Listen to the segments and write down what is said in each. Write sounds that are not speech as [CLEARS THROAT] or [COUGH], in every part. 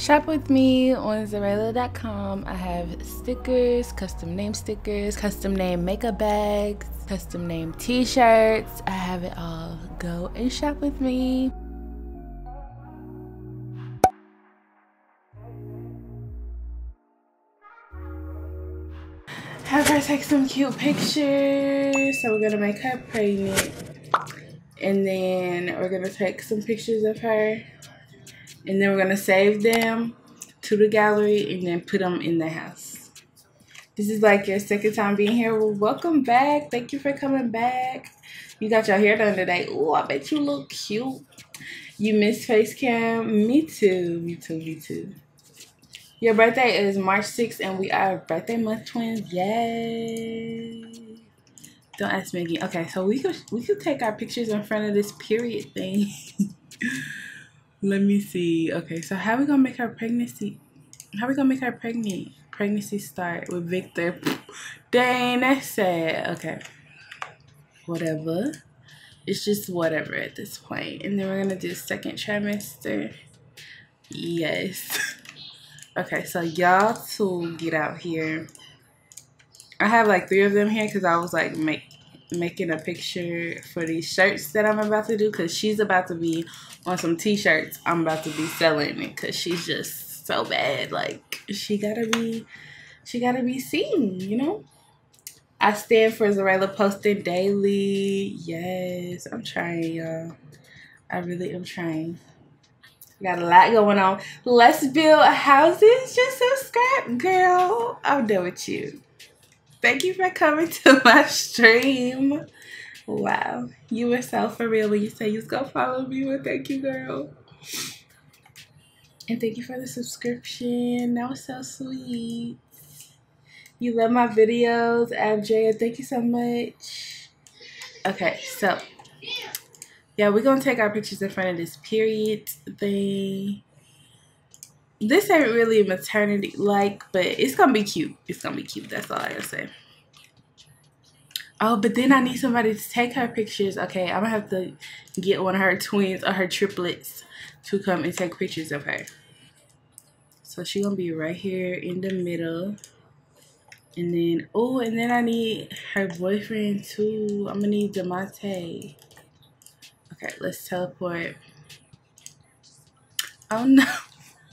Shop with me on Xureila.com. I have stickers, custom name stickers, custom name makeup bags, custom name t-shirts. I have it all. Go and shop with me. Have her take some cute pictures. So we're gonna make her pregnant. And then we're gonna take some pictures of her and then we're gonna save them to the gallery and then put them in the house. This is like your second time being here. Well, welcome back. Thank you for coming back. You got your hair done today. Oh, I bet you look cute. You miss face cam? Me too. Me too. Me too. Your birthday is March 6th and we are birthday month twins. Yay. Don't ask me again. Okay, so we could we could take our pictures in front of this period thing. [LAUGHS] Let me see. Okay, so how we gonna make our pregnancy? How we gonna make our pregnant pregnancy start with Victor? Dang, that's sad. Okay, whatever. It's just whatever at this point. And then we're gonna do second trimester. Yes. [LAUGHS] okay, so y'all two get out here. I have like three of them here because I was like make making a picture for these shirts that I'm about to do because she's about to be on some t-shirts I'm about to be selling it because she's just so bad. Like she gotta be she gotta be seen you know? I stand for Xureila posting daily. Yes I'm trying y'all. I really am trying. Got a lot going on. Let's build houses. Just subscribe girl. I'm done with you. Thank you for coming to my stream Wow. You were so for real when you said you was gonna follow me. Well, thank you, girl. And thank you for the subscription. That was so sweet. You love my videos, Andrea. Thank you so much. Okay, so yeah, we're gonna take our pictures in front of this period thing. This ain't really maternity like, but it's gonna be cute. It's gonna be cute. That's all I gotta say. Oh, but then I need somebody to take her pictures. Okay, I'm gonna have to get one of her twins or her triplets to come and take pictures of her. So she gonna be right here in the middle. And then, oh, and then I need her boyfriend too. I'm gonna need Demonte. Okay, let's teleport. Oh no.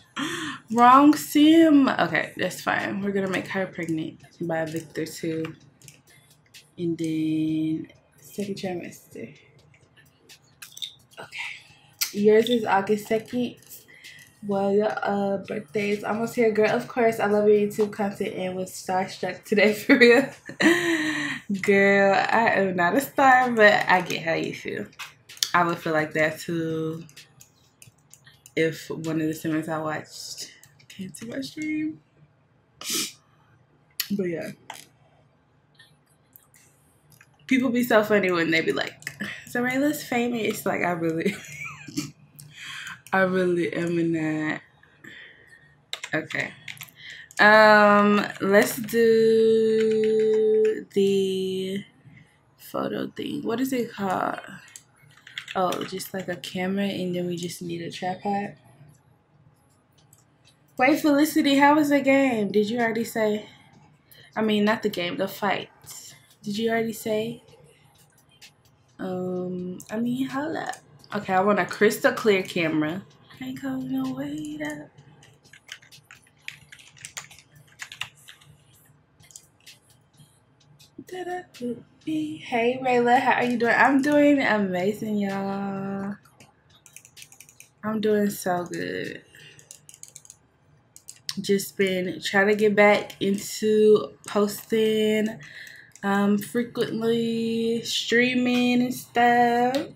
[LAUGHS] Wrong sim. Okay, that's fine. We're gonna make her pregnant by Victor too and then second trimester. Okay. Yours is August 2nd. Well, your uh, birthday is almost here, girl. Of course, I love your YouTube content and was starstruck today [LAUGHS] for real. girl, I am not a star, but I get how you feel. I would feel like that too if one of the simmers I watched came to my stream. But yeah people be so funny when they be like, Xureila's famous. Like, I really, [LAUGHS] I really am in that. Okay. Um, let's do the photo thing. What is it called? Oh, just like a camera and then we just need a tripod. Wait, Felicity, how was the game? Did you already say? I mean, not the game, the fight. Did you already say? Um, I mean, holla. Okay, I want a crystal clear camera. Ain't going no way up. Hey Rayla, how are you doing? I'm doing amazing, y'all. I'm doing so good. Just been trying to get back into posting um, frequently streaming and stuff.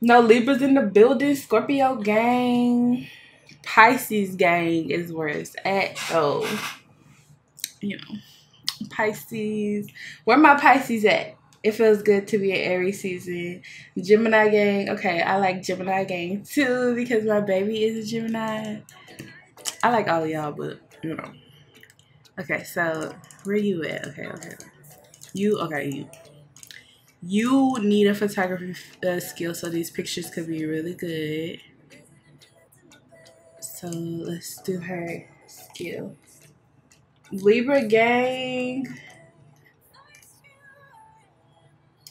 No Libras in the building. Scorpio gang. Pisces gang is where it's at though. You know. Pisces. Where my Pisces at? It feels good to be an Aries season. Gemini gang. Okay, I like Gemini gang too because my baby is a Gemini. I like all y'all, but you know. Okay, so where you at? Okay, okay. You okay? You you need a photography uh, skill so these pictures could be really good. So let's do her skill. Libra gang.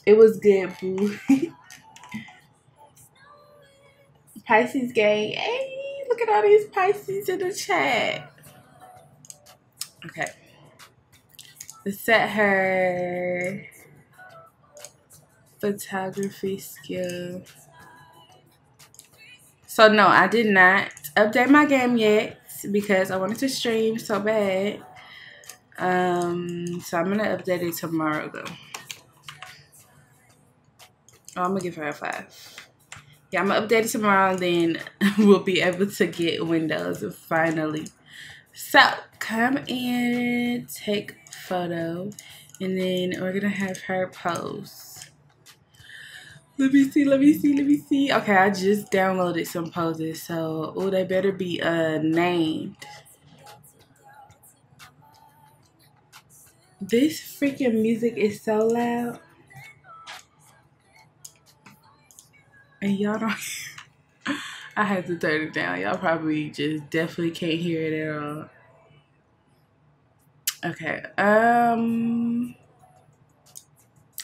It was good, boo. [LAUGHS] Pisces gang. Hey, look at all these Pisces in the chat. Okay. Set her photography skill. So no, I did not update my game yet because I wanted to stream so bad. Um, so I'm gonna update it tomorrow though. Oh, I'm gonna give her a five. Yeah, I'm gonna update it tomorrow, then [LAUGHS] we'll be able to get Windows finally. So come and take photo, and then we're gonna have her pose. Let me see, let me see, let me see. Okay, I just downloaded some poses, so oh, they better be uh named. This freaking music is so loud. And y'all don't [LAUGHS] I had to turn it down. Y'all probably just definitely can't hear it at all. Okay. Um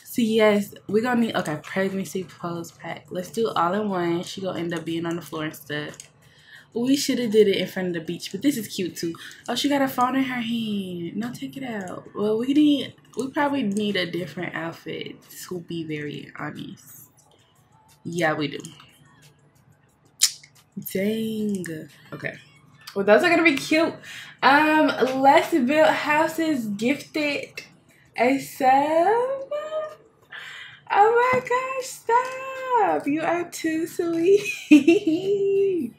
so yes, we're gonna need okay, pregnancy pose pack. Let's do all in one. She gonna end up being on the floor stuff. We should have did it in front of the beach, but this is cute too. Oh, she got a phone in her hand. No, take it out. Well, we need we probably need a different outfit to be very honest. Yeah, we do. Dang. Okay. Well, those are gonna be cute. Um, let's build houses gifted a sub. Oh my gosh, stop. You are too sweet.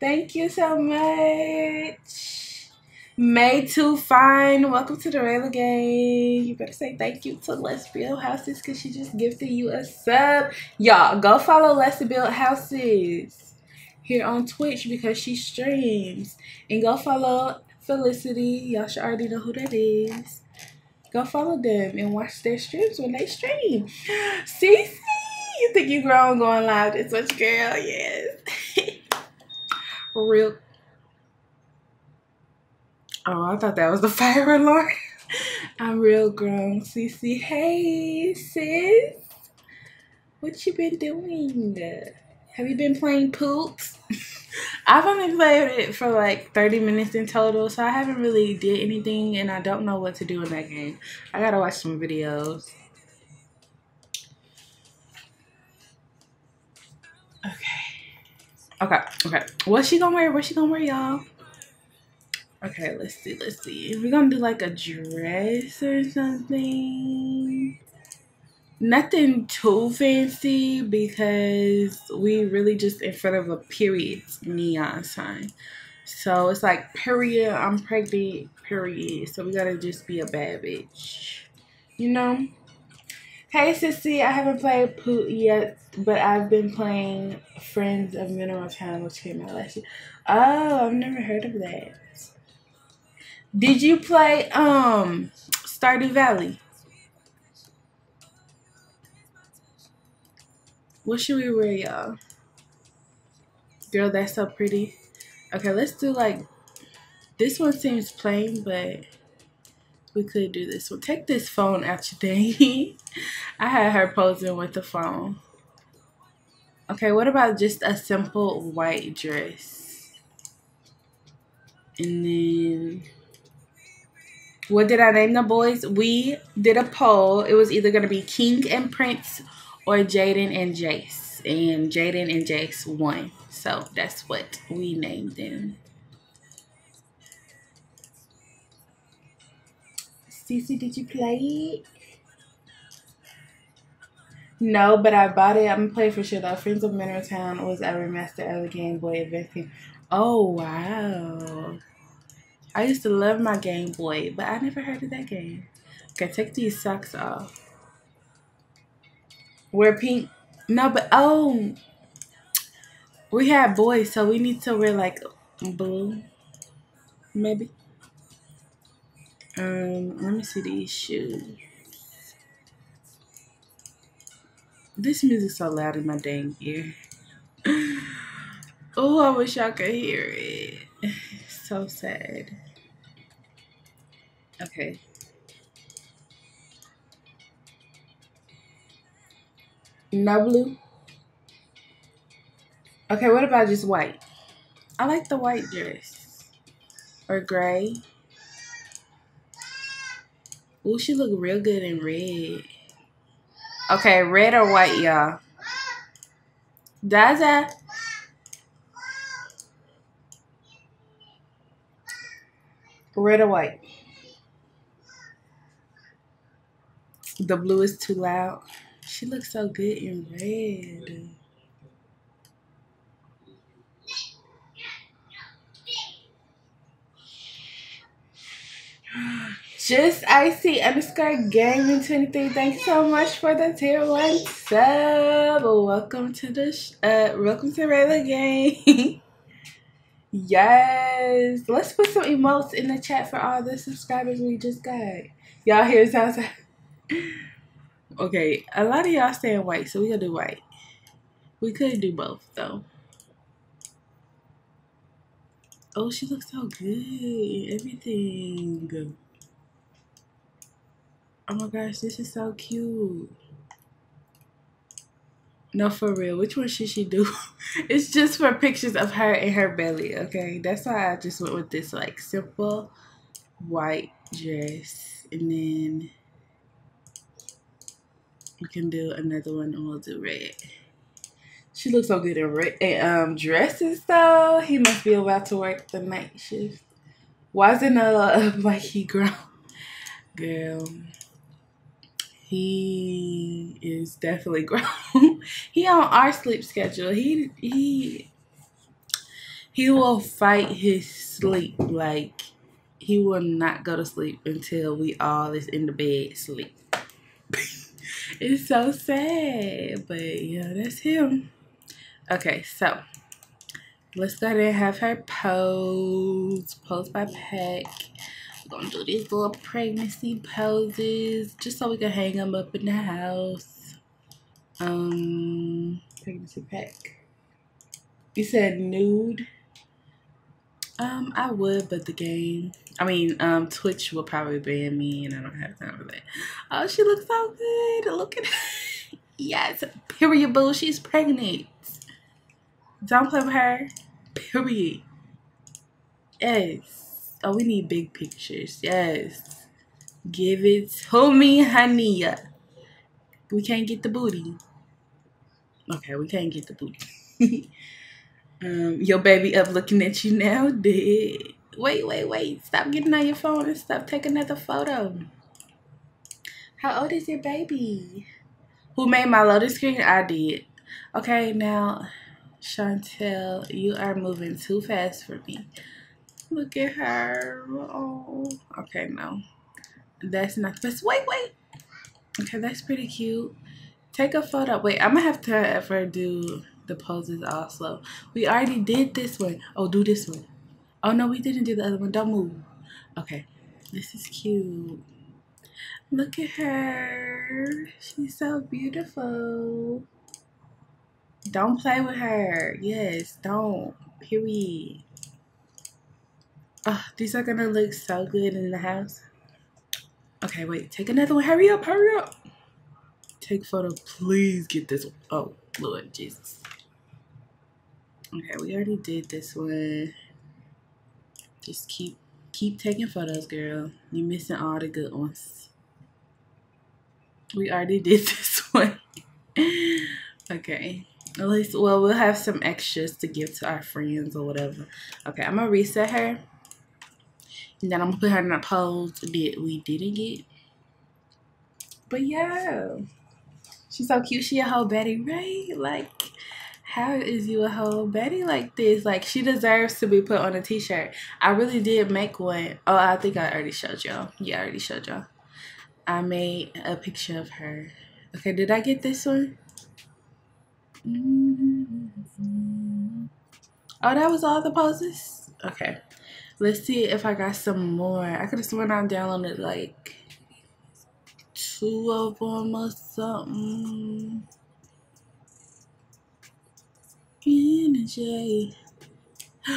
Thank you so much. May too fine. Welcome to the Rayla Gang. You better say thank you to Let's Build Houses because she just gifted you a sub. Y'all, go follow Let's Build Houses here on Twitch because she streams. And go follow Felicity. Y'all should already know who that is. Go follow them and watch their streams when they stream. [GASPS] Cece, you think you grown going live this much, girl? Yes. [LAUGHS] Real. Oh, I thought that was the [LAUGHS] fire alarm. I'm real grown. Cece, hey, sis. What you been doing? Have you been playing Poops? [LAUGHS] I've only played it for like 30 minutes in total, so I haven't really did anything and I don't know what to do in that game. I gotta watch some videos. Okay. Okay, okay. What's she gonna wear? What's she gonna wear, y'all? Okay, let's see, let's see. We're gonna do like a dress or something nothing too fancy because we really just in front of a period neon sign. So it's like period, I'm pregnant, period. So we gotta just be a bad bitch. You know? Hey sissy, I haven't played Poot yet, but I've been playing Friends of Mineral Town, which came out last year. Oh, I've never heard of that. Did you play um Stardew Valley? What should we wear, y'all? Girl, that's so pretty. Okay, let's do like, this one seems plain, but we could do this one. Take this phone out thing. [LAUGHS] I had her posing with the phone. Okay, what about just a simple white dress? And then, what did I name the boys? We did a poll. It was either going to be King and Prince or Jaden and Jace. And Jaden and Jace won. So that's what we named them. Cece, did you play it? No, but I bought it. I'm gonna play for sure though. Friends of Mineral Town was a remaster of the Game Boy Advance Oh wow. I used to love my Game Boy, but I never heard of that game. Okay, take these socks off. Wear pink. No, but oh, we have boys, so we need to wear like blue, maybe. Um, let me see these shoes. This music's so loud in my dang ear. [LAUGHS] oh, I wish y'all could hear it. [SIGHS] So sad. Okay. No blue? Okay, what about just white? I like the white dress. Or gray. Ooh, she look real good in red. Okay, red or white, y'all? Daza? Red or white? The blue is too loud. She looks so good in red. Just icy underscore gaming 23. Thanks so much for the tier one sub. Welcome to the uh welcome to regular [LAUGHS] game. yes. Let's put some emotes in the chat for all the subscribers we just got. Y'all hear sounds Okay, a lot of y'all saying white, so we gonna do white. We could do both though. Oh, she looks so good. Everything. Oh my gosh, this is so cute. No, for real. Which one should she do? [LAUGHS] it's just for pictures of her and her belly, okay? That's why I just went with this, like, simple white dress. And then we can do another one and we'll do red. She looks so good in red and, um, dresses, though. He must be about to work the night shift. Why is it not [LAUGHS] like he grown? Girl he is definitely [LAUGHS] grown. he on our sleep schedule. He he he will fight his sleep like he will not go to sleep until we all is in the bed sleep. [LAUGHS] it's so sad, but yeah, that's him. Okay, so let's go ahead and have her pose. Pose by Peck We're gonna do these little pregnancy poses just so we can hang them up in the house. Um, pregnancy pack. You said nude. Um, I would, but the game. I mean, um, Twitch will probably ban me, and I don't have time for that. Oh, she looks so good. Look at her. [LAUGHS] yes, period, boo. She's pregnant. Don't play with her. Period. Yes. Oh, we need big pictures. Yes. Give it to me, honey. We can't get the booty. Okay, we can't get the booty. [LAUGHS] um, your baby up looking at you now, dead. Wait, wait, wait. Stop getting on your phone and stop taking another photo. How old is your baby? Who made my loading screen? I did. Okay, now, Chantel, you are moving too fast for me. Look at her. Oh, okay, no. That's not the best. Wait, wait. Okay, that's pretty cute. Take a photo. Wait, I'm gonna have to her do the poses also. We already did this one. Oh, do this one. Oh, no, we didn't do the other one. Don't move. Okay, this is cute. Look at her. She's so beautiful. Don't play with her. Yes, don't. Period. Oh, these are gonna look so good in the house. Okay, wait, take another one. Hurry up, hurry up. Take photo, please get this one. Oh, Lord Jesus. Okay, we already did this one. Just keep keep taking photos, girl. You're missing all the good ones. We already did [LAUGHS] this one. okay. At least, well, we'll have some extras to give to our friends or whatever. Okay, I'm gonna reset her. And then I'm gonna put her in a pose that we didn't get. But yeah. She's so cute. She a whole Betty, right? Like, how is you a whole Betty like this? Like, she deserves to be put on a t-shirt. I really did make one. Oh, I think I already showed y'all. Yeah, I already showed y'all. I made a picture of her. Okay, did I get this one? Mm -hmm. Oh, that was all the poses? Okay. Let's see if I got some more. I could have sworn I downloaded like two of them or something. Energy. [GASPS]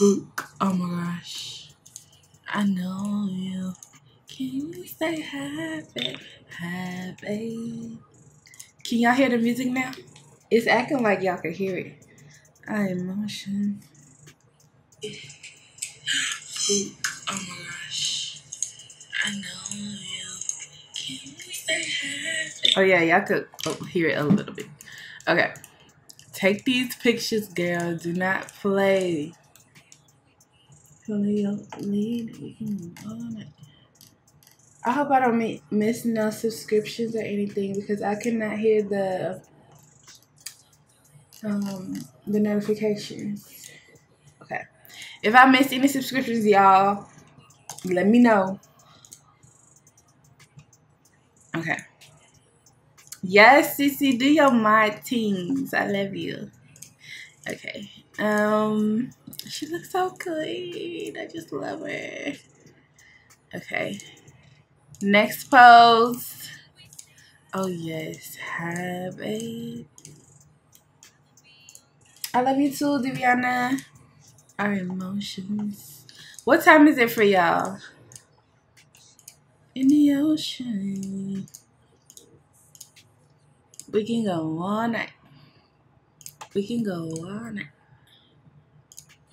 oh my gosh. I know you. Can you say happy, happy? Can y'all hear the music now? It's acting like y'all can hear it. I emotion. [GASPS] oh my gosh. I know you. Can you say happy? Oh yeah, y'all could oh, hear it a little bit. Okay. Take these pictures, girl. Do not play. I hope I don't miss no subscriptions or anything because I cannot hear the um the notifications. Okay. If I miss any subscriptions, y'all, let me know. Yes, Sissy, do your my teams. I love you. Okay. Um, she looks so clean. I just love her. Okay. Next pose. Oh yes, have a. I love you too, Diviana. Our emotions. What time is it for y'all? In the ocean. We can go all night. We can go all night.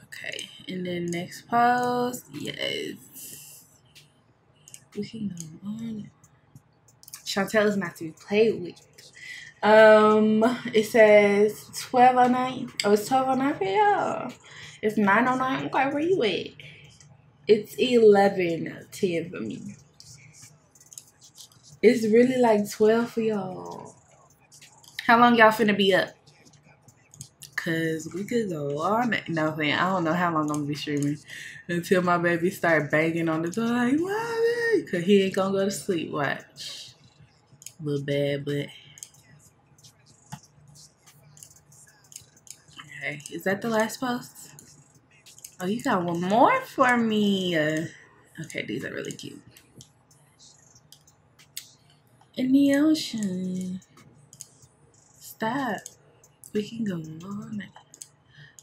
Okay, and then next pose, yes. We can go on. Chantel is not to be played with. Um, it says 1209. Oh, it's 1209 for y'all. It's 909. Okay, where you at? It's 1110 for me. It's really like 12 for y'all. How long y'all finna be up? Cause we could go all night. No, man, I don't know how long I'm gonna be streaming until my baby start banging on the door like, mommy, cause he ain't gonna go to sleep. Watch, little bad, but okay. Is that the last post? Oh, you got one more for me. Uh, okay, these are really cute. In the ocean. Stop. We can go on.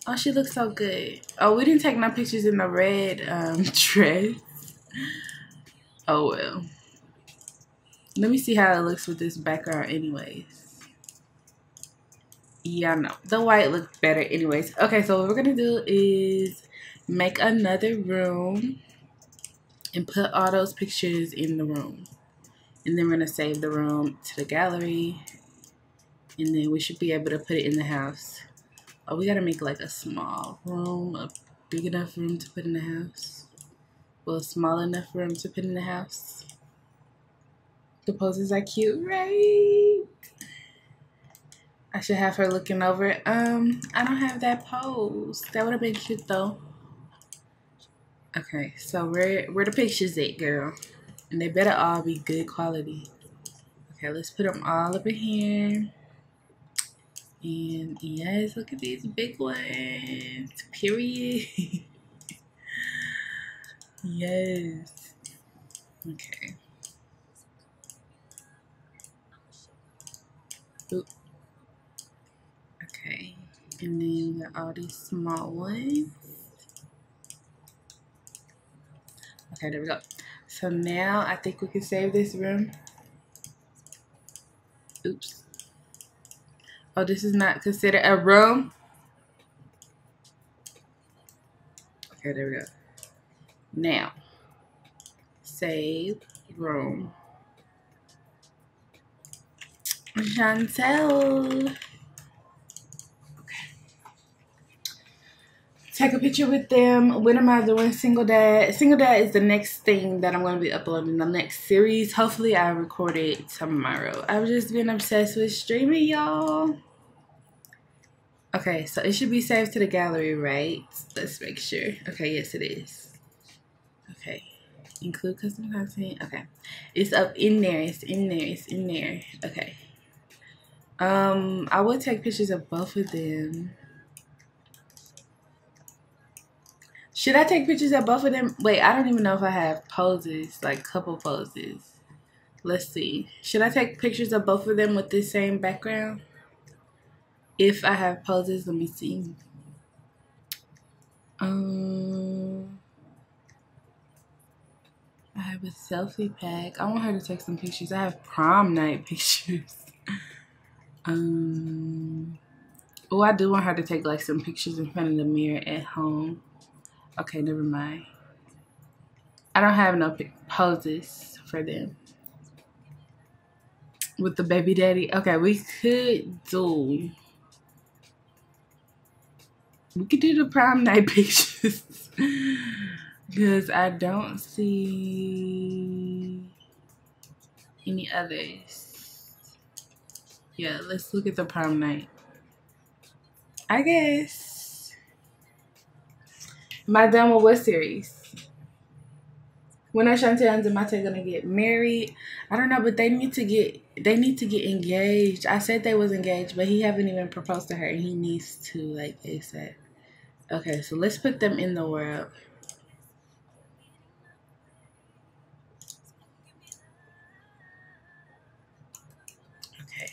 Oh, she looks so good. Oh, we didn't take no pictures in the red um, [LAUGHS] dress. Oh, well. Let me see how it looks with this background anyways. Yeah, no. The white looks better anyways. Okay, so what we're going to do is make another room and put all those pictures in the room. And then we're going to save the room to the gallery and then we should be able to put it in the house. Oh, we gotta make like a small room, a big enough room to put in the house. Well, a small enough room to put in the house. The poses are cute, right? I should have her looking over it. Um, I don't have that pose. That would have been cute though. Okay, so where where the pictures at, girl? And they better all be good quality. Okay, let's put them all up in here. And yes, look at these big ones. Period. [LAUGHS] yes. Okay. Oop. Okay. And then we got all these small ones. Okay, there we go. So now I think we can save this room. Oops. Oh, this is not considered a room? Okay, there we go. Now, save room. Chantel. Take a picture with them. When am I doing single dad? Single dad is the next thing that I'm going to be uploading the next series. Hopefully I record it tomorrow. I've just been obsessed with streaming, y'all. Okay, so it should be saved to the gallery, right? Let's make sure. Okay, yes it is. Okay. Include custom content. Okay. It's up in there. It's in there. It's in there. Okay. Um, I will take pictures of both of them. Should I take pictures of both of them? Wait, I don't even know if I have poses, like couple poses. Let's see. Should I take pictures of both of them with the same background? If I have poses, let me see. Um, I have a selfie pack. I want her to take some pictures. I have prom night [LAUGHS] pictures. um, oh, I do want her to take like some pictures in front of the mirror at home. Okay, never mind. I don't have no poses for them with the baby daddy. Okay, we could do we could do the prom night [LAUGHS] pictures because I don't see any others. Yeah, let's look at the prom night. I guess. Done with what series? when are Chantel and Demonte gonna get married? I don't know, but they need to get they need to get engaged. I said they was engaged, but he haven't even proposed to her, and he needs to like ASAP. Okay, so let's put them in the world. Okay.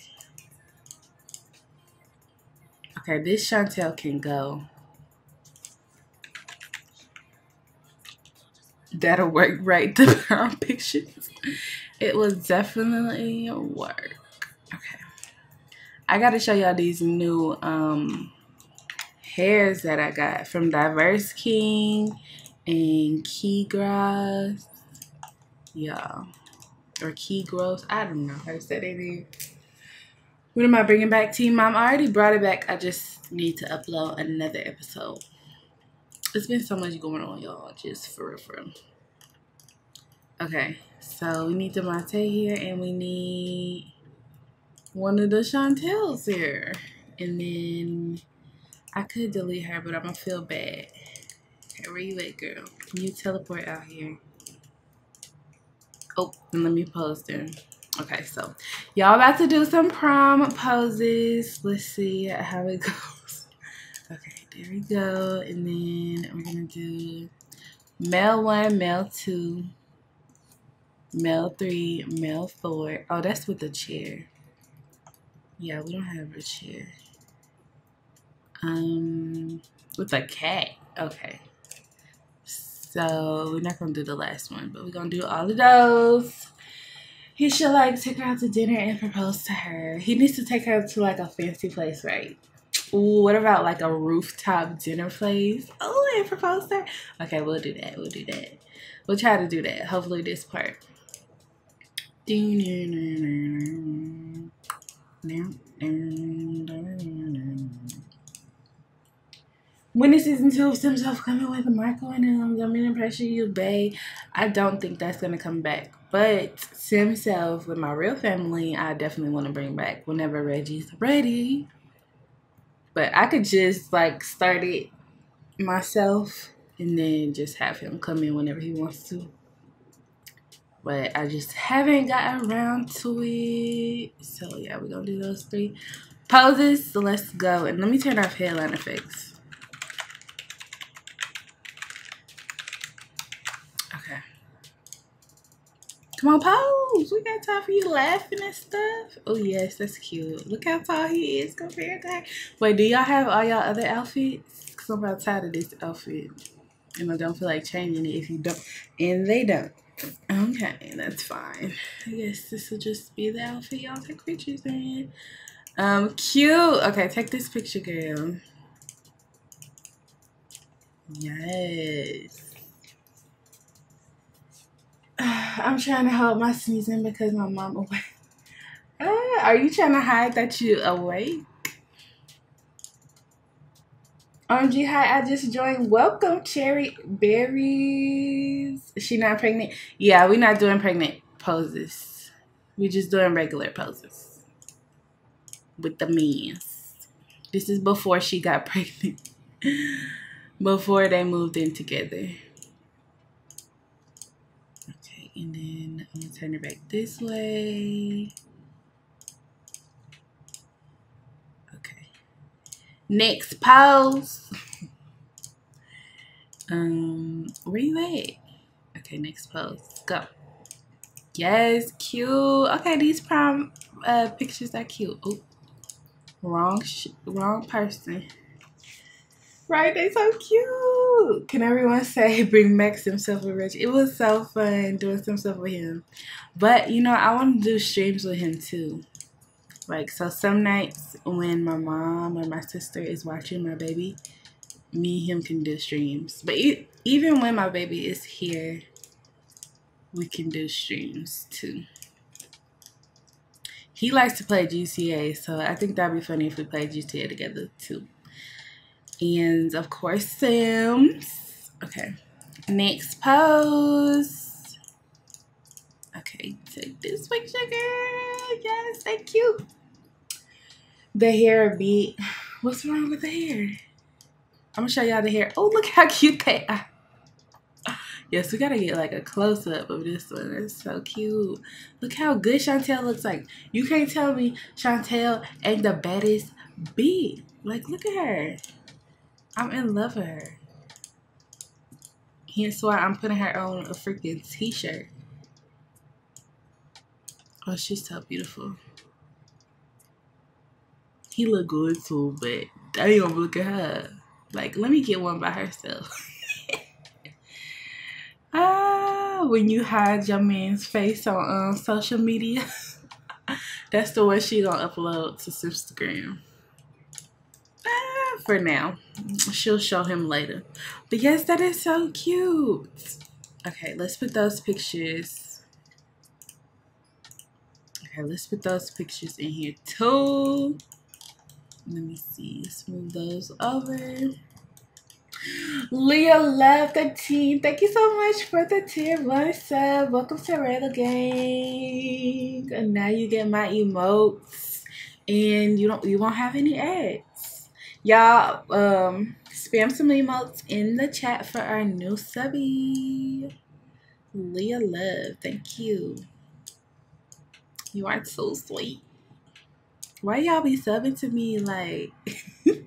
Okay, this Chantel can go. That'll work right the prom [LAUGHS] pictures. It will definitely work. Okay. I gotta show y'all these new um hairs that I got from Diverse King and Key Grass. Yeah. Or Key Gross. I don't know how to say that name. What am I bringing back, Team Mom? I already brought it back. I just need to upload another episode. It's been so much going on, y'all. Just for real, for real. Okay, so we need Demonte here, and we need one of the Chantels here. And then I could delete her, but I'm gonna feel bad. Okay, where you at, girl? Can you teleport out here? Oh, and let me pose them. Okay, so y'all about to do some prom poses. Let's see how it goes. There we go. And then we're gonna do male one, male two, Male three, male four. Oh, that's with the chair. Yeah, we don't have a chair. Um, with a cat. Okay. So we're not gonna do the last one, but we're gonna do all of those. He should like take her out to dinner and propose to her. He needs to take her to like a fancy place, right? Ooh, what about like a rooftop dinner place? Oh, and propose to her. Okay, we'll do that. We'll do that. We'll try to do that. Hopefully this part. When is season two of Sim Self coming with Marco and him? Don't mean to pressure you, babe. I don't think that's gonna come back. But Sim Self with my real family, I definitely want to bring back whenever Reggie's ready. But I could just like start it myself and then just have him come in whenever he wants to but I just haven't gotten around to it. So yeah, we're gonna do those three poses. So let's go. And let me turn off headline effects. Okay. Come on, pose. We got time for you laughing and stuff. Oh yes, that's cute. Look how tall he is compared to her. Wait, do y'all have all y'all other outfits? Cause I'm about tired of this outfit. And I don't feel like changing it if you don't. And they don't. Okay, that's fine. I guess this will just be the outfit y'all take pictures in. Um, cute. Okay, take this picture, girl. Yes. I'm trying to hold my sneezing because my mom awake. Uh, are you trying to hide that you awake? OMG, hi, I just joined. Welcome, Cherry Berries. Is she not pregnant? Yeah, we're not doing pregnant poses. We're just doing regular poses with the men's. This is before she got [LAUGHS] pregnant. before they moved in together. And then I'm gonna turn it back this way. Okay. Next pose. [LAUGHS] um, where you at? Okay, next pose. Go. Yes, cute. Okay, these prom uh, pictures are cute. Oh, wrong, wrong person. [LAUGHS] Right, they so cute. Can everyone say [LAUGHS] bring Max himself with Rich? It was so fun doing some stuff with him. But you know, I want to do streams with him too. Like so some nights when my mom or my sister is watching my baby, me and him can do streams. But e even when my baby is here, we can do streams too. He likes to play GTA, so I think that'd be funny if we played GTA together too. And of course, Sims. Okay. Next pose. Okay, take this picture, girl. Yes, they cute. The hair beat. [SIGHS] What's wrong with the hair? I'm gonna show y'all the hair. Oh, look how cute they are. [SIGHS] Yes, we gotta get like a close up of this one. It's so cute. Look how good Chantel looks like. You can't tell me Chantel ain't the baddest bee. Like, look at her. I'm in love with her. Hence why I'm putting her on a freaking t-shirt. Oh, she's so beautiful. He look good too, but I gonna look at her. Like, let me get one by herself. [LAUGHS] ah, when you hide your man's face on um, social media, [LAUGHS] that's the one she gonna upload to Instagram. For now, she'll show him later. But yes, that is so cute. Okay, let's put those pictures. Okay, let's put those pictures in here too. Let me see. Let's move those over. Leah left the team. Thank you so much for the tier one sub. Welcome to Rayla Gang. And now you get my emotes, and you don't you won't have any ads. Y'all, um, spam some emotes in the chat for our new subby. Leah Love, thank you. You are so sweet. Why y'all be subbing to me like? [LAUGHS]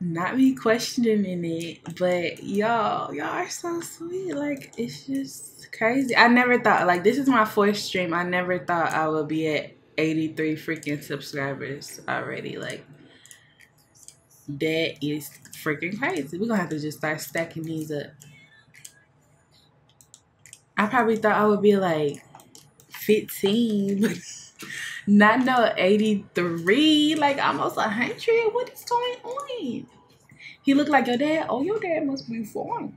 not me questioning it, but y'all, y'all are so sweet. Like it's just crazy. I never thought like this is my fourth stream. I never thought I would be at 83 freaking subscribers already. Like that is freaking crazy. We're gonna have to just start stacking these up. I probably thought I would be like 15, but [LAUGHS] not no 83, like almost 100. What is going on? He looked like your dad. Oh, your dad must be fine.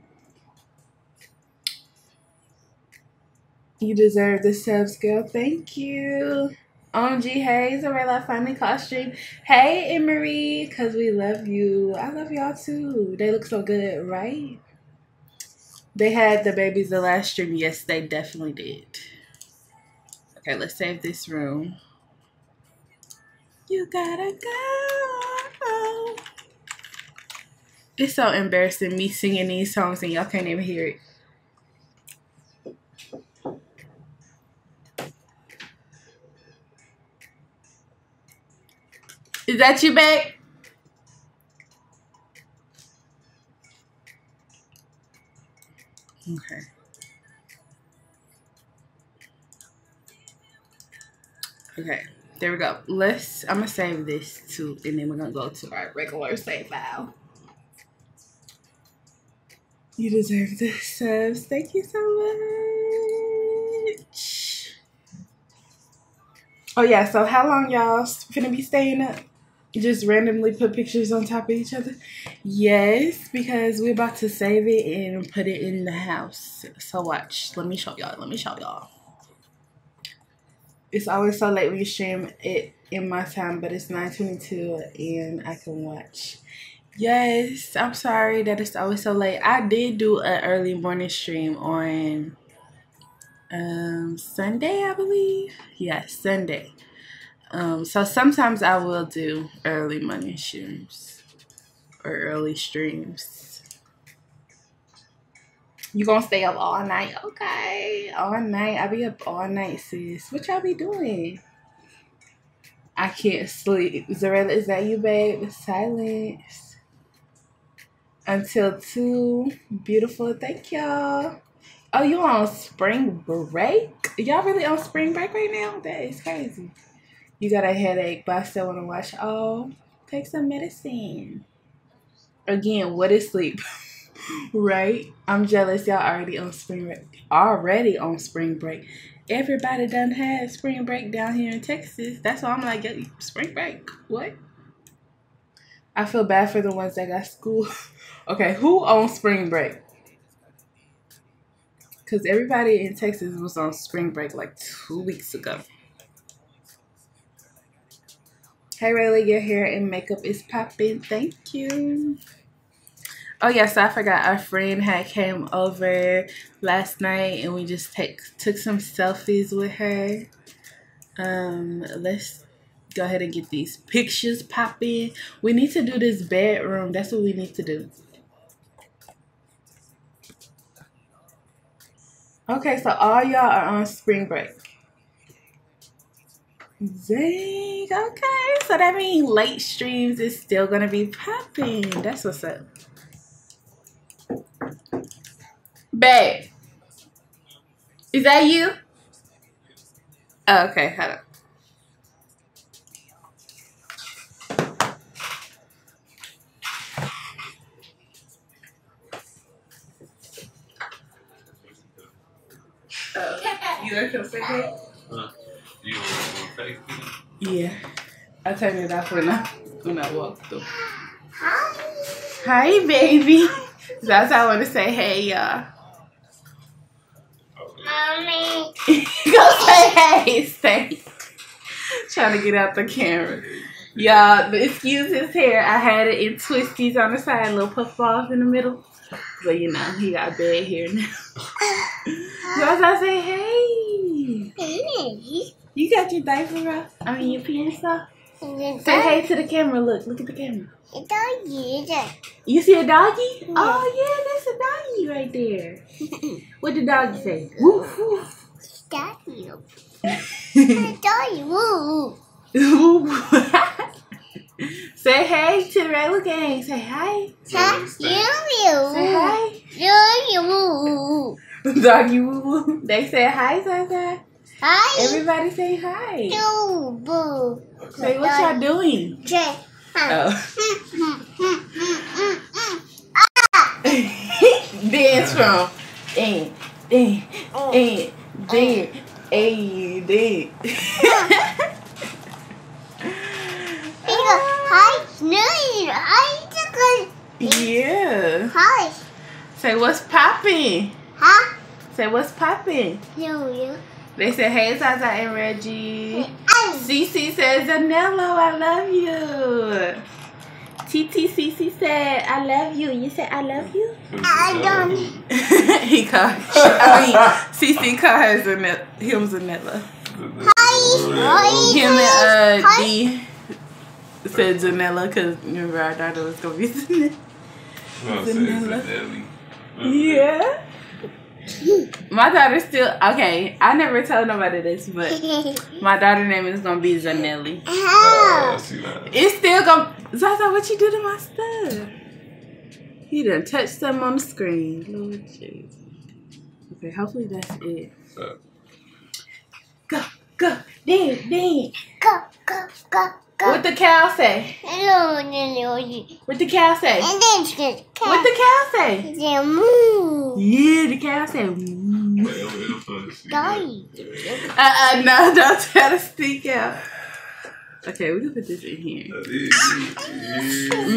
You deserve the subs, girl. Thank you. Um, OMG, hey, Xureila finally costume. Hey, Emery, because we love you. I love y'all too. They look so good, right? They had the babies the last stream. Yes, they definitely did. Okay, let's save this room. You gotta go. It's so embarrassing me singing these songs and y'all can't even hear it. Is that you back? Okay. Okay, there we go. Let's, I'm gonna save this too, and then we're gonna go to our regular save file. You deserve the subs. Thank you so much. Oh yeah, so how long y'all gonna be staying up? Just randomly put pictures on top of each other? Yes, because we're about to save it and put it in the house. So watch. Let me show y'all. Let me show y'all it's always so late when you stream it in my time, but it's 9.22 and I can watch. Yes, I'm sorry that it's always so late. I did do an early morning stream on um, Sunday, I believe. Yes, Sunday. Um, so sometimes I will do early morning streams or early streams. You gonna stay up all night? Okay, all night. I be up all night, sis. What y'all be doing? I can't sleep. Xureila, is that you, babe? Silence. Until two. Beautiful. Thank y'all. Oh, you on spring break? Y'all really on spring break right now? That is crazy. You got a headache, but I still want to watch. Oh, take some medicine. Again, what is sleep? [LAUGHS] right? I'm jealous y'all already on spring break. Already on spring break. Everybody done had spring break down here in Texas. That's why I'm like, spring break. What? I feel bad for the ones that got school. [LAUGHS] okay, who on spring break? Because everybody in Texas was on spring break like two weeks ago. Hey Rayleigh, your hair and makeup is popping. Thank you. Oh yeah, so I forgot our friend had came over last night and we just take took some selfies with her. Um, let's go ahead and get these pictures popping. We need to do this bedroom. That's what we need to do. Okay, so all y'all are on spring break. Dang, okay. So that means late streams is still gonna be popping. That's what's up. Babe. Is that you? Oh, okay, hold up. on. You want to say? Huh? You Yeah. I turned it off when I when I walked through. Hi. Hi, baby. That's how I want to say hey, y'all. Mommy. [LAUGHS] Go say hey, say Trying to get out the camera. Y'all, excuse his hair. I had it in twisties on the side, little puff balls in the middle. But you know, he got bad hair now. [LAUGHS] Y'all, I say hey. Hey. You got your diaper off? I mean, your pants off? Say hey to the camera. Look, look at the camera. A doggy. You see a doggy? Yeah. Oh, yeah, that's a doggy right there. [LAUGHS] what did the doggy say? Woof, woof. Doggy. [LAUGHS] doggy, woof. [LAUGHS] Say hey to the regular gang. Say hi. Hi. Say hi. Doggy woo woo. They say hi, Zaza. Hi. Everybody say hi. No, boo. Say what y'all doing? J. Oh. [LAUGHS] Dance from. And, and, and, then, a, then. Hi, Hi, Yeah. Hi. Say what's popping? Huh? Say what's popping? No, yeah. They said, hey, Zaza and Reggie. CC says, Zanello, I love you. TTCC said, I love you. You said, I love you? I don't. [LAUGHS] he called, I mean, CC called her Zanella, him Zanella. Hi. Him and uh, Hi. D said Zanella because remember I thought it was going to be [LAUGHS] Zanella. Zanella. Yeah. [LAUGHS] my daughter still okay. I never tell nobody this, but [LAUGHS] my daughter name is gonna be Zanelli. Oh, it's still gonna Zaza, what you do to my stuff? He done touched something on the screen. Lord Jesus. Okay, hopefully that's it. Go, go, dance, dance. Go, go, go. What the cow say? What the cow say? What the cow say? Yeah, the cow say moo. uh uh, no, [LAUGHS] don't try to speak out. Okay, we can put this in here.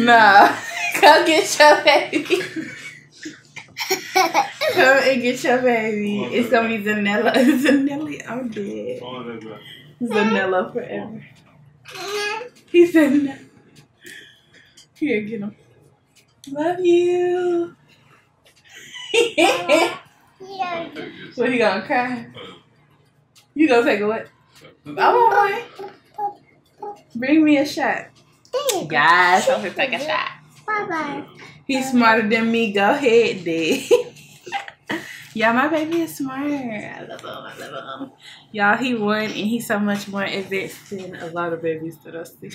nah, [LAUGHS] come get your baby. [LAUGHS] come and get your baby. It's gonna be Zanella. Zanella, I'm dead. Zanella forever. He said no. Here, get him. Love you. [LAUGHS] yeah. so he gonna cry? You gonna take a what? I want one. Bring me a shot. Guys, I'm gonna take a shot. Bye bye. He's smarter than me. Go ahead, Dad. [LAUGHS] Yeah, my baby is smart. I love him. I love him. Y'all, he won, and he's so much more advanced than a lot of babies that I see.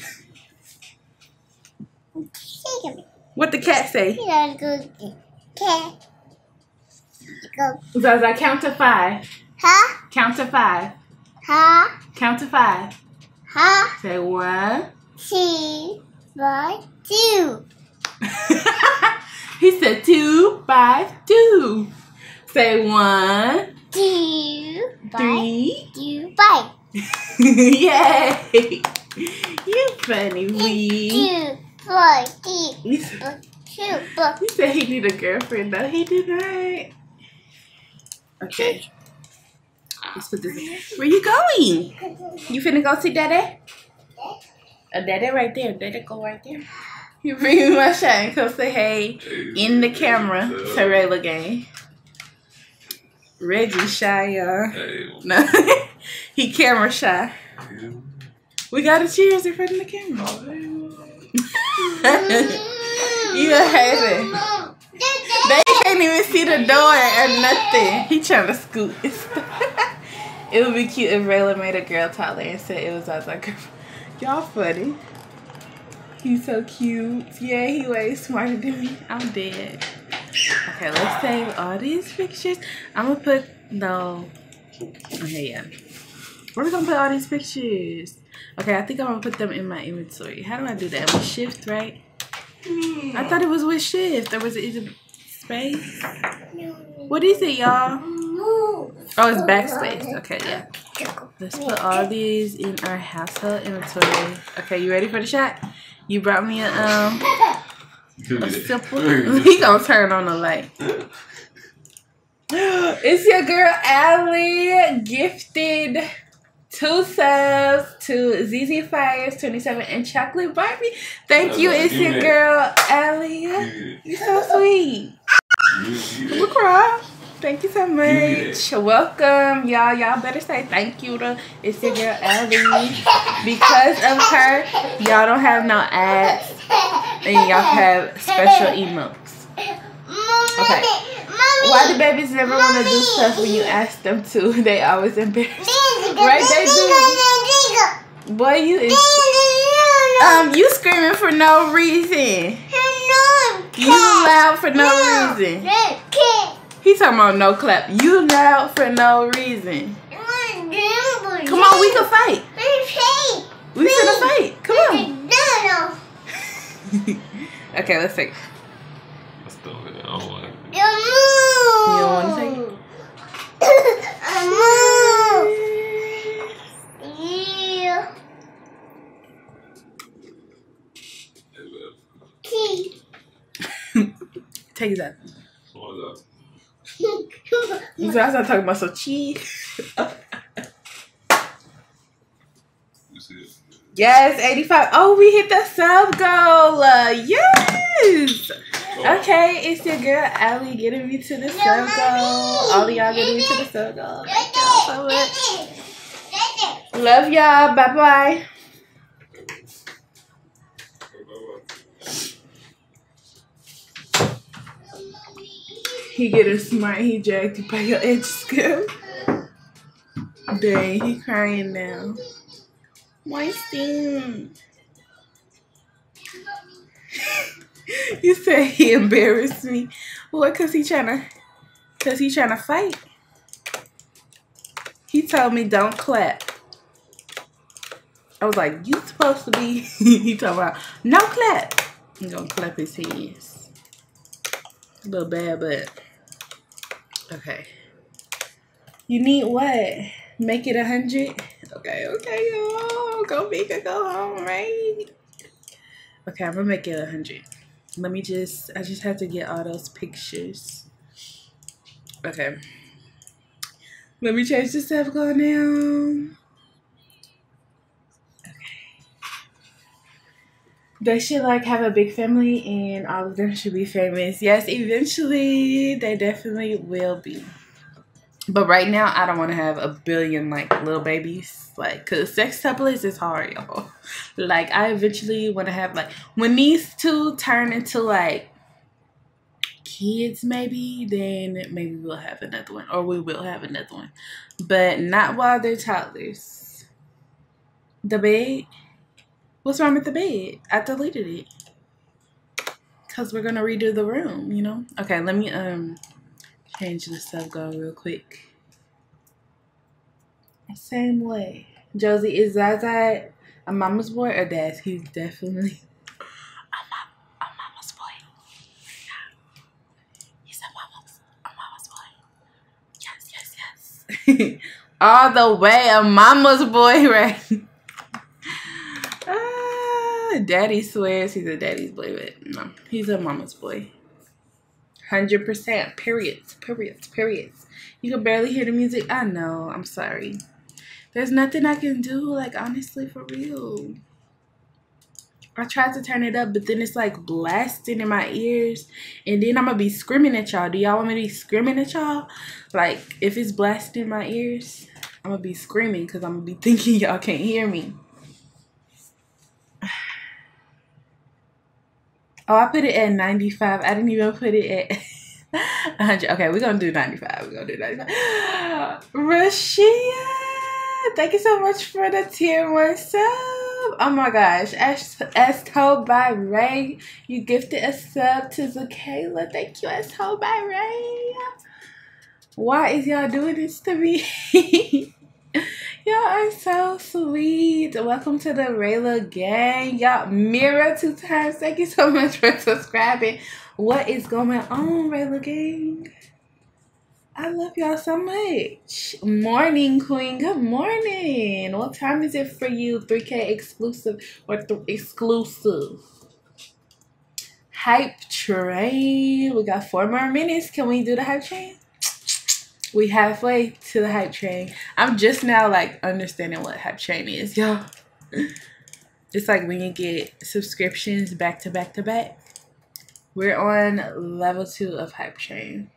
What the cat say? Cat. Go. Zaza, count to five. Huh? Count to five. Huh? Count to five. Huh? Say one. Two. One. [LAUGHS] Two. he said two by two. Say one, Two. three. Two. Bye. [LAUGHS] Yay! You funny wee. Two. Four. Three. You said he said he need a girlfriend. No, he did not. Okay. Let's put this in. Where you going? You finna go see daddy? A daddy right there. Daddy go right there. You bring me my shot and come say hey in the camera to Rayla game. Reggie shy, y'all. Hey, No, [LAUGHS] he camera shy. We got a cheers in front of the camera. Oh, [LAUGHS] you a hater. They can't even see the door or nothing. He trying to scoot. [LAUGHS] it would be cute if Rayla made a girl taller and said it was us. Like, y'all funny. He's so cute. Yeah, he way smarter than me. I'm dead. Okay, let's save all these pictures. I'm gonna put no. Okay, yeah. Where we gonna put all these pictures? Okay, I think I'm gonna put them in my inventory. How do I do that? With shift, right? I thought it was with shift. Or was it either space? What is it, y'all? Oh, it's backspace. Okay, yeah. Let's put all these in our household inventory. Okay, you ready for the shot? You brought me a um. [LAUGHS] [LAUGHS] he gonna turn on the light. [GASPS] it's your girl Allie gifted two subs to ZZ Fires 27 and Chocolate Barbie. Thank you. It's your girl Allie. You're so sweet. Look, Rob. Thank you so much. Welcome, y'all. Y'all better say thank you to it's your girl Ellie. Because of her, y'all don't have no ads and y'all have special emotes. Okay. Why do babies never want to do stuff when you ask them to? [LAUGHS] They always embarrassed. Right, they do. Boy, you is um you screaming for no reason. You loud for no reason. He talking about no clap. You loud for no reason. Come on, we can fight. We finna fight. We can fight. Come on. [LAUGHS] okay, let's take. Let's do it. I don't want it. You don't wanna take it? Yeah. Hey, man. [LAUGHS] Take that. You guys are talking about some cheese. You see it? Yes, 85. Oh, we hit the sub goal. Uh, yes. Okay, it's your girl Allie getting me to the sub goal. All of y'all getting me to the sub goal. Thank y'all so much. Love y'all. Bye bye. He getting smart. He dragged you by your edge skill. Dang, he crying now. Weinstein. [LAUGHS] you said he embarrassed me. What? Cause he trying to, cause he trying to fight. He told me don't clap. I was like, you supposed to be. [LAUGHS] he talking about no clap. He gonna clap his hands. A little bad, but okay. You need what? Make it a hundred. Okay, okay, y'all. Go big or go home, right? Okay, I'm gonna make it a hundred. Let me just. I just have to get all those pictures. Okay. Let me change the stuff going down. They should like have a big family and all of them should be famous. Yes, eventually they definitely will be. But right now I don't want to have a billion like little babies. Like cause sextuplets is hard, y'all. [LAUGHS] Like I eventually want to have like when these two turn into like kids maybe, then maybe we'll have another one. Or we will have another one. But not while they're toddlers. The bed What's wrong with the bed? I deleted it. Cause we're gonna redo the room, you know? Okay, let me um change the stuff. Go real quick. Same way. Josie, is Zaza a mama's boy or dad's? He's definitely [LAUGHS] a, a mama's boy. Yeah. He's a mama's, a mama's boy. Yes, yes, yes. [LAUGHS] All the way a mama's boy, [LAUGHS] right? Ah, daddy swears he's a daddy's boy, but no, he's a mama's boy. 100%. Periods, periods, periods. You can barely hear the music. I know. I'm sorry. There's nothing I can do, like, honestly, for real. I tried to turn it up, but then it's like blasting in my ears. And then I'm going to be screaming at y'all. Do y'all want me to be screaming at y'all? Like, if it's blasting in my ears, I'm going to be screaming because I'm going to be thinking [LAUGHS] y'all can't hear me. Oh, I put it at 95. I didn't even put it at [LAUGHS] 100. Okay, we're going to do 95. We're going to do 95. Rashia, thank you so much for the tier one sub. Oh my gosh. As, as told by Ray, you gifted a sub to Zakayla. Thank you, as told by Ray. Why is y'all doing this to me? [LAUGHS] Y'all are so sweet. Welcome to the Rayla gang. Y'all mirror two times. Thank you so much for subscribing. What is going on, Rayla gang? I love y'all so much. Morning, Queen. Good morning. What time is it for you? 3K exclusive or exclusive? Hype train. We got four more minutes. Can we do the hype train? We halfway to the hype train. I'm just now like understanding what hype train is, y'all. [LAUGHS] It's like when you get subscriptions back to back to back. We're on level two of hype train.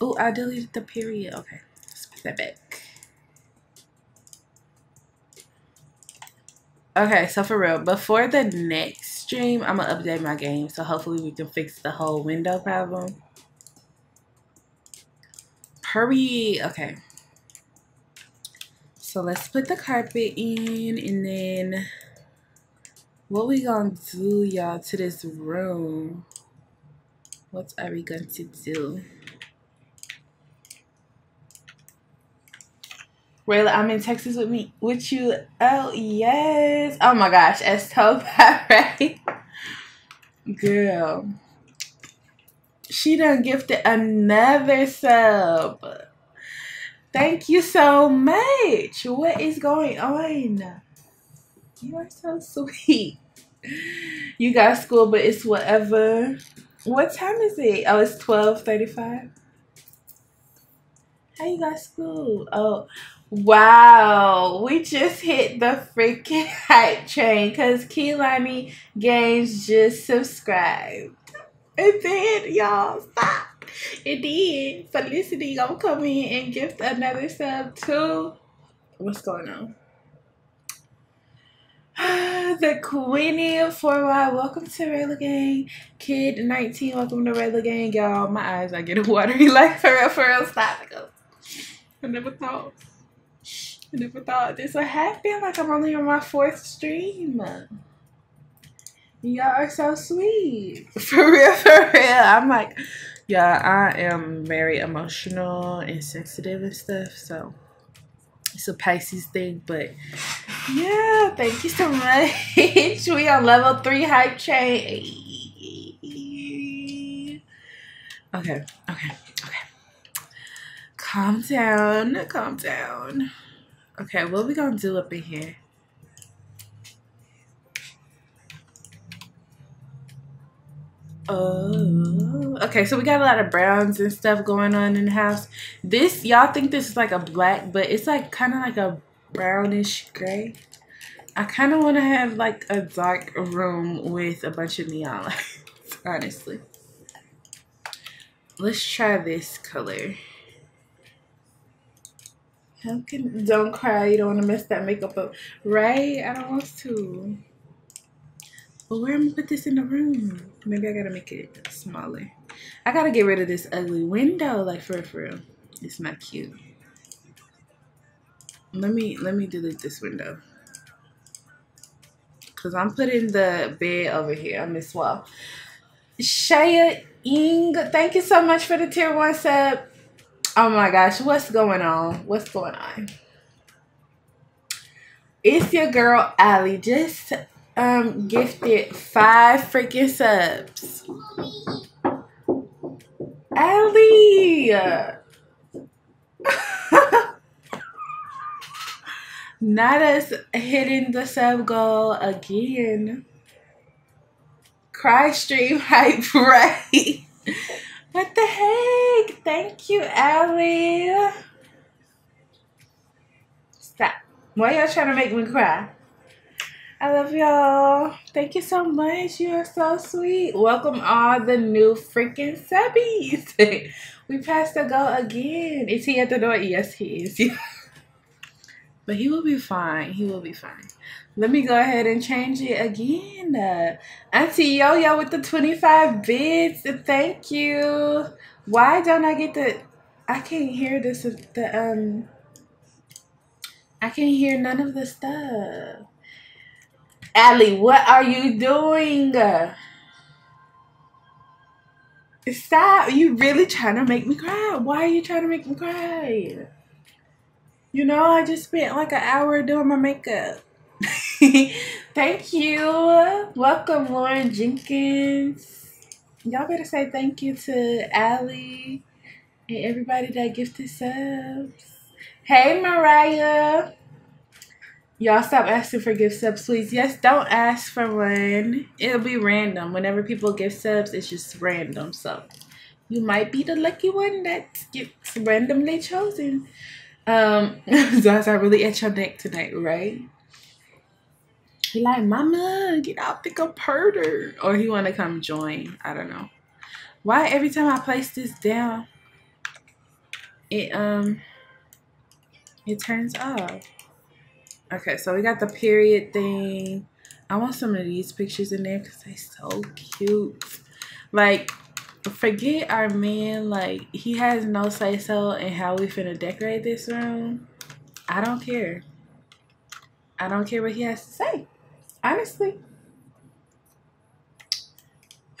Oh, I deleted the period. Okay, let's put that back. Okay, so for real, before the next stream, I'm gonna update my game. So hopefully we can fix the whole window problem. Hurry. Okay. So let's put the carpet in and then what we gonna do, y'all, to this room? What are we going to do? Rayla, I'm in Texas with me with you. Oh yes. Oh my gosh, as told [LAUGHS] by right. Girl. She done gifted another sub. Thank you so much. What is going on? You are so sweet. You got school, but it's whatever. What time is it? Oh, it's 12.35. How you got school? Oh, wow. We just hit the freaking [LAUGHS] hype train because Keelani Games just subscribed. And then, y'all, stop. And then, Felicity gonna come in and gift another sub too. What's going on? [SIGHS] the Queenie for why welcome to Rayla Gang. Kid 19, welcome to Rayla Gang. Y'all, my eyes are getting [LAUGHS] watery. Like, for real, for real, stop. Oh. I never thought. I never thought this would happen. Like, I'm only on my fourth stream. Y'all are so sweet. [LAUGHS] For real, for real. I'm like, yeah, I am very emotional and sensitive and stuff. So it's a Pisces thing, but yeah, thank you so much. [LAUGHS] we on level three hype train. Okay, okay, okay. Calm down, calm down. Okay, what we gonna do up in here? Oh, okay. So we got a lot of browns and stuff going on in the house. This, y'all think this is like a black, but it's like kind of like a brownish gray. I kind of want to have like a dark room with a bunch of neon [LAUGHS] lights, honestly. Let's try this color. How can, don't cry, you don't want to mess that makeup up. Right? I don't want to. But where am I gonna put this in the room? Maybe I gotta make it smaller. I gotta get rid of this ugly window, like for for real. It's not cute. Let me let me delete this window. Cause I'm putting the bed over here on this wall. Shaya Ing, thank you so much for the tier one sub. Oh my gosh, what's going on? What's going on? It's your girl Allie. Just um gifted five freaking subs. Allie! [LAUGHS] Not us hitting the sub goal again. Cry stream [LAUGHS] hype, right? What the heck? Thank you, Allie. Stop. Why y'all trying to make me cry? I love y'all. Thank you so much. You are so sweet. Welcome all the new freaking subbies. [LAUGHS] we passed the goal again. Is he at the door? Yes, he is. [LAUGHS] but he will be fine. He will be fine. Let me go ahead and change it again. Uh, Auntie Yo Yo with the 25 bits. Thank you. Why don't I get the... I can't hear this. The um. I can't hear none of the stuff. Allie, what are you doing? Stop. You really trying to make me cry. Why are you trying to make me cry? You know, I just spent like an hour doing my makeup. [LAUGHS] thank you. Welcome, Lauren Jenkins. Y'all better say thank you to Allie and everybody that gifted subs. Hey, Mariah. Y'all stop asking for gift subs, please. Yes, don't ask for one. It'll be random. Whenever people give subs, it's just random. So you might be the lucky one that gets randomly chosen. Um, [LAUGHS] Zaz, I really at your neck tonight, right? He like, Mama, get out the computer. Or he want to come join. I don't know. Why every time I place this down, it um, it turns off. Okay, so we got the period thing. I want some of these pictures in there because they're so cute. Like, forget our man. Like, he has no say-so in how we finna decorate this room. I don't care. I don't care what he has to say. Honestly.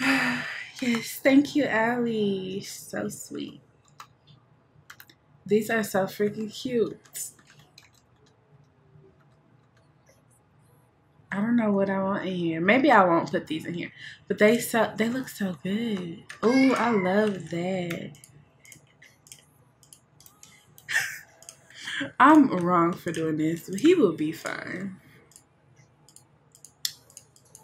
[SIGHS] yes, thank you, Allie. So sweet. These are so freaking cute. I don't know what I want in here. Maybe I won't put these in here. But they so they look so good. Oh, I love that. [LAUGHS] I'm wrong for doing this, he will be fine.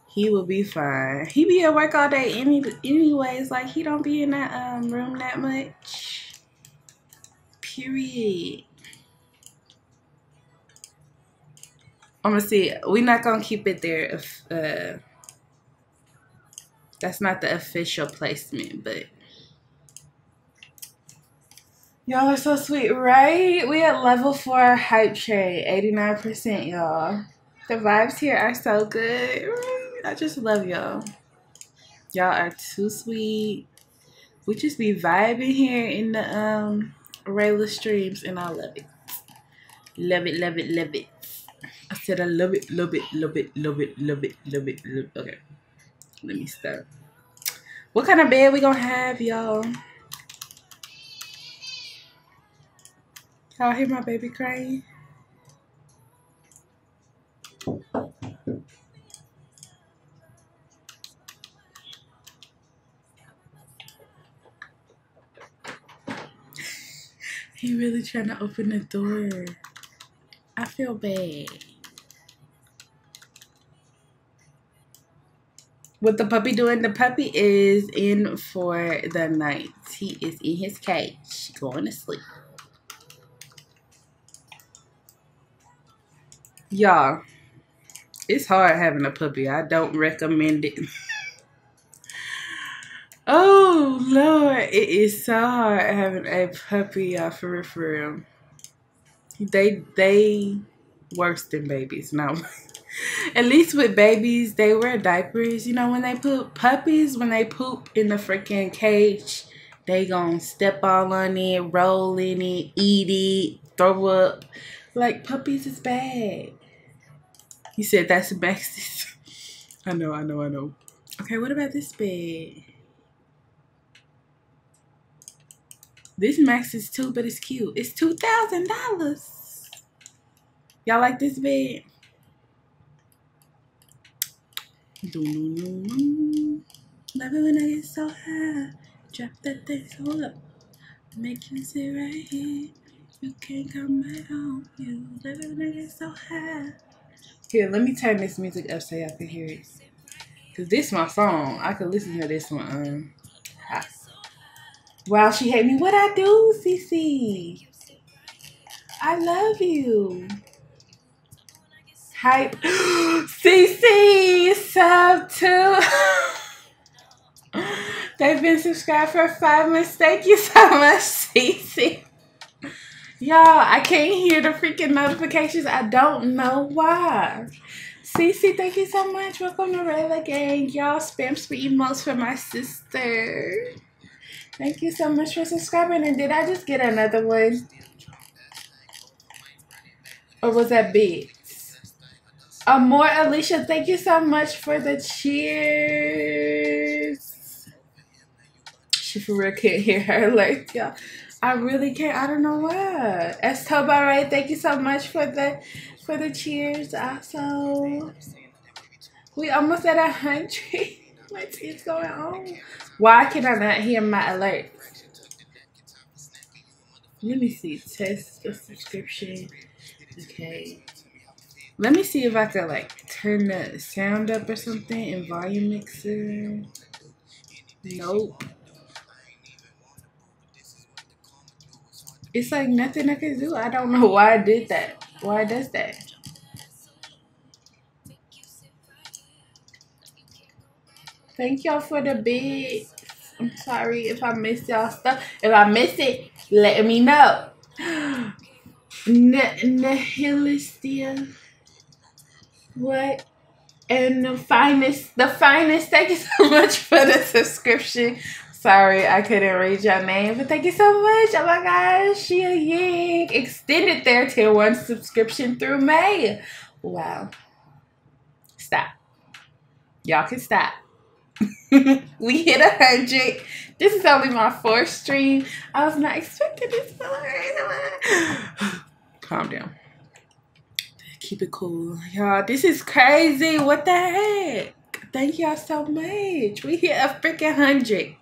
He will be fine. He be at work all day any anyways. Like he don't be in that um room that much. Period. I'm gonna see. We're not gonna keep it there. If uh, that's not the official placement, but y'all are so sweet, right? We at level four hype train, eighty nine percent, y'all. The vibes here are so good. I just love y'all. Y'all are too sweet. We just be vibing here in the um Rayla streams, and I love it. Love it, love it, love it. I said I love it, love it, love it, love it, love it, love it, love it. Okay. Let me start. What kind of bed we gonna have, y'all? Y'all hear my baby crying? he really trying to open the door. I feel bad. What the puppy doing? The puppy is in for the night. He is in his cage, going to sleep. Y'all, it's hard having a puppy. I don't recommend it. [LAUGHS] oh, Lord. It is so hard having a puppy, y'all, for real, for real. They, they worse than babies. No. [LAUGHS] At least with babies, they wear diapers. You know, when they poop, puppies, when they poop in the freaking cage, they gonna step all on it, roll in it, eat it, throw up. Like, puppies is bad. He said that's Max's. [LAUGHS] I know, I know, I know. Okay, what about this bed? This Max is too, but it's cute. It's $2,000. Y'all like this bed? Love it when I get so high. Drop that thing so up. Make you sit right here. You can't come back home. You love it when I get so high. Here, let me turn this music up so y'all can hear it. Cause this is my song. I could listen to this one. Um. Wow, she hate me. What I do, Cece? I love you. Hype. CC [GASPS] sub too. [LAUGHS] They've been subscribed for five months. Thank you so much, [LAUGHS] CC. Y'all, I can't hear the freaking notifications. I don't know why. Cece, thank you so much. Welcome to Rayla Gang. Y'all spam some emotes for my sister. Thank you so much for subscribing. And did I just get another one? Or was that big? Amore Alicia, thank you so much for the cheers. She for real can't hear her [LAUGHS] alert, y'all. I really can't. I don't know why. Estoba Ray, thank you so much for the for the cheers. Also, we almost at a hundred. [LAUGHS] What is going on? Why can I not hear my alert? Let me see. Test the subscription. Okay. Let me see if I could like turn the sound up or something in volume mixer. Nope. It's like nothing I can do. I don't know [LAUGHS] why I did that. Why does that? Thank y'all for the bid. I'm sorry if I missed y'all stuff. If I miss it, let me know. [GASPS] Nihilistia. What? And the finest, the finest. Thank you so [LAUGHS] much for the subscription. Sorry, I couldn't read your name, but thank you so much. Oh my gosh, Shia Ying extended their tier one subscription through May. Wow. Stop. Y'all can stop. [LAUGHS] we hit a hundred. This is only my fourth stream. I was not expecting this. [SIGHS] Calm down. Keep it cool. Y'all, this is crazy. What the heck? Thank y'all so much. We hit a freaking hundred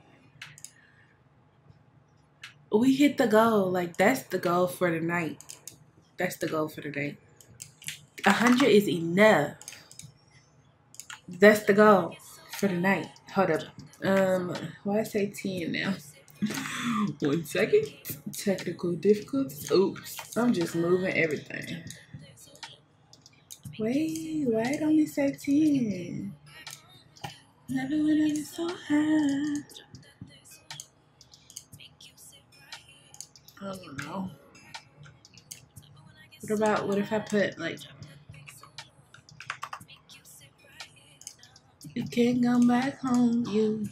we hit the goal. Like that's the goal for the night. That's the goal for the day. A hundred is enough. That's the goal for the night. Hold up. Um, why I say ten now? [LAUGHS] One second. Technical difficulties. Oops. I'm just moving everything. Wait, why it only say ten? Never went get so high. Oh, I don't know. What about, what if I put, like, you can't come back home, you.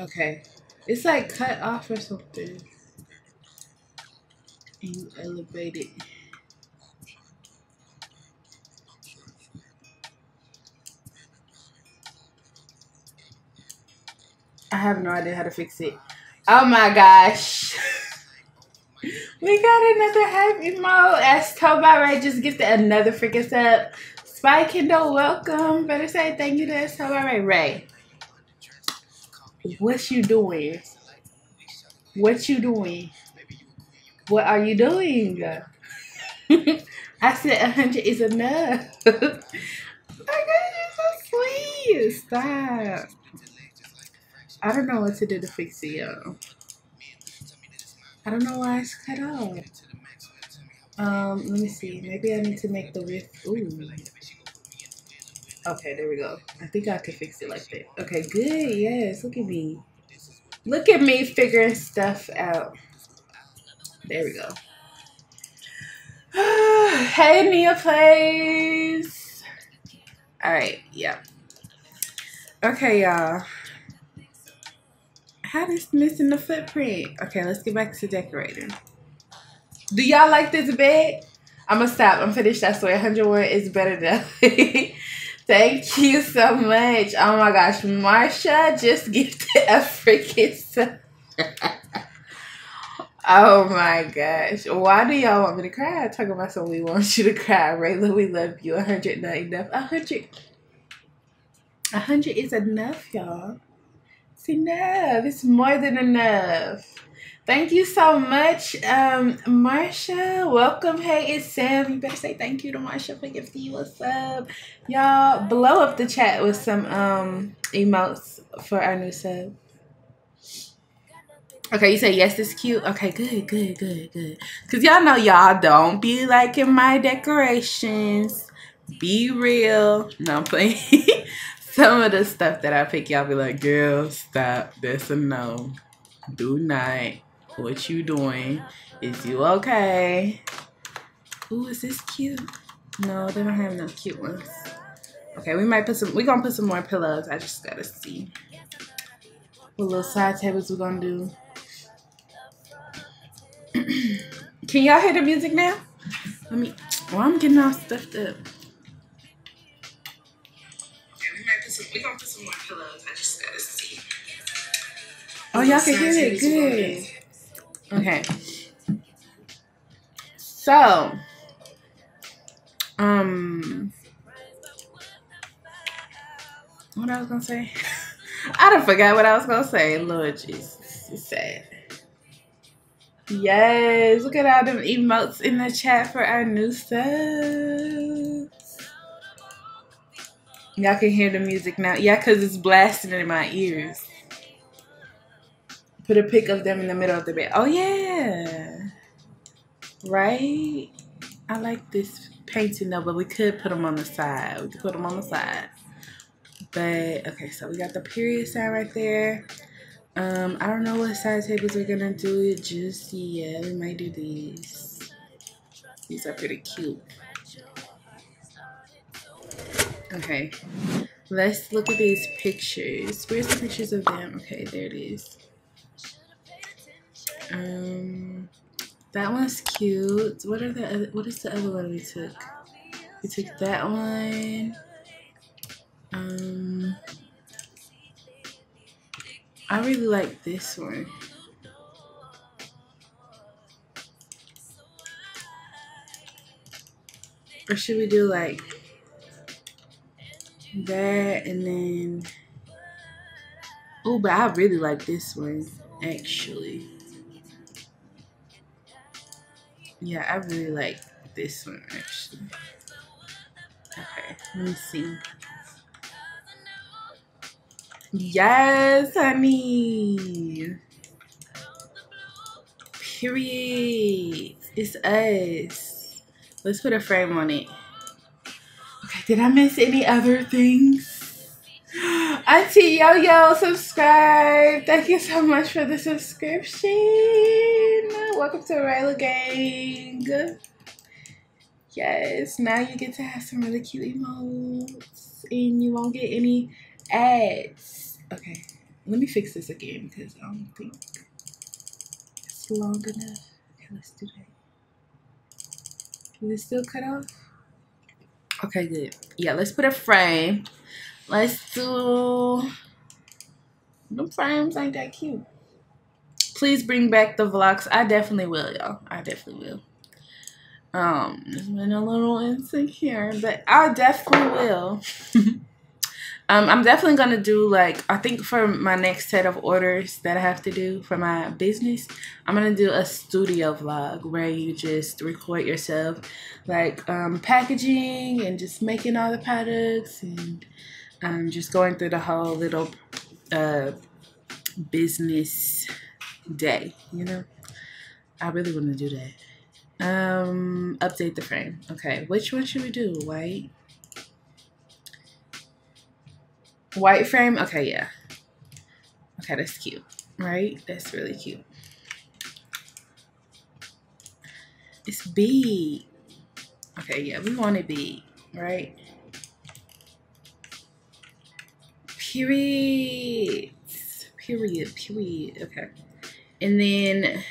Okay. It's like cut off or something. You elevate it. I have no idea how to fix it. Oh my gosh. We got another happy emote. As told by Ray, just gifted another freaking sub. Spy Kindle, welcome. Better say thank you to as told Ray. Ray, what you doing? What you doing? What are you doing? [LAUGHS] I said 100 is enough. [LAUGHS] My God, you're so sweet. Stop. I don't know what to do to fix it, y'all. I don't know why it's cut off. Um, let me see. Maybe I need to make the width. Ooh. Okay, there we go. I think I could fix it like that. Okay, good. Yes, look at me. Look at me figuring stuff out. There we go. [SIGHS] hey, Nia Plays. All right, yeah. Okay, y'all. How is missing the footprint? Okay, let's get back to decorating. Do y'all like this bed? I'm gonna stop. I'm finished. I swear, 101 is better than. [LAUGHS] Thank you so much. Oh my gosh, Marsha just gifted a [LAUGHS] freaking. [LAUGHS] oh my gosh, why do y'all want me to cry? Talking about something we want you to cry. Rayla, we love you. 100 not enough. 100. 100 is enough, y'all. Enough. It's more than enough. Thank you so much, um, Marsha. Welcome. Hey, it's Sam. You better say thank you to Marsha for gifting you what's up. Y'all blow up the chat with some um emotes for our new sub. Okay, you say yes, it's cute. Okay, good, good, good, good. Cause y'all know y'all don't be liking my decorations. Be real. No, I'm playing. [LAUGHS] Some of the stuff that I pick, y'all be like, girl, stop. That's a no. Do not. What you doing? Is you okay? Ooh, is this cute? No, they don't have no cute ones. Okay, we might put some, we gonna put some more pillows. I just gotta see. What little side tables we gonna do. [CLEARS THROAT] Can y'all hear the music now? Let me, well, I'm getting all stuffed up. We might put some, we gonna put some more pillows. I just gotta see. Oh, y'all can hear it. Good. Okay. So, um, what I was gonna say? [LAUGHS] I don't forgot what I was gonna say. Lord Jesus, it's sad. Yes, look at all them emotes in the chat for our new subs. Y'all can hear the music now. Yeah, because it's blasting in my ears. Put a pic of them in the middle of the bed. Oh, yeah. Right? I like this painting though, but we could put them on the side. We could put them on the side. But, okay, so we got the period sign right there. Um, I don't know what side tables we're gonna do it just yet. We might do these. These are pretty cute. Okay, let's look at these pictures. Where's the pictures of them? Okay, there it is. Um, that one's cute. What are the other? What is the other one we took? We took that one. Um. I really like this one. Or should we do like that and then Oh, but I really like this one actually. Yeah, I really like this one actually. Okay, let me see. Yes, honey. Period. It's us. Let's put a frame on it. Did I miss any other things? [GASPS] Auntie Yo Yo, subscribe. Thank you so much for the subscription. Welcome to Rayla Gang. Yes, now you get to have some really cute emotes and you won't get any ads. Okay, let me fix this again because I don't think it's long enough. Okay, let's do that. Is it still cut off? Okay, good. Yeah, let's put a frame. Let's do. The frames ain't that cute. Please bring back the vlogs. I definitely will, y'all. I definitely will. Um, it's been a little insecure, but I definitely will. [LAUGHS] Um, I'm definitely gonna do like I think for my next set of orders that I have to do for my business, I'm gonna do a studio vlog where you just record yourself, like um, packaging and just making all the products and um, just going through the whole little uh, business day. You know, I really want to do that. Um, update the frame. Okay, which one should we do? White. White frame? Okay, yeah. Okay, that's cute, right? That's really cute. It's big. Okay, yeah, we want it big, right? Period. Period, period. Okay. And then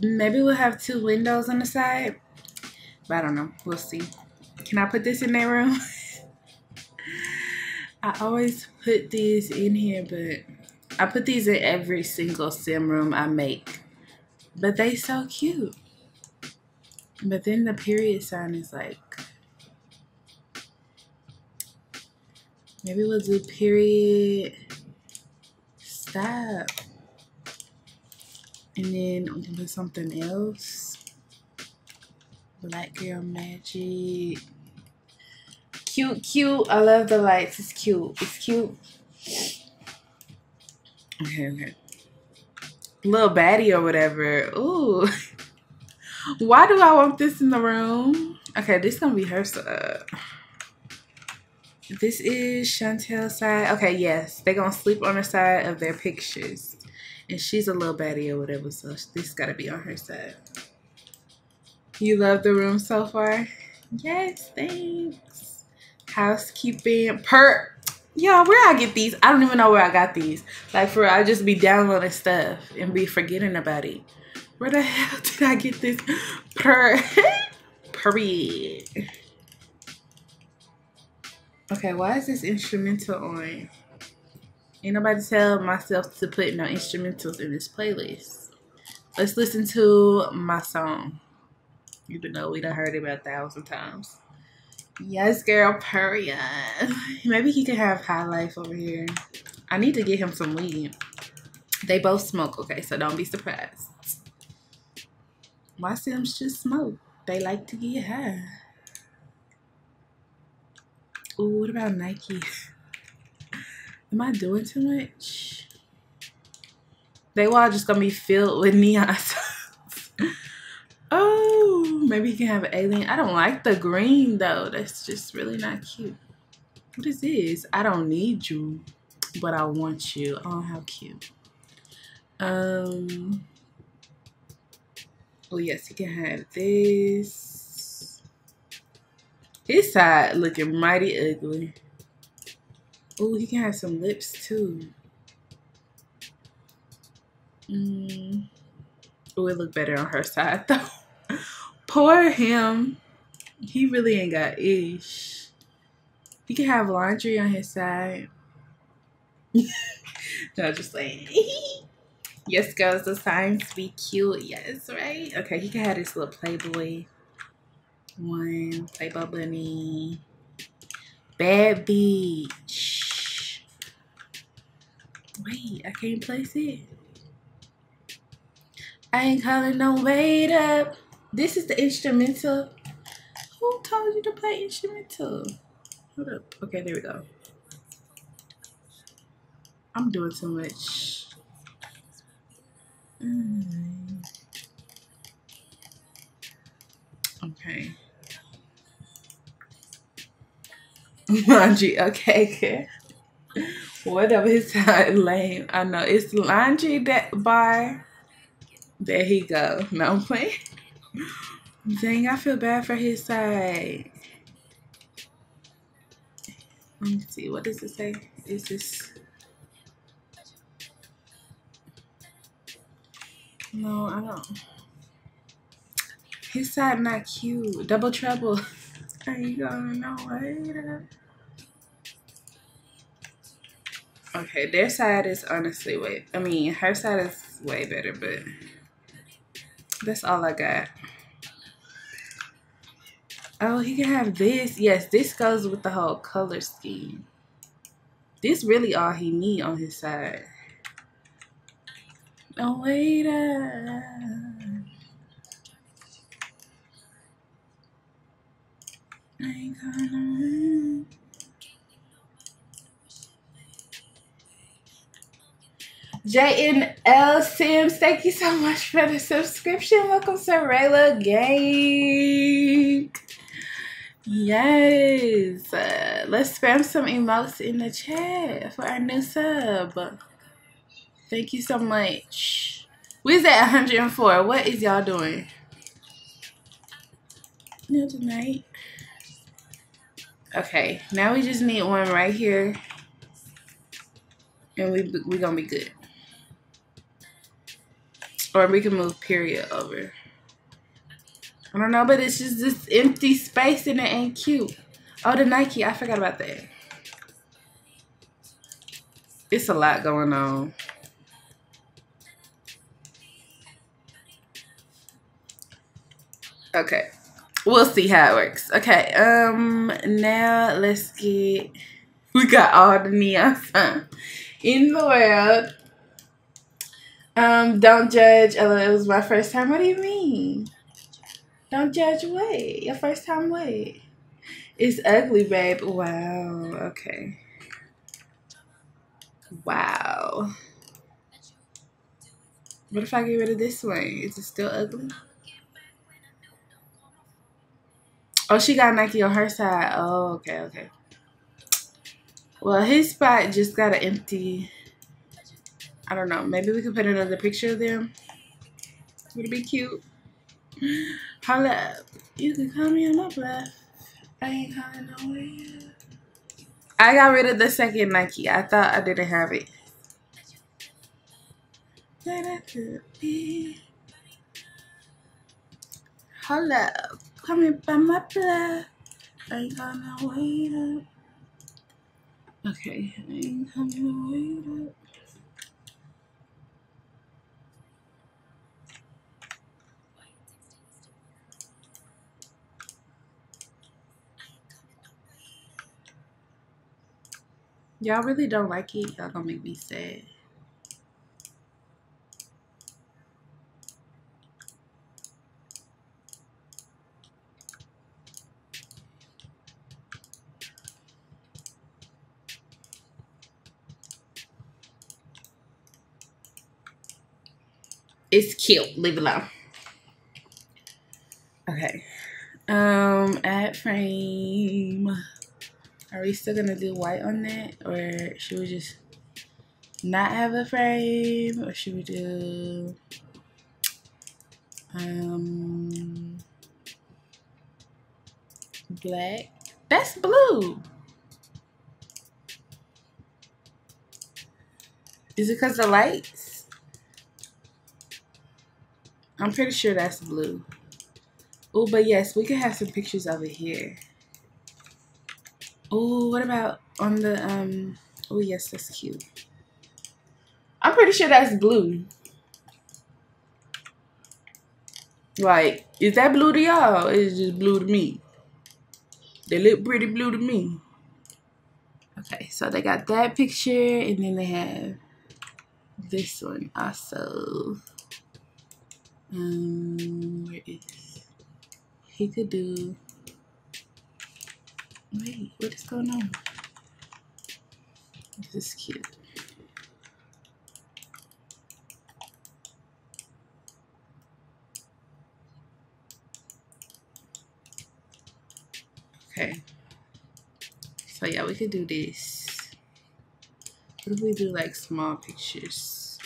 maybe we'll have two windows on the side. But I don't know. We'll see. Can I put this in their room? [LAUGHS] I always put these in here, but I put these in every single sim room I make. But they so cute. But then the period sign is like maybe we'll do period Stop. And then we can put something else. Black girl magic. Cute, cute. I love the lights. It's cute. It's cute. Okay, okay. Little baddie or whatever. Ooh. [LAUGHS] Why do I want this in the room? Okay, this gonna be her side. This is Chantel's side. Okay, yes. They're gonna sleep on the side of their pictures. And she's a little baddie or whatever, so this gotta be on her side. You love the room so far? Yes, thanks. Housekeeping. Per yeah, where I get these? I don't even know where I got these. Like for I just be downloading stuff and be forgetting about it. Where the hell [LAUGHS] did I get this per [LAUGHS] period? Okay, why is this instrumental on? Ain't nobody tell myself to put no instrumentals in this playlist. Let's listen to my song. Even though we done heard it about a thousand times. Yes, girl, period. [LAUGHS] Maybe he could have high life over here. I need to get him some weed. They both smoke, okay, so don't be surprised. My Sims just smoke. They like to get high. Ooh, what about Nike? [LAUGHS] Am I doing too much? They all just gonna be filled with neon [LAUGHS] Oh, maybe you can have an alien. I don't like the green though. That's just really not cute. What is this? I don't need you, but I want you. Oh, how cute. Um. Oh yes, you can have this. His side looking mighty ugly. Oh, he can have some lips too. Mm. Oh, it look better on her side though. [LAUGHS] Poor him. He really ain't got ish. He can have laundry on his side. [LAUGHS] no, just saying. [LAUGHS] yes, girls, the signs be cute. Yes, right? Okay, he can have this little Playboy one. Playboy bunny. Bad beach. Wait, I can't place it. I ain't calling no wait up. This is the instrumental. Who told you to play instrumental? Hold up. Okay, there we go. I'm doing too much. Mm. Okay. [LAUGHS] Laundry. Okay. [LAUGHS] Whatever his side [LAUGHS] lame. I know it's laundry that bar. There he go. No I'm playing. Dang, I feel bad for his side. Let me see. What does it say? Is this? No, I don't. His side not cute. Double trouble. [LAUGHS] Are you gonna know later? Okay, their side is honestly way. I mean, her side is way better, but that's all I got. Oh, he can have this. Yes, this goes with the whole color scheme. This really all he need on his side. Oh, wait. Uh, I ain't gonna JNL Sims, thank you so much for the subscription. Welcome to Rayla Gang. Yes. Uh, let's spam some emotes in the chat for our new sub. Thank you so much. We's at 104. What is y'all doing? No tonight. Okay, now we just need one right here. And we we gonna be good. Or we can move period over. I don't know, but it's just this empty space and it ain't cute. Oh, the Nike. I forgot about that. It's a lot going on. Okay. We'll see how it works. Okay. Um. Now let's get. We got all the neon in the world. Um, don't judge. It was my first time. What do you mean? Don't judge what? Your first time what? It's ugly, babe. Wow. Okay. Wow. What if I get rid of this one? Is it still ugly? Oh, she got Nike on her side. Oh, okay, okay. Well, his spot just got an empty. I don't know. Maybe we could put another picture of them. Would it be cute? Holla. You can call me on my bluff. I ain't calling no way. I got rid of the second Nike. I thought I didn't have it. Holla. Call me by my bluff. I ain't calling no way. Okay. I ain't calling no way Y'all really don't like it? Y'all gonna make me sad. It's cute. Leave it alone. Okay. Um, add frame. Are we still gonna do white on that, or should we just not have a frame, or should we do um black? That's blue. Is it because the lights? I'm pretty sure that's blue. Oh, but yes, we could have some pictures over here. Oh, what about on the um? Oh yes, that's cute. I'm pretty sure that's blue. Like, is that blue to y'all? It's just blue to me. They look pretty blue to me. Okay, so they got that picture, and then they have this one also. Um, where is he? Could do Wait, what is going on? This is cute. Okay. So yeah, we could do this. What if we do like small pictures?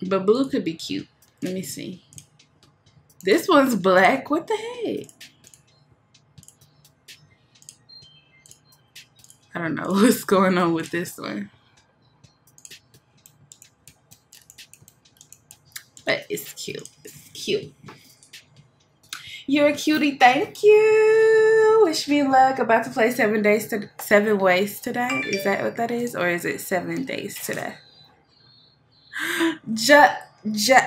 But blue could be cute. Let me see. This one's black. What the heck? I don't know [LAUGHS] what's going on with this one. But it's cute. It's cute. You're a cutie. Thank you. Wish me luck. About to play seven days to seven ways today. Is that what that is, or is it seven days today? [GASPS] Ja, ja,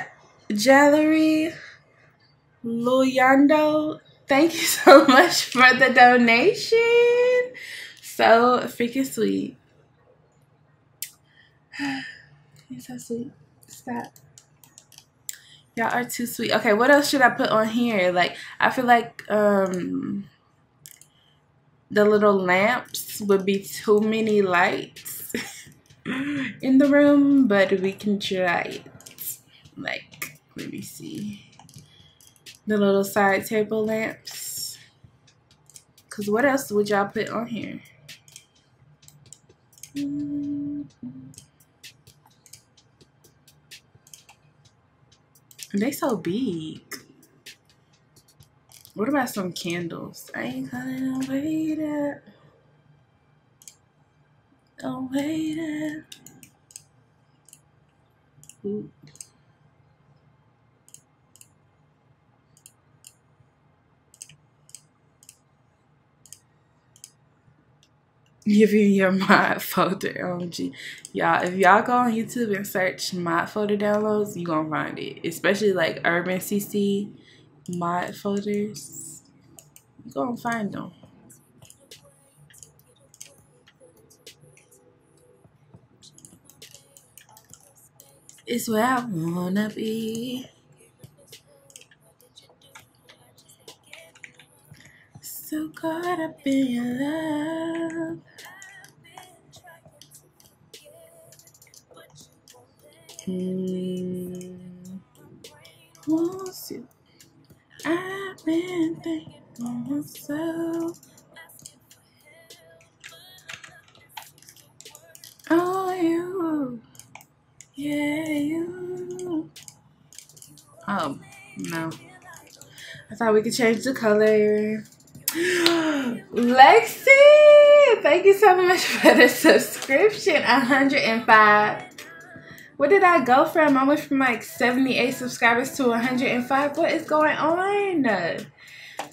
Jallery. Luyando, thank you [LAUGHS] so much for the donation. So freaking sweet. [SIGHS] You're so sweet. Stop. Y'all are too sweet. Okay, what else should I put on here? Like, I feel like um the little lamps would be too many lights [LAUGHS] in the room, but we can try it. Like, let me see the little side table lamps. Because what else would y'all put on here? They so big. What about some candles? I ain't gonna wait up. Don't wait up. Ooh. giving your mod [LAUGHS] folder OMG. Y'all, if y'all go on YouTube and search mod folder downloads, you gonna find it. Especially like Urban CC mod folders. You gonna find them. It's where I wanna be. So caught up in your love. Mm. Wants you. I've been thinking for myself. Oh, you. Yeah, you. Oh, no. I thought we could change the color. Lexi, thank you so much [LAUGHS] for the subscription. 105. Where did I go from? I went from like 78 subscribers to 105. What is going on?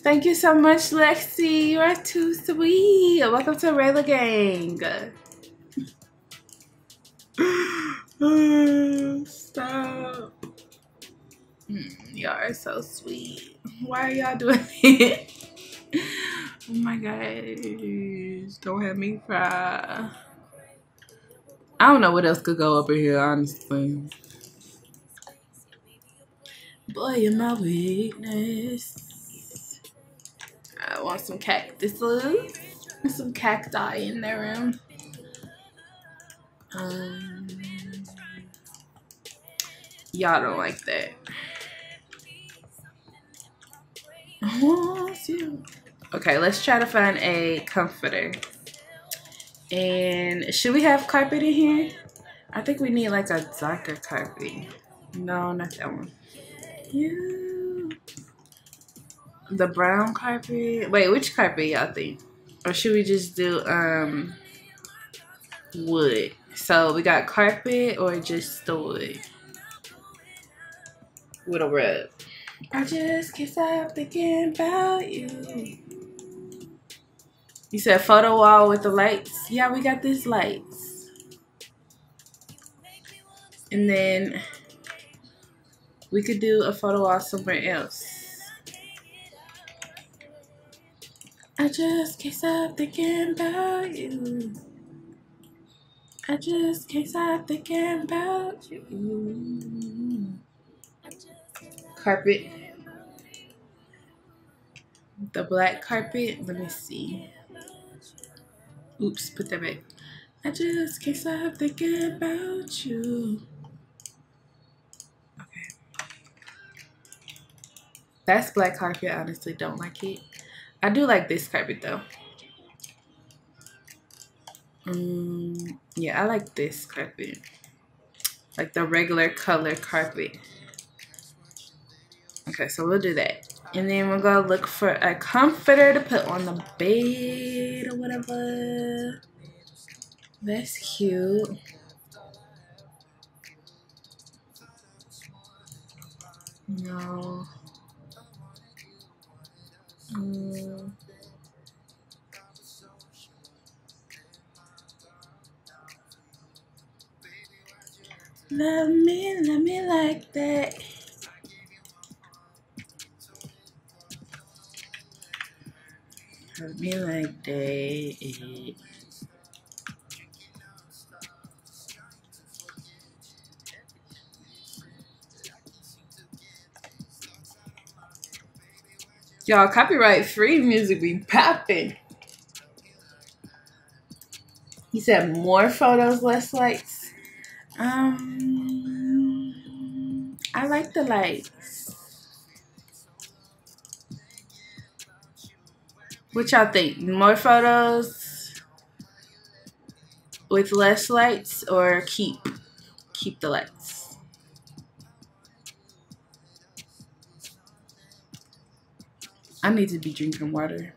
Thank you so much, Lexi. You are too sweet. Welcome to Rayla Gang. [GASPS] Stop. Mm, y'all are so sweet. Why are y'all doing [LAUGHS] it? [LAUGHS] oh my gosh. Don't have me cry. I don't know what else could go up in here, honestly. Boy, you're my weakness. I want some cactuses some cacti in their room. Um, y'all don't like that. [LAUGHS] Oh, okay, let's try to find a comforter. And should we have carpet in here? I think we need like a darker carpet. No, not that one. You. The brown carpet. Wait, which carpet y'all think? Or should we just do um wood? So we got carpet or just the wood with a rug. I just can't stop thinking about you. You said photo wall with the lights. Yeah, we got these lights. And then we could do a photo wall somewhere else. I just can't stop thinking about you. I just can't stop thinking about you. Carpet. The black carpet. Let me see. Oops, put that back. I just can't stop thinking about you. Okay. That's black carpet. I honestly don't like it. I do like this carpet though. Um, yeah, I like this carpet. Like the regular color carpet. Okay, so we'll do that. And then we're gonna look for a comforter to put on the bed or whatever. That's cute. No. Mm. Love me, love me like that. Love me like that. Y'all, copyright free music be popping. He said more photos, less likes. Um, I like the lights. What y'all think? More photos with less lights, or keep keep the lights? I need to be drinking water.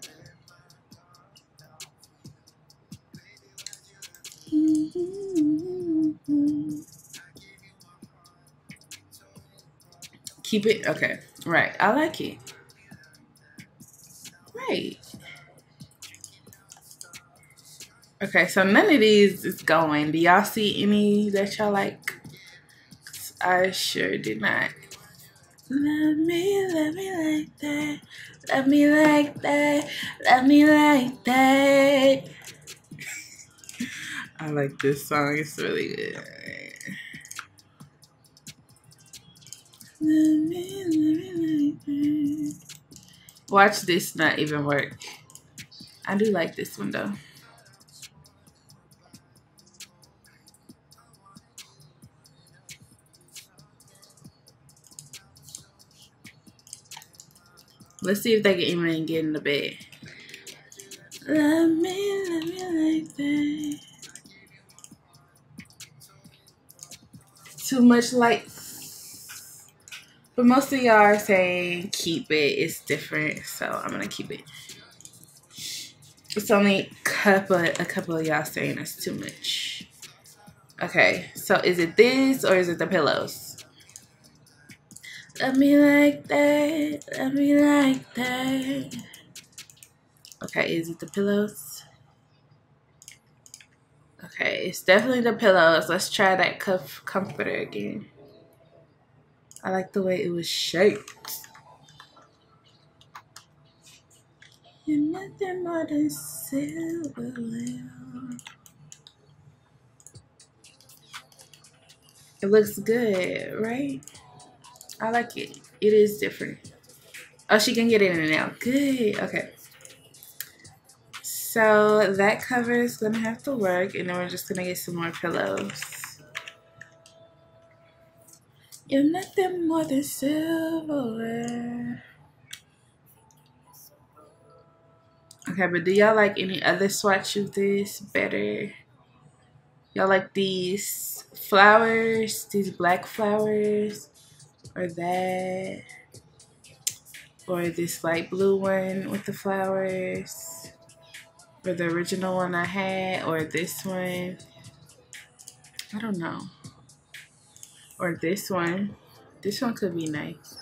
Keep it okay. Right. I like it. Right. Okay, so none of these is going. Do y'all see any that y'all like? I sure did not. Love me, love me like that. Love me like that. Love me like that. [LAUGHS] I like this song. It's really good. Me, me like that. Watch this not even work. I do like this one though. Let's see if they can even get in the bed. Let me, let me like that. Too much light. But most of y'all are saying keep it. It's different, so I'm gonna keep it. It's only a couple, a couple of y'all saying it's too much. Okay, so is it this or is it the pillows? Let me like that. Let me like that. Okay, is it the pillows? Okay, it's definitely the pillows. Let's try that cuff comforter again. I like the way it was shaped. You're nothing more than silverware. It looks good, right? I like it. It is different. Oh, she can get in and out. Good. Okay. So that cover is going to have to work. And then we're just going to get some more pillows. You're nothing more than silverware. Okay, but do y'all like any other swatch of this better? Y'all like these flowers, these black flowers, or that, or this light blue one with the flowers, or the original one I had, or this one. I don't know. Or this one. This one could be nice.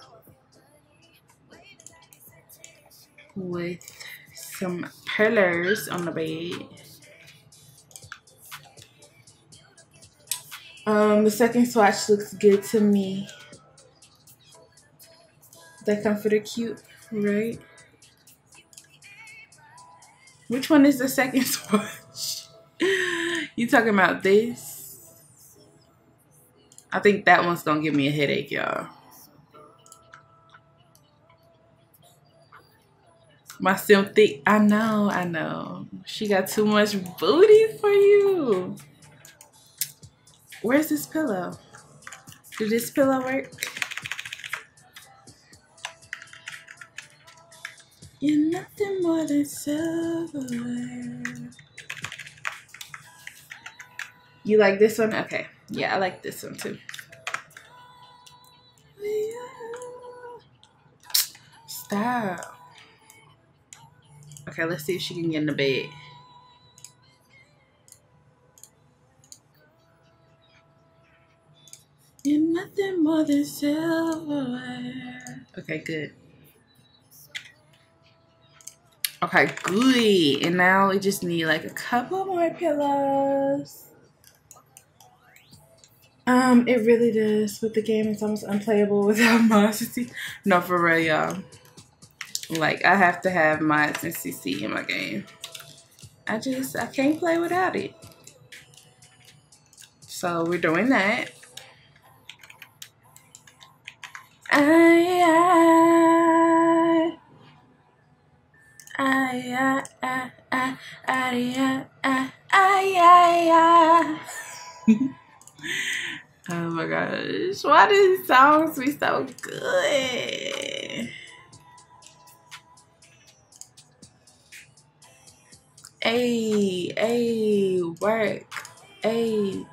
With some pillars on the bed. Um, the second swatch looks good to me. That comforter cute, right? Which one is the second [LAUGHS] swatch? you talking about this? I think that one's gonna give me a headache, y'all. My sim thick. I know, I know. She got too much booty for you. Where's this pillow? Did this pillow work? You're nothing more than silverware. You like this one? Okay. Yeah, I like this one too. Stop. Okay, let's see if she can get in the bed. You're nothing more than silverware. Okay, good. Okay, good. And now we just need like a couple more pillows. Um, it really does, With the game it's almost unplayable [LAUGHS] without mods. No, for real, y'all. Like, I have to have mods and CC in my game. I just, I can't play without it. So, we're doing that. I, I, [LAUGHS] Oh my gosh. Why do these songs be so good? Hey, hey, work. Hey.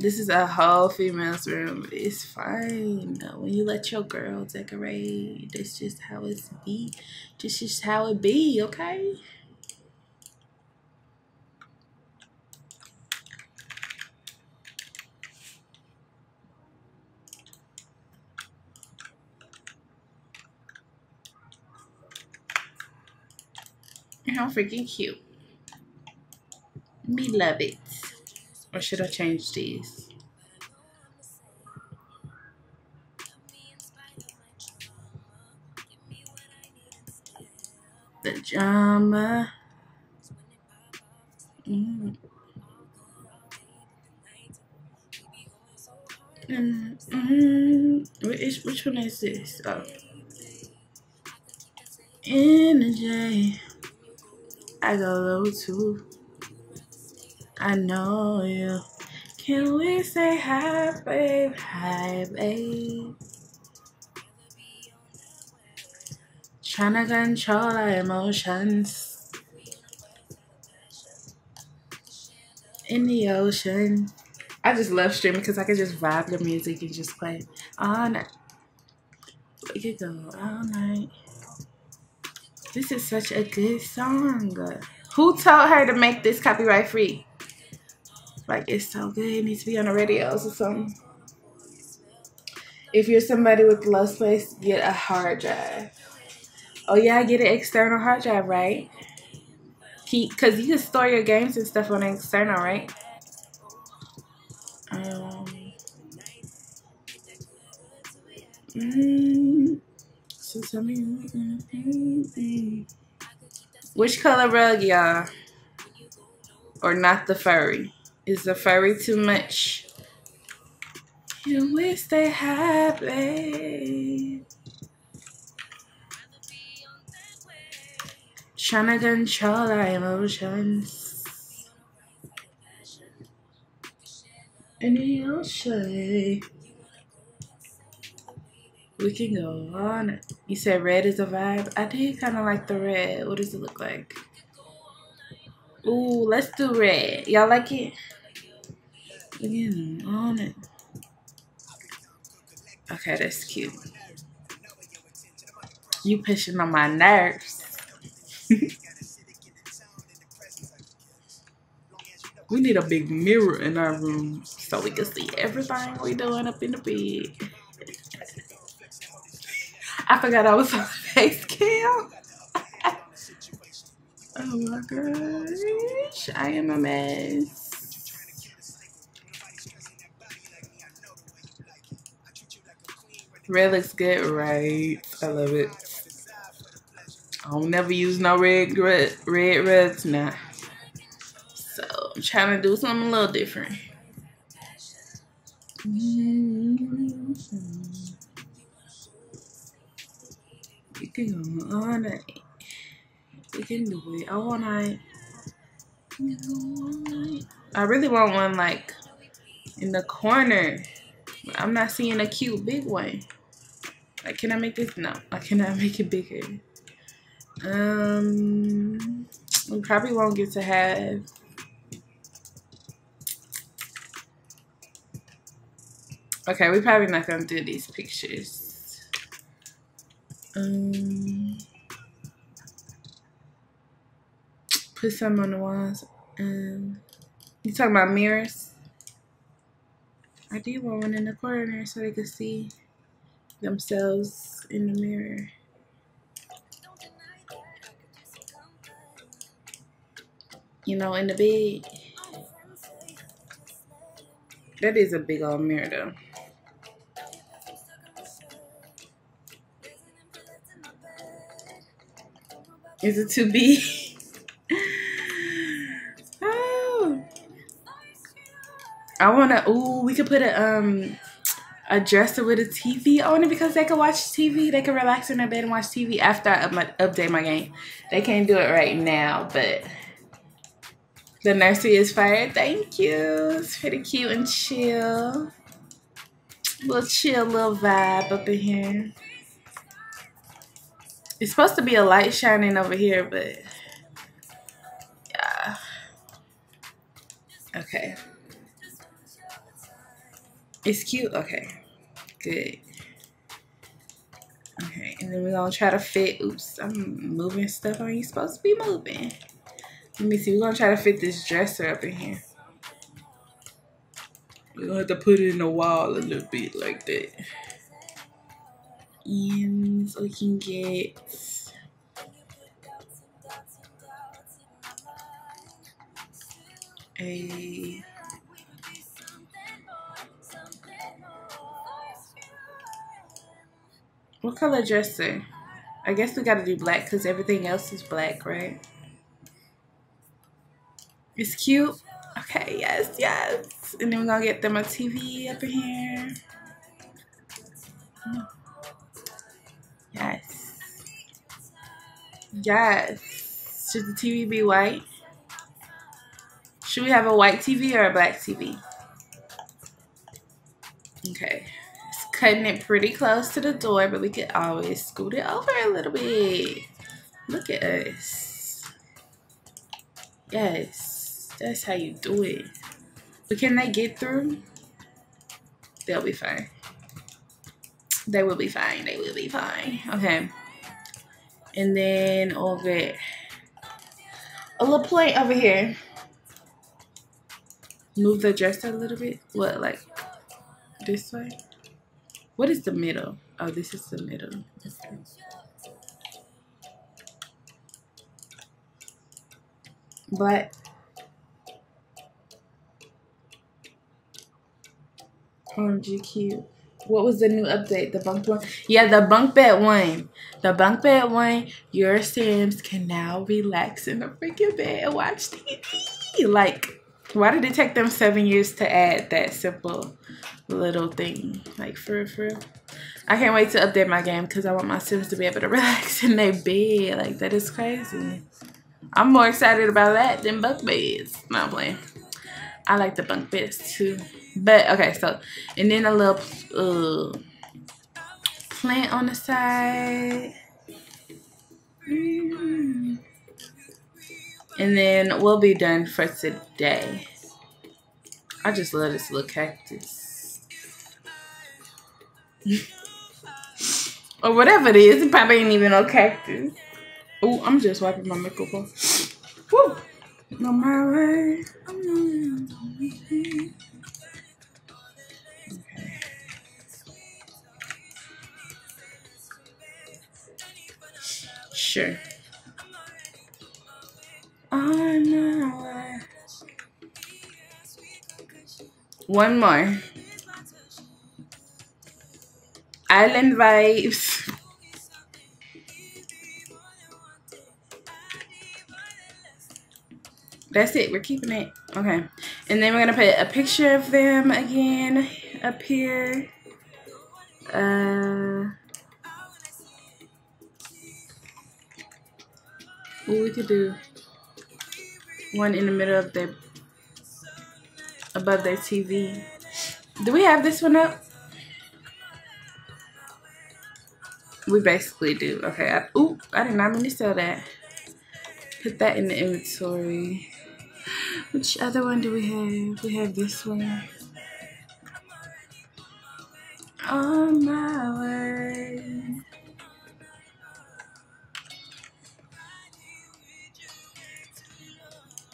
This is a whole female's room. It's fine. When you let your girl decorate, that's just how it's be. Just just how it be, okay? How freaking cute. Me love it. Or should I change these? The drama. Mm. Mm, mm. which, which one is this? Oh. Energy. I go low too. I know you. Can we say hi, babe? Hi, babe. Trying to control our emotions in the ocean. I just love streaming because I can just vibe the music and just play all night. We could go all night. This is such a good song. Who told her to make this copyright free? Like, it's so good. It needs to be on the radios or something. If you're somebody with low space, get a hard drive. Oh, yeah, get an external hard drive, right? Keep, Because you can store your games and stuff on an external, right? Um, [LAUGHS] so tell me which color rug, y'all? Or not the furry? Is the furry too much? You we stay happy. Trying to control our emotions. In the ocean. We can go on. You said red is a vibe. I did kind of like the red. What does it look like? Ooh, let's do red. Y'all like it? Yeah, on it. Okay, that's cute. You pushing on my nerves. [LAUGHS] we need a big mirror in our room so we can see everything we doing up in the bed. I forgot I was on [LAUGHS] face cam. Oh my gosh, I am a mess. Red looks good, right? I love it. I don't never use no red red red reds now. So I'm trying to do something a little different. You can go all night. Can do it all night. I really want one like in the corner. I'm not seeing a cute big one. Like, can I make this? No, I cannot [LAUGHS] make it bigger. Um, we probably won't get to have. Okay, we're probably not gonna do these pictures. Um, put some on the walls. Um, you talking about mirrors? I did want one in the corner so they could see themselves in the mirror. You know, in the bed. That is a big old mirror though. Is it too big? [LAUGHS] oh. I wanna ooh, we could put a um a dresser with a TV on it because they can watch TV. They can relax in their bed and watch TV after I update my game. They can't do it right now, but the nursery is fire. Thank you. It's pretty cute and chill. Little chill, little vibe up in here. It's supposed to be a light shining over here, but yeah. Okay. It's cute. Okay. Good. Okay, and then we're gonna try to fit. Oops, I'm moving stuff on you supposed to be moving. Let me see. We're gonna try to fit this dresser up in here. We're gonna have to put it in the wall a little bit like that. And so we can get a What color dresser? I guess we gotta do black because everything else is black, right? It's cute. Okay, yes, yes. And then we're gonna get them a TV up in here. Yes. Yes. Should the TV be white? Should we have a white TV or a black TV? Okay. Cutting it pretty close to the door, but we could always scoot it over a little bit. Look at us. Yes. That's how you do it. But can they get through? They'll be fine. They will be fine. They will be fine. Okay. And then over a little plate over here. Move the dresser a little bit. What, like this way? What is the middle? Oh, this is the middle. But Um, GQ. What was the new update? The bunk one? Yeah, the bunk bed one. The bunk bed one, your Sims can now relax in the freaking bed and watch TV. Like, why did it take them seven years to add that simple little thing? Like, for for I can't wait to update my game because I want my Sims to be able to [LAUGHS] relax in their bed. Like, that is crazy. I'm more excited about that than bunk beds. No, I'm playing. I like the bunk beds too. But okay, so and then a little uh, plant on the side. Mm. And then we'll be done for today. I just love this little cactus. Or whatever it is. It probably ain't even no cactus. Oh, I'm just wiping my microphone. Woo! On my way. Okay. Sure. On my way. One more. Island vibes. That's it. We're keeping it. Okay. And then we're going to put a picture of them again up here. Uh, we could do. One in the middle of their, above their TV. Do we have this one up? We basically do. Okay. I, ooh, I did not mean to sell that. Put that in the inventory. Which other one do we have? We have this one. On my way.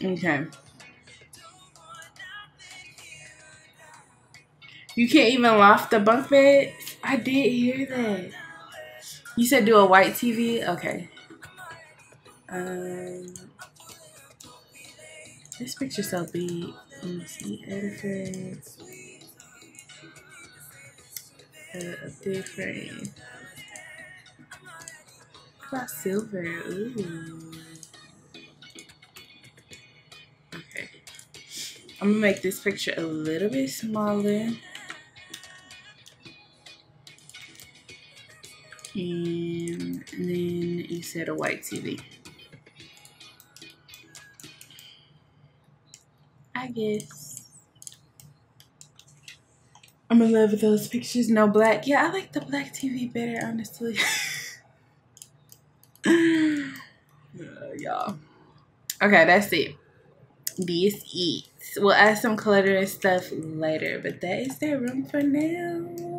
Okay. You can't even loft the bunk bed? I did hear that. You said do a white TV? Okay. Um, this picture so big. Let me see. Editor. Uh, different. About silver. Ooh. Okay. I'm gonna make this picture a little bit smaller. And, then you said a white TV. I guess. I'm in love with those pictures. No black. Yeah, I like the black TV better, honestly. [LAUGHS] uh, y'all. Okay, that's it. This it. We'll add some clutter and stuff later, but that is their room for now.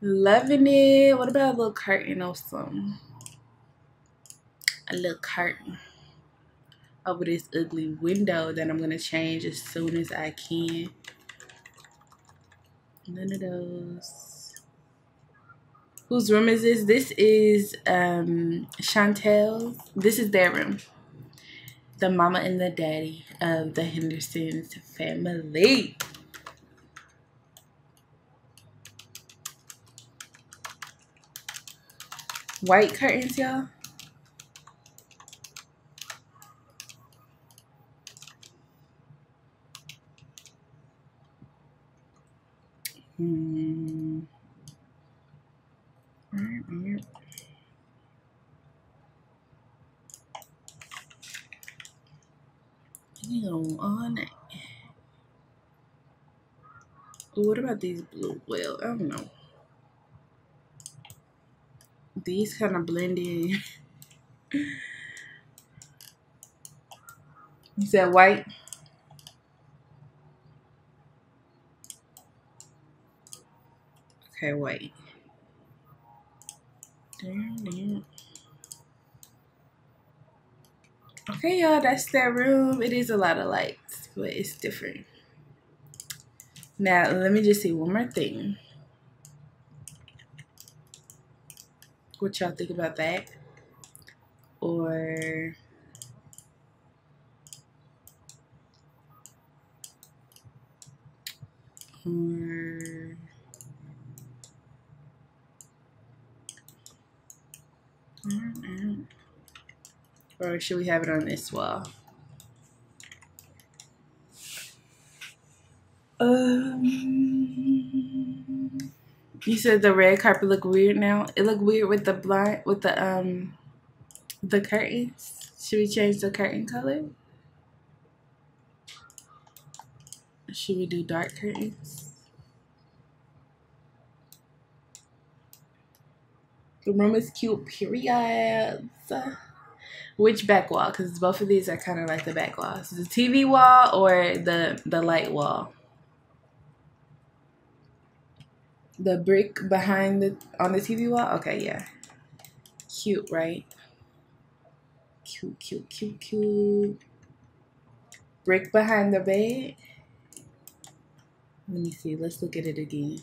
Loving it. What about a little curtain or something? A little curtain over this ugly window that I'm going to change as soon as I can. None of those. Whose room is this? This is um, Chantel's. This is their room. The mama and the daddy of the Henderson's family. White curtains, y'all. Hmm. You know, all night. What about these blue? Well, I don't know. These kind of blend in. [LAUGHS] said white? Okay, wait. Okay, y'all, that's that room. It is a lot of lights, but it's different. Now, let me just see one more thing. What y'all think about that? Or or Or should we have it on this wall? Um, you said the red carpet look weird now. It look weird with the blind with the um the curtains. Should we change the curtain color? Should we do dark curtains? The room is cute, period. Which back wall? Because both of these are kind of like the back walls. The TV wall or the, the light wall? The brick behind the on the TV wall? Okay, yeah. Cute, right? Cute, cute, cute, cute. Brick behind the bed. Let me see. Let's look at it again.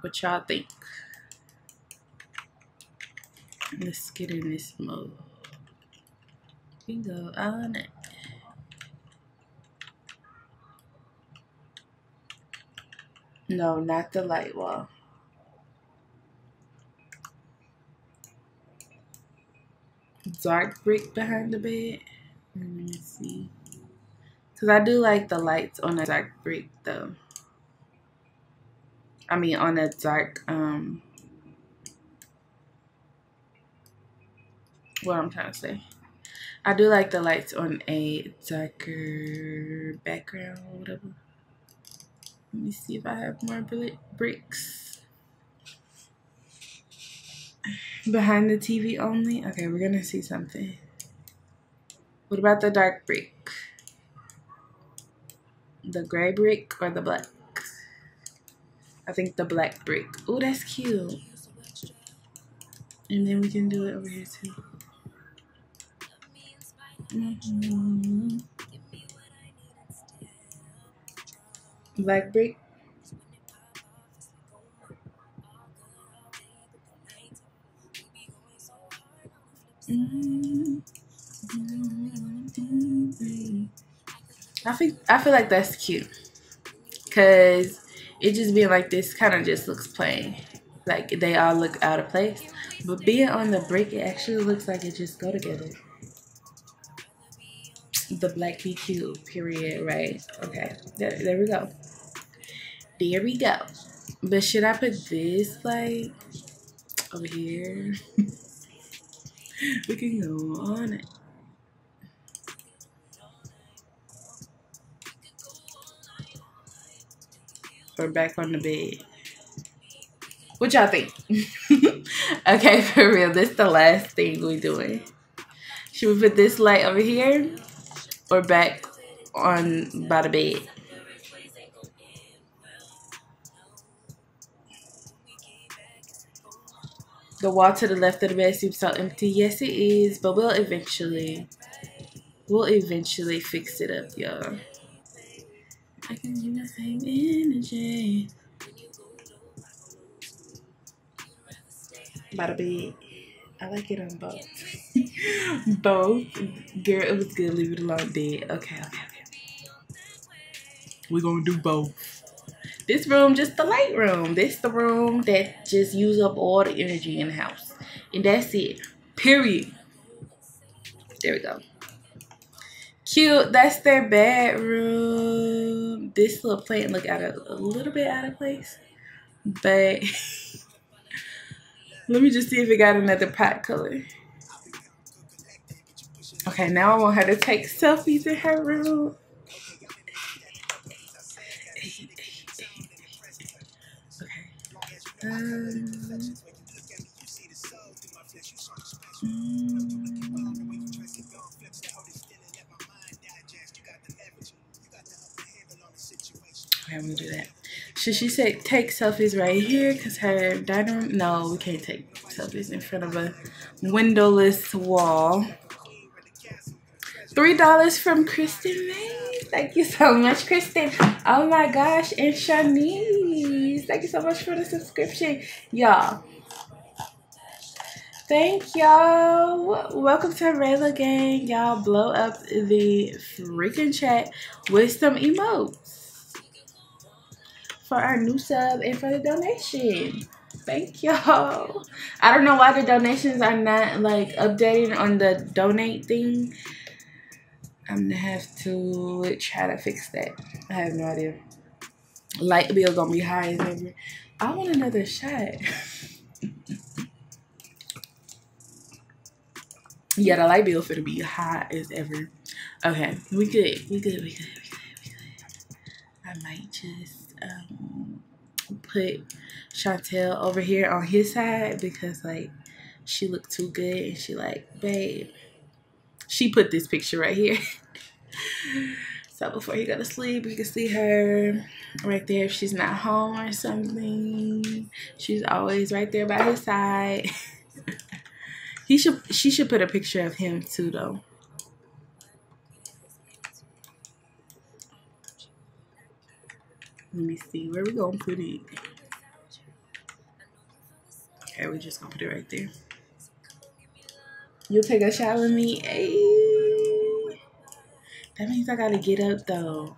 What y'all think? Let's get in this mode. We go on it. No, not the light wall. Dark brick behind the bed. Let me see. Because I do like the lights on the dark brick though. I mean on a dark, um, what I'm trying to say. I do like the lights on a darker background whatever. Let me see if I have more bricks. Behind the TV only? Okay, we're gonna see something. What about the dark brick? The gray brick or the black? I think the black brick. Oh, that's cute. And then we can do it over here too. Mm -hmm. Black brick. I think I feel like that's cute, cause it just being like this kind of just looks plain, like they all look out of place. But being on the brick, it actually looks like it just go together. The black cute, period, right? Okay, there, there we go. There we go. But should I put this like over here? [LAUGHS] we can go on it. Or back on the bed. What y'all think? [LAUGHS] okay, for real, this is the last thing we doing. Should we put this light over here or back on by the bed? The wall to the left of the bed seems so empty. Yes, it is, but we'll eventually, we'll eventually fix it up, y'all. I can do the same energy. By the bed. I like it on both. [LAUGHS] both. Girl, it was good. Leave it alone, dead. Okay, okay, okay. We're gonna do both. This room just the light room. This the room that just use up all the energy in the house. And that's it. Period. There we go. Cute. That's their bedroom. this little plant look out of a little bit out of place. But [LAUGHS] let me just see if it got another pot color. Okay, now I want her to take selfies in her room. Okay. Um, Okay, I'm gonna do that. Should she say take selfies right here? Cause her dining room. No, we can't take selfies in front of a windowless wall. Three dollars from Kristen May. Thank you so much, Kristen. Oh my gosh, and Shanice. Thank you so much for the subscription, y'all. Thank y'all. Welcome to Rayla Gang. Y'all blow up the freaking chat with some emotes for our new sub and for the donation. Thank y'all. I don't know why the donations are not like updating on the donate thing. I'm gonna have to try to fix that. I have no idea. Light bill gonna be high as ever. I want another shot. [LAUGHS] yeah, the light bill to be high as ever. Okay, we good. We good. We good. We good. We good. I might just um put Chantel over here on his side because like she looked too good and she like, babe. She put this picture right here. [LAUGHS] so before he go to sleep, you can see her right there if she's not home or something. She's always right there by his side. [LAUGHS] he should she should put a picture of him too though. Let me see where we gonna put it. Okay, we're just gonna put it right there. You'll take a shot with me. Hey. That means I gotta get up though.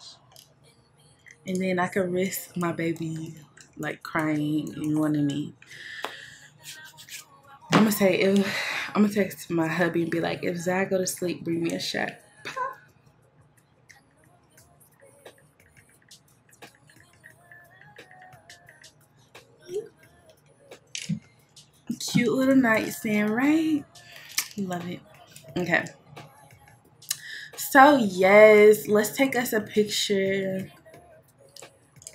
And then I can risk my baby like crying and wanting me. I'm gonna say if I'm gonna text my hubby and be like, if Zach go to sleep, bring me a shot. Cute little nightstand, right? Love it. Okay. So yes, let's take us a picture.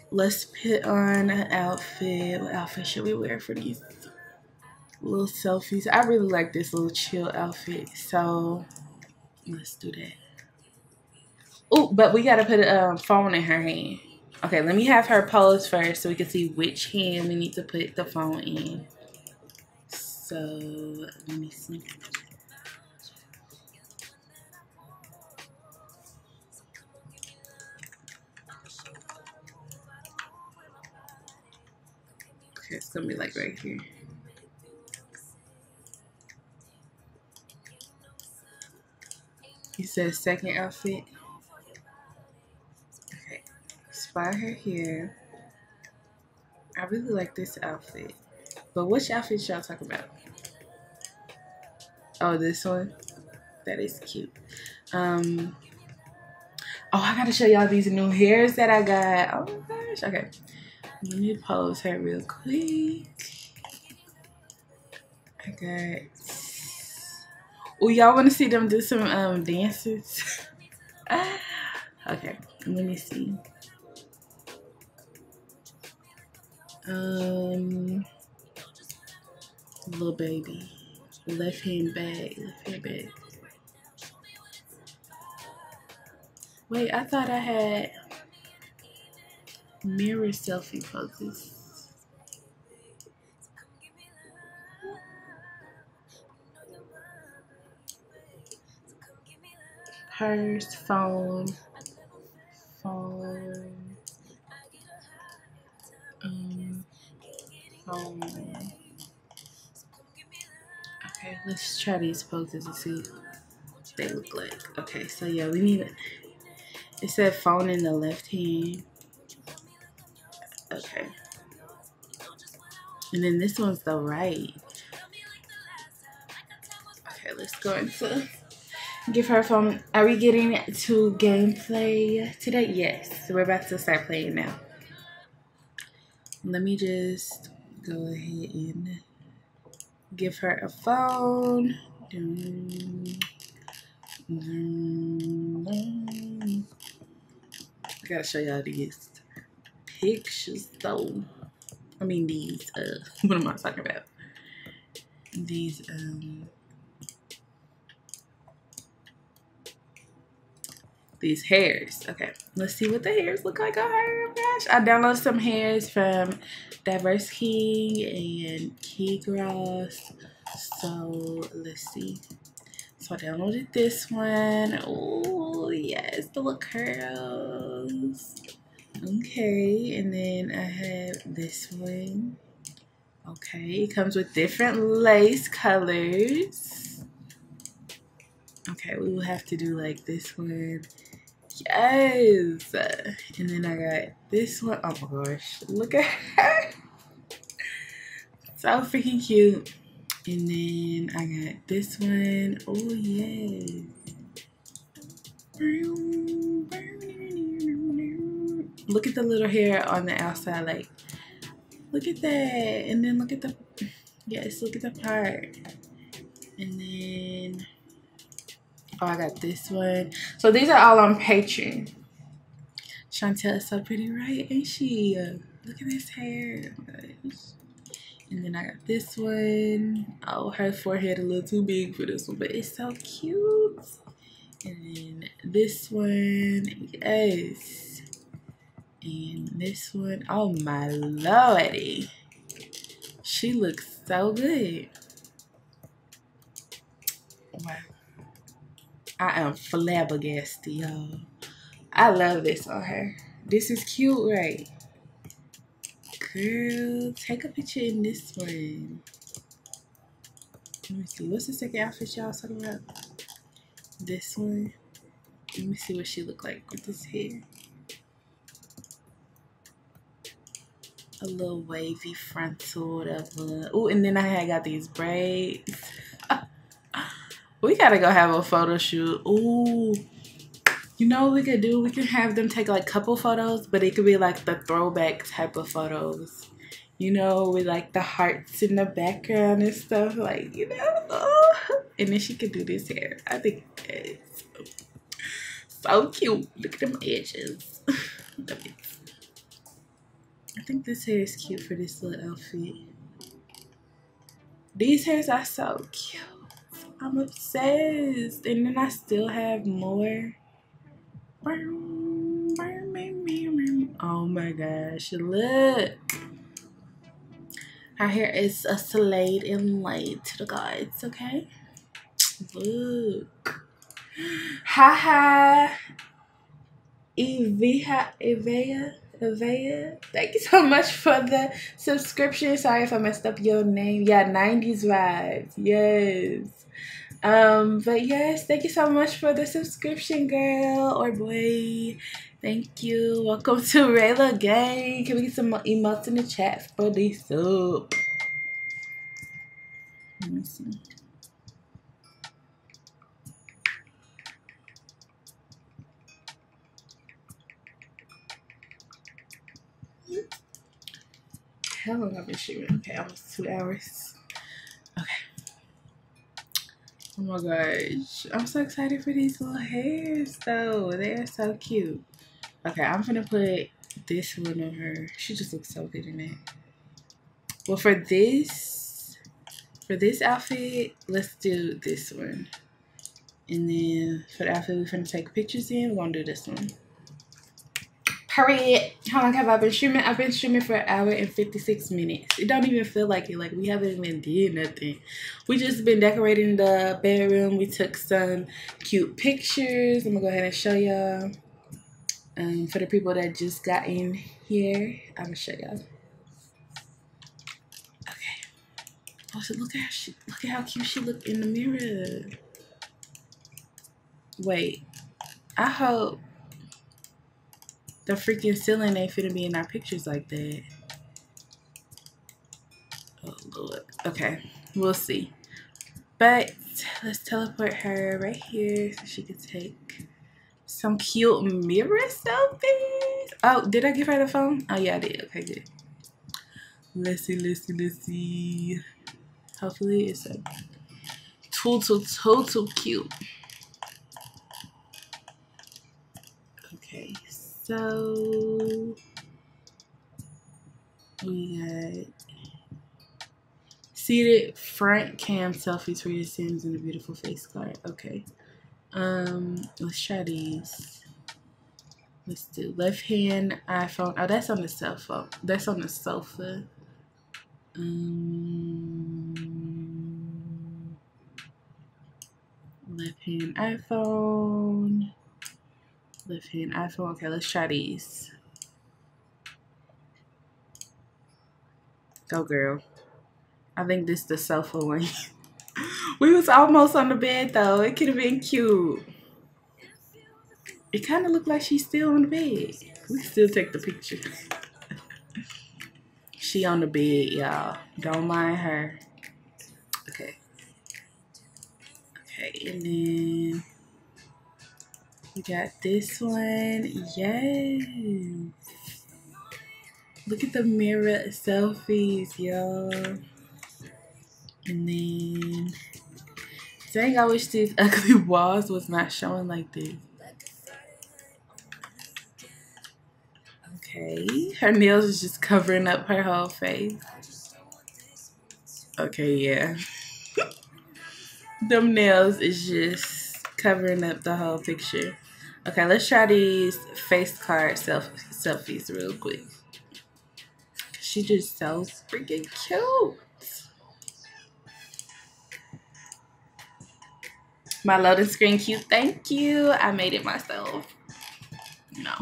Let's put on an outfit. What outfit should we wear for these little selfies? I really like this little chill outfit. So let's do that. Oh, but we gotta put a um, phone in her hand. Okay, let me have her pose first so we can see which hand we need to put the phone in. So let me see. Okay, it's gonna be like right here. He says second outfit. Okay, spot her here. I really like this outfit. But which outfit y'all talking about? Oh, this one? That is cute. Um Oh, I gotta show y'all these new hairs that I got. Oh my gosh. Okay. Let me pose her real quick. I got. Oh, y'all want to see them do some um dances? [LAUGHS] okay, let me see. Um, little baby, left hand back, left hand back. Wait, I thought I had mirror selfie poses. Purse, phone, phone, um, phone. Let's try these poses and see what they look like. Okay, so yeah, we need it. Said phone in the left hand. Okay. And then this one's the right. Okay, let's go into give her a phone. Are we getting to gameplay today? Yes. We're about to start playing now. Let me just go ahead and give her a phone. I gotta show y'all these pictures though. I mean these, uh, [LAUGHS] what am I talking about? These, um, these hairs. Okay, let's see what the hairs look like on her. Oh, oh gosh, I downloaded some hairs from Diverse King and Key Gross. So let's see. So I downloaded this one. Oh yes, the little curls. Okay, and then I have this one. Okay, it comes with different lace colors. Okay, we will have to do like this one. Yes! And then I got this one. Oh my gosh, look at her. So freaking cute. And then I got this one. Oh, yeah. Look at the little hair on the outside. Like, look at that. And then look at the, yes, look at the part. And then, oh, I got this one. So these are all on Patreon. Chantel is so pretty, right? Ain't she? Look at this hair. And then I got this one. Oh, her forehead a little too big for this one, but it's so cute. And then this one, yes. And this one, oh my lordy. She looks so good. I am flabbergasted, y'all. I love this on her. This is cute, right? Girl, take a picture in this one. Let me see. What's the second outfit y'all talking about? This one. Let me see what she look like with this hair. A little wavy frontal, whatever. Oh, and then I had got these braids. We gotta go have a photo shoot. Ooh. You know what we could do? We can have them take like couple photos, but it could be like the throwback type of photos. You know, with like the hearts in the background and stuff, like, you know. Oh. And then she could do this hair. I think it's so cute. Look at them edges. [LAUGHS] I think this hair is cute for this little outfit. These hairs are so cute. I'm obsessed. And then I still have more. Oh my gosh, look. Her hair is a slate and light to the gods, okay? Look. Ha ha. Evia, Evia, Evia. Thank you so much for the subscription. Sorry if I messed up your name. Yeah, 90s vibes. Yes. Um, but yes, thank you so much for the subscription, girl or boy. Thank you. Welcome to Rayla Gang. Can we get some emotes in the chat for the sub? Let me see. How long have I've been shooting? Okay, almost two hours. Oh my gosh. I'm so excited for these little hairs though. They are so cute. Okay, I'm gonna put this one on her. She just looks so good in it. Well, for this, for this outfit, let's do this one. And then for the outfit we're gonna take pictures in, we're gonna do this one. Period. How long have I been streaming? I've been streaming for an hour and 56 minutes. It don't even feel like it. Like we haven't even did nothing. We just been decorating the bedroom. We took some cute pictures. I'm gonna go ahead and show y'all. Um, for the people that just got in here, I'm gonna show y'all. Okay. Oh, so look at how she look at how cute she looked in the mirror. Wait. I hope the freaking ceiling ain't finna be in our pictures like that. Oh, Lord. Okay, we'll see. But let's teleport her right here so she can take some cute mirror selfies. Oh, did I give her the phone? Oh yeah, I did. Okay, good. Let's see, let's see, let's see. Hopefully it's a total, total cute. Okay, so we got seated front cam selfies for your Sims and a beautiful face card. Okay. Um, let's try these. Let's do left hand iPhone. Oh, that's on the cell phone. That's on the sofa. Um, left hand iPhone. Left hand iPhone. Okay, let's try these. Go, girl. I think this is the sofa [LAUGHS] one. we was almost on the bed, though. It could have been cute. It kind of looked like she's still on the bed. We still take the picture. [LAUGHS] she on the bed, y'all. Don't mind her. Okay. Okay, and then we got this one. Yes. Look at the mirror selfies, y'all. And then, dang, I wish these ugly [LAUGHS] walls was not showing like this. Okay, her nails is just covering up her whole face. Okay, yeah. [LAUGHS] Them nails is just covering up the whole picture. Okay, let's try these face card self selfies real quick. She just so freaking cute. My loading screen cute. Thank you. I made it myself. No.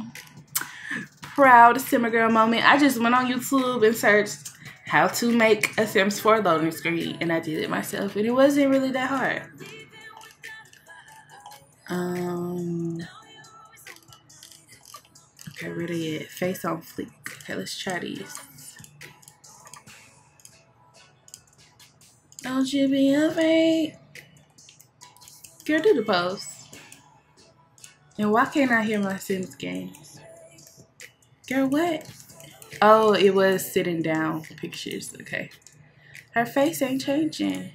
Proud Simmer Girl moment. I just went on YouTube and searched how to make a Sims 4 loading screen. And I did it myself. And it wasn't really that hard. Um. Okay, they at? Face on fleek. Okay, let's try these. Don't you be afraid. Girl, do the post. And why can't I hear my Sims games? Girl, what? Oh, it was sitting down pictures. Okay. Her face ain't changing.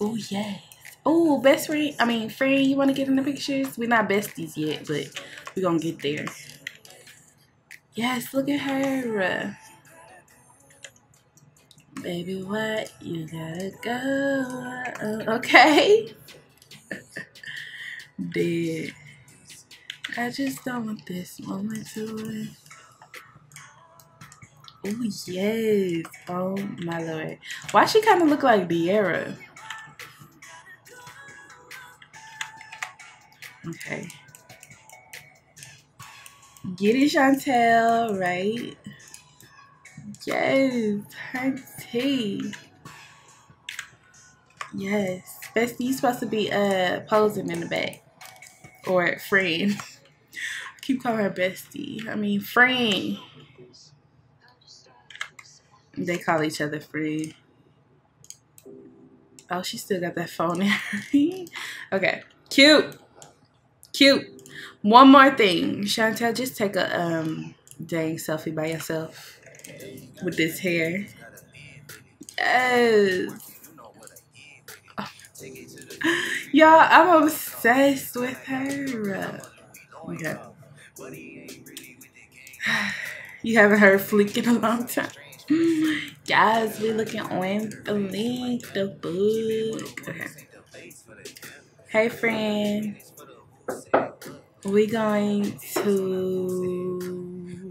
Oh, yes. Oh, best friend. I mean, friend, you want to get in the pictures? We're not besties yet, but we're going to get there. Yes, look at her. Baby, what? You gotta go. Uh, okay. [LAUGHS] Dead. I just don't want this moment to. Oh, yes. Oh, my lord. Why she kind of look like Diera? Okay. Get it, Chantel, right? Yes, tea. Yes. Bestie, you supposed to be uh posing in the back. Or friend. I keep calling her bestie. I mean friend. They call each other friend. Oh, she still got that phone in her. [LAUGHS] okay. Cute. Cute. One more thing. Chantel, just take a um dang selfie by yourself with this hair. Yes. Y'all, I'm obsessed with her. Okay. [SIGHS] You haven't heard Fleek in a long time. Guys, we looking on Fleek, the book. Okay. Hey, friend. We going to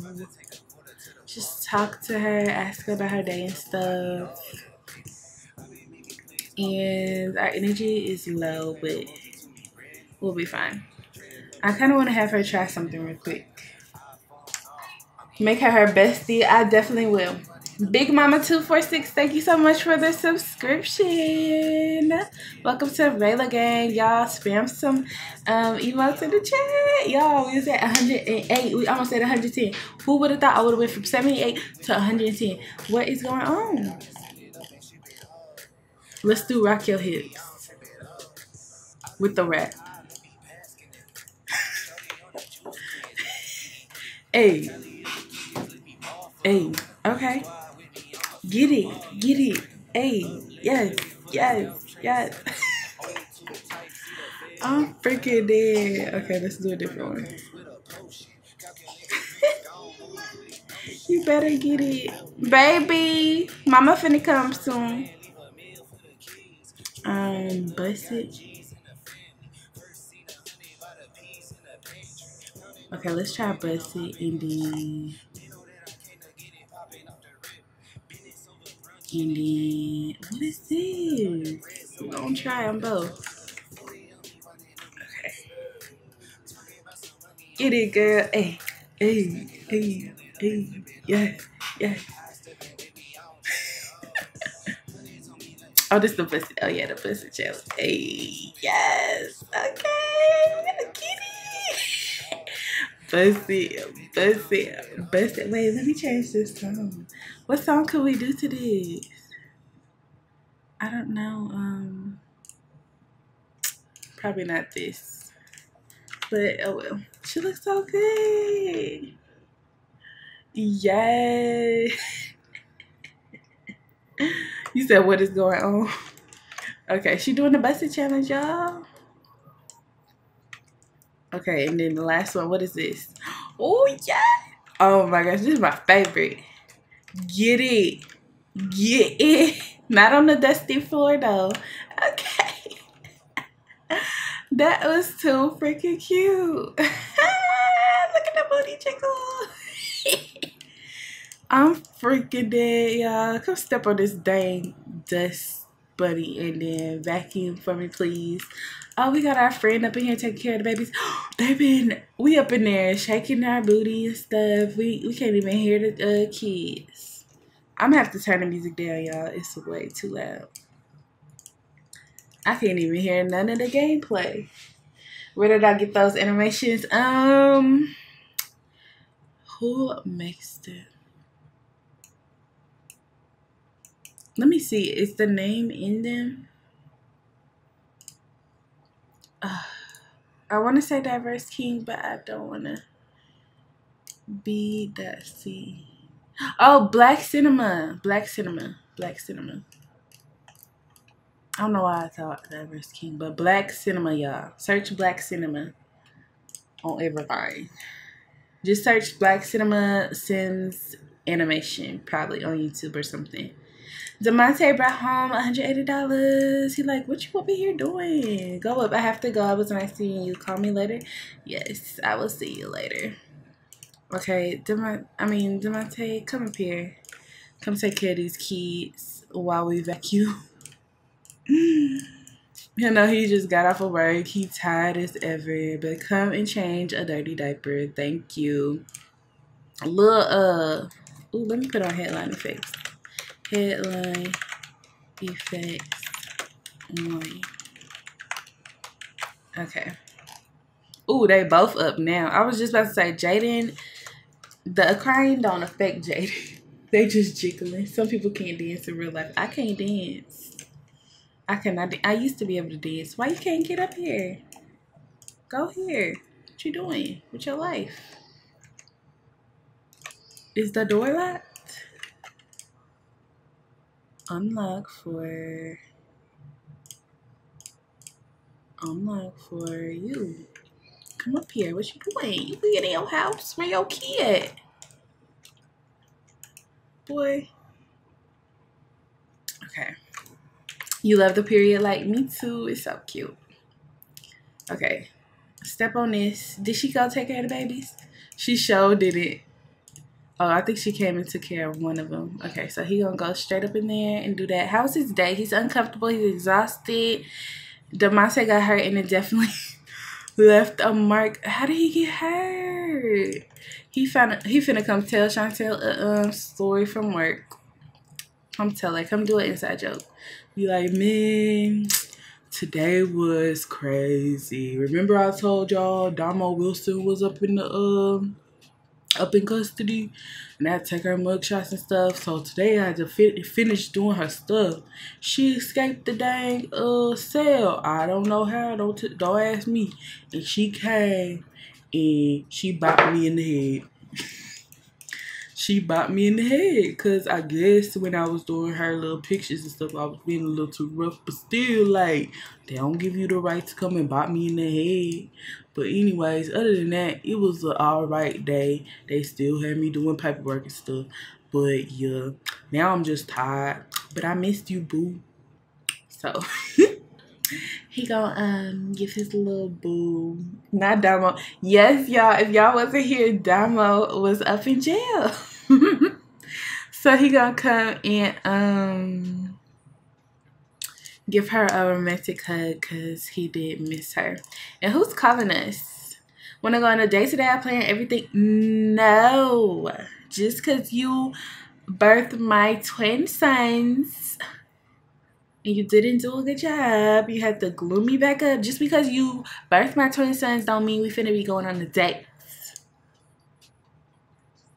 just talk to her, ask her about her day and stuff. And our energy is low, but we'll be fine. I kind of want to have her try something real quick. Make her her bestie. I definitely will. Big Mama 246, thank you so much for the subscription. Welcome to Rayla Gang. Y'all spam some um, emotes in the chat. Y'all, we was at 108. We almost at 110. Who would have thought I would have went from 78 to 110? What is going on? Let's do rock your hips. with the rap. [LAUGHS] hey. Hey. Okay. Get it. Get it. Hey. Yes. Yes. Yes. [LAUGHS] I'm freaking dead. Okay, let's do a different one. [LAUGHS] you better get it. Baby. Mama finna come soon. Um, bust it. Okay, let's try bust it and then and then what is this? We're gonna try them both. Okay. Get it, girl. Hey, hey, hey, hey. Yeah, yeah. [LAUGHS] oh, this is the pussy. Oh yeah, the pussy challenge. Hey, yes. Okay, gonna. Bust it, bust it, bust it. Wait, let me change this song. What song could we do to this? I don't know. Um, probably not this. But oh well. She looks so good. Yay. [LAUGHS] you said what is going on? Okay, she doing the busted challenge, y'all. Okay, and then the last one, what is this? [GASPS] Oh yeah. Oh my gosh, this is my favorite. Get it. Get it. [LAUGHS] Not on the dusty floor though. Okay. [LAUGHS] that was too freaking cute. [LAUGHS] Look at the booty jiggle. I'm freaking dead, y'all. Come step on this dang dust buddy and then vacuum for me, please. Oh, we got our friend up in here taking care of the babies. [GASPS] They've been, we up in there shaking our booty and stuff. We we can't even hear the uh, kids. I'm gonna have to turn the music down, y'all. It's way too loud. I can't even hear none of the gameplay. Where did I get those animations? Um, who makes them? Let me see. Is the name in them? Uh, [SIGHS] I want to say Diverse King, but I don't want to be that C. [GASPS] Oh, Black Cinema. Black Cinema. Black Cinema. I don't know why I thought Diverse King, but Black Cinema, y'all. Search Black Cinema on everybody. Just search Black Cinema Sims Animation, probably on YouTube or something. Demonte brought home $180. He like, what you up in here doing? Go up. I have to go. I was nice seeing you. Call me later. Yes, I will see you later. Okay, Demont I mean, Demonte, come up here. Come take care of these kids while we vacuum. [LAUGHS] you know, he just got off of work. He tired as ever. But come and change a dirty diaper. Thank you. Little, uh, ooh, let me put on headline effects headline effects on. Okay. Ooh, they both up now. I was just about to say Jaden, the crying don't affect Jaden. [LAUGHS] they just jiggling. Some people can't dance in real life. I can't dance. I cannot. I used to be able to dance. Why you can't get up here? Go here. What you doing with your life? Is the door locked? Unlock for unlock for you. Come up here. What you doing? You in your house. Where your kid? Boy. Okay. You love the period like me too. It's so cute. Okay. Step on this. Did she go take care of the babies? She sure did it. Oh, I think she came and took care of one of them. Okay, so he gonna go straight up in there and do that. How's his day? He's uncomfortable. He's exhausted. Demonte got hurt and it definitely [LAUGHS] left a mark. How did he get hurt? He found he finna come tell Chantel a um, story from work. Come tell her. Come do an inside joke. Be like, man, today was crazy. Remember I told y'all Damo Wilson was up in the um up in custody, and I take her mugshots and stuff. So today I had to fi- finish doing her stuff. She escaped the dang uh cell. I don't know how. Don't t- don't ask me. And she came and she bopped me in the head. [LAUGHS] she bopped me in the head because I guess when I was doing her little pictures and stuff, I was being a little too rough. But still, like they don't give you the right to come and bop me in the head. But anyways, other than that, it was an alright day. They still had me doing paperwork and stuff. But yeah, now I'm just tired. But I missed you, boo. So [LAUGHS] he gonna um give his little boo. Not Damo. Yes, y'all. If y'all wasn't here, Damo was up in jail. [LAUGHS] [LAUGHS] so he gonna come and um give her a romantic hug because he did miss her. And who's calling us? Want to go on a date today? I plan everything. No, just because you birthed my twin sons and you didn't do a good job, you had to glue me back up. Just because you birthed my twin sons don't mean we finna be going on a date.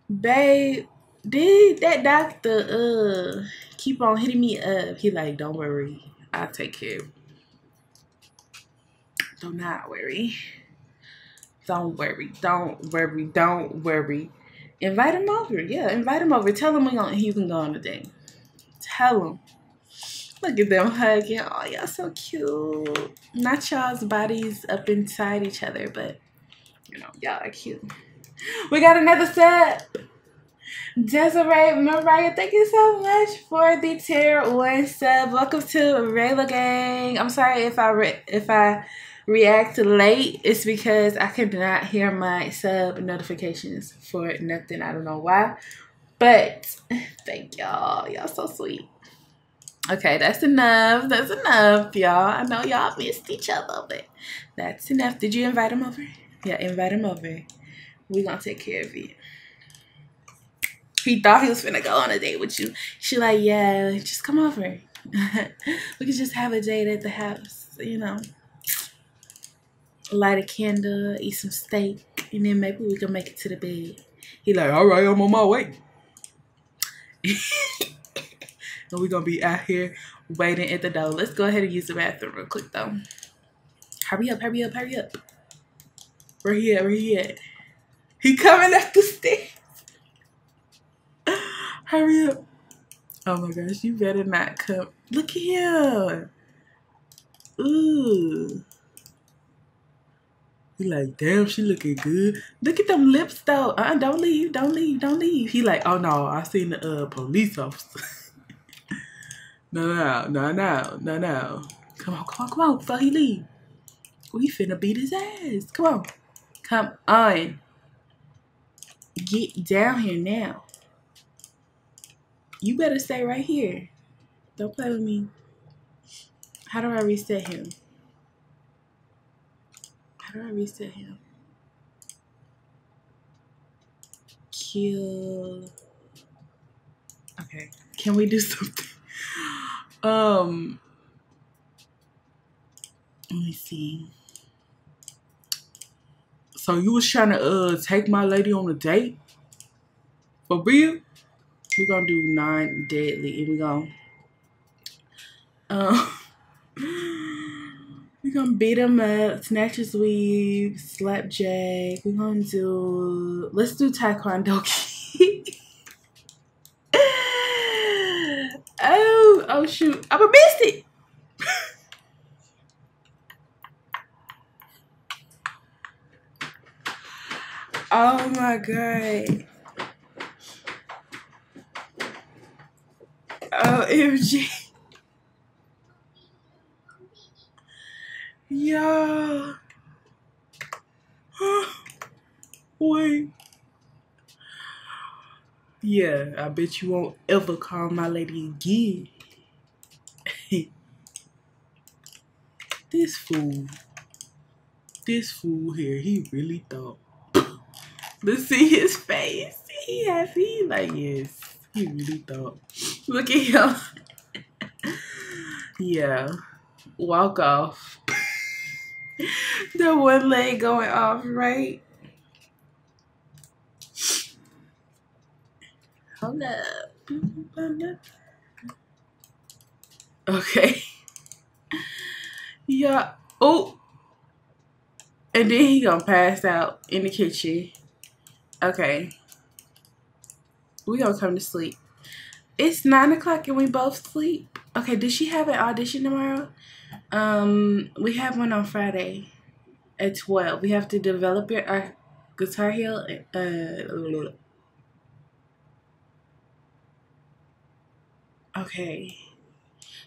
Babe, did that doctor uh keep on hitting me up? He like, don't worry, I'll take care. Do not worry. Don't worry. Don't worry. Don't worry. Invite him over. Yeah, invite him over. Tell him we gonna he can go on a date. Tell him. Look at them hugging. Oh, y'all so cute. Not y'all's bodies up inside each other, but you know, y'all are cute. [LAUGHS] We got another set. Desiree Mariah, thank you so much for the tier one sub. Welcome to Rayla Gang. I'm sorry if I if I react late. It's because I could not hear my sub notifications for nothing. I don't know why, but thank y'all. Y'all so sweet. Okay, that's enough. That's enough, y'all. I know y'all missed each other, but that's enough. Did you invite him over? Yeah, invite him over. We gonna take care of it. He thought he was finna go on a date with you. She like, yeah, just come over. [LAUGHS] we could just have a date at the house, you know. Light a candle, eat some steak, and then maybe we can make it to the bed. He like, all right, I'm on my way. [LAUGHS] and we gonna be out here waiting at the door. Let's go ahead and use the bathroom real quick though. Hurry up, hurry up, hurry up. Where he at? Where he coming up the stairs. Hurry up. Oh my gosh, you better not come. Look at him. Ooh. He like, damn, she looking good. Look at them lips though. Uh, don't leave, don't leave, don't leave. He like, oh no, I seen the uh, police officer. [LAUGHS] no, no, no, no, no, no. Come on, come on, come on, before he leave. We finna beat his ass. Come on. Come on. Get down here now. You better stay right here. Don't play with me. How do I reset him? How do I reset him? Kill. Okay. Can we do [LAUGHS] something? Um. Let me see. So you was trying to uh take my lady on a date? For real? We're gonna do nine deadly and we're gonna [LAUGHS] um we're gonna beat him up, snatch his weave, slapjack. We're gonna do let's do taekwondo [LAUGHS] [LAUGHS] oh, oh shoot. I'm a missed it. Oh my god. OMG. Yeah. [GASPS] Wait. Yeah, I bet you won't ever call my lady again. [LAUGHS] this fool. This fool here, he really thought. Let's see his face. He happy. Like, yes, he really thought. Look at him. [LAUGHS] yeah. Walk off. [LAUGHS] the one leg going off, right? Hold up. Okay. [LAUGHS] Yeah. Oh. And then he gonna pass out in the kitchen. Okay. We gonna come to sleep. It's nine o'clock and we both sleep. Okay, did she have an audition tomorrow? Um, we have one on Friday at twelve. We have to develop your our guitar heel. Uh, okay.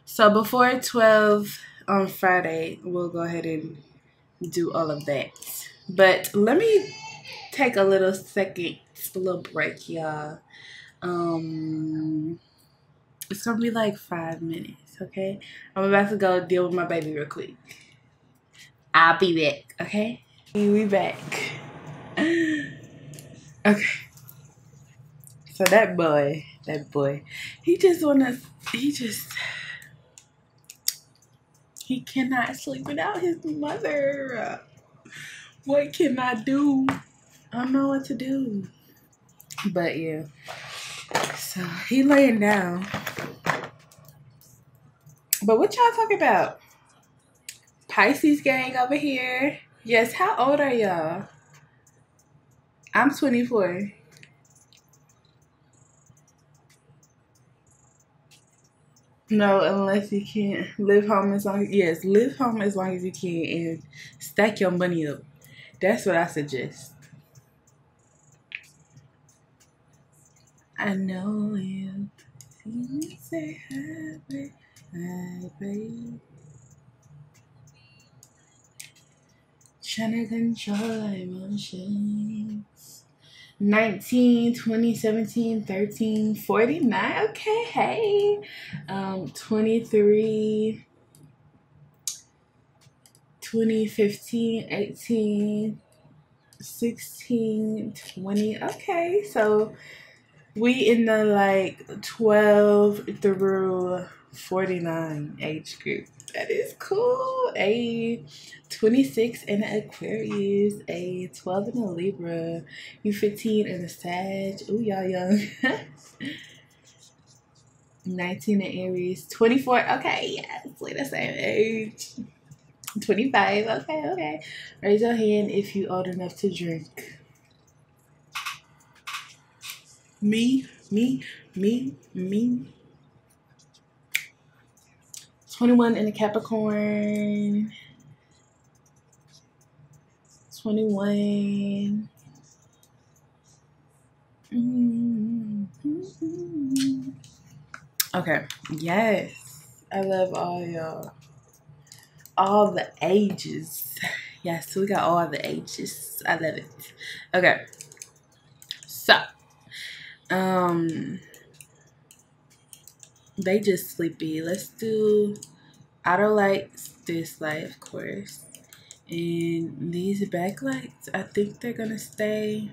So before twelve on Friday, we'll go ahead and do all of that. But let me take a little second, just a little break, y'all. Um, it's gonna be like five minutes, okay? I'm about to go deal with my baby real quick. I'll be back, okay? We back. [GASPS] Okay. So that boy, that boy, he just wanna, he just, he cannot sleep without his mother. What can I do? I don't know what to do. But yeah. So he laying down. But what y'all talking about? Pisces gang over here. Yes, how old are y'all? I'm 24. No, unless you can't live home as long yes, live home as long as you can and stack your money up. That's what I suggest. I know you say happy, happy. Trying to control emotions. 19, 20, 17, 13, 49. Okay, hey. Um, 23, 20, 15, 18, 16, 20. Okay, so we in the like 12 through 49 age group. That is cool. A 26 in an Aquarius, a 12 in a Libra, you 15 in a Sag. Ooh, y'all young. [LAUGHS] 19 in Aries, 24. Okay, yes, we're the same age. 25. Okay, okay. Raise your hand if you old enough to drink. Me, me, me, me. 21 in a Capricorn. 21. Mm-hmm. Okay. Yes. I love all y'all. All the ages. Yes, we got all the ages. I love it. Okay. Um, they just sleepy. Let's do auto lights, this light, of course. And these backlights, I think they're gonna stay.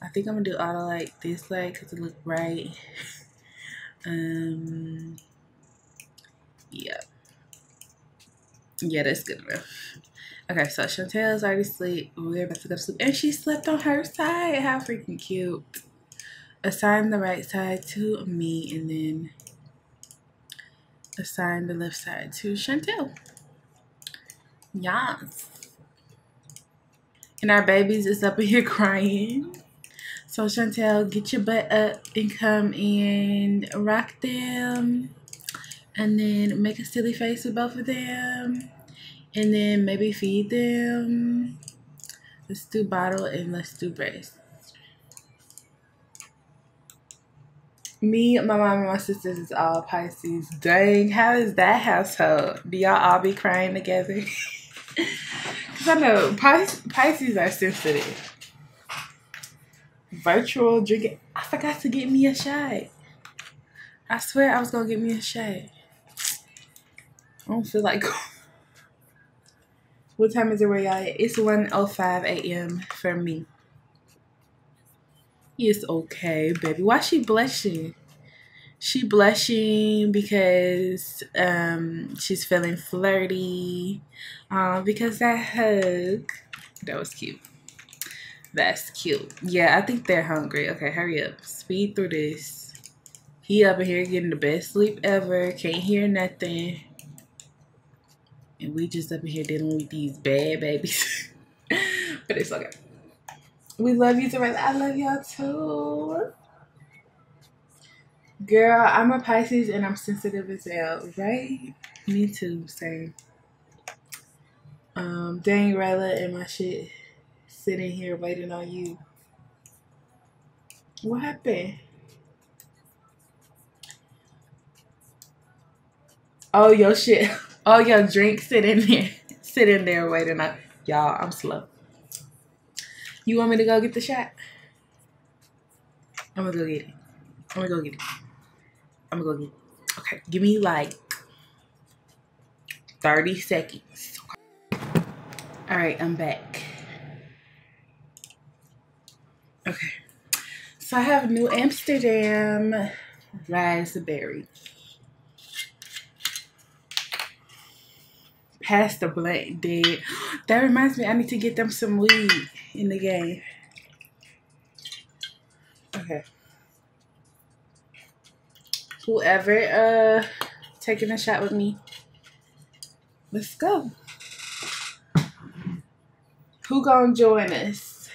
I think I'm gonna do auto light this light because it look right. [LAUGHS] um, yeah. Yeah, that's good enough. Okay, so Chantel's already asleep. We're about to go to sleep. And she slept on her side. How freaking cute assign the right side to me and then assign the left side to Chantel. Yes. And our babies is up in here [LAUGHS] crying. So Chantel, get your butt up and come and rock them. And then make a silly face with both of them. And then maybe feed them. Let's do bottle and let's do brace. Me, my mom, and my sisters is all Pisces. Dang, how is that household? Do y'all all be crying together? [LAUGHS] Because I know Pisces are sensitive. Virtual drinking. I forgot to get me a shot. I swear I was going to get me a shot. I don't feel like [LAUGHS] What time is it where y'all? It's 1.05 a.m. for me. It's okay, baby. Why she blushing? She blushing because um she's feeling flirty. Um because that hug that was cute. That's cute. Yeah, I think they're hungry. Okay, hurry up. Speed through this. He up in here getting the best sleep ever. Can't hear nothing. And we just up in here dealing with these bad babies. [LAUGHS] but it's okay. We love you, Teresa. I love y'all too. Girl, I'm a Pisces and I'm sensitive as hell, right? Me too, same. Um, dang Rella and my shit sitting here waiting on you. What happened? Oh, your shit. [LAUGHS] Oh, your drink sitting there. [LAUGHS] Sitting there waiting on y'all. I'm slow. You want me to go get the shot? I'm gonna go get it. I'm gonna go get it. I'm gonna go get it. Okay, give me like 30 seconds. All right, I'm back. Okay, so I have New Amsterdam raspberry. Past the black dead. That reminds me, I need to get them some weed in the game. Okay. Whoever uh taking a shot with me, let's go. Who gonna join us?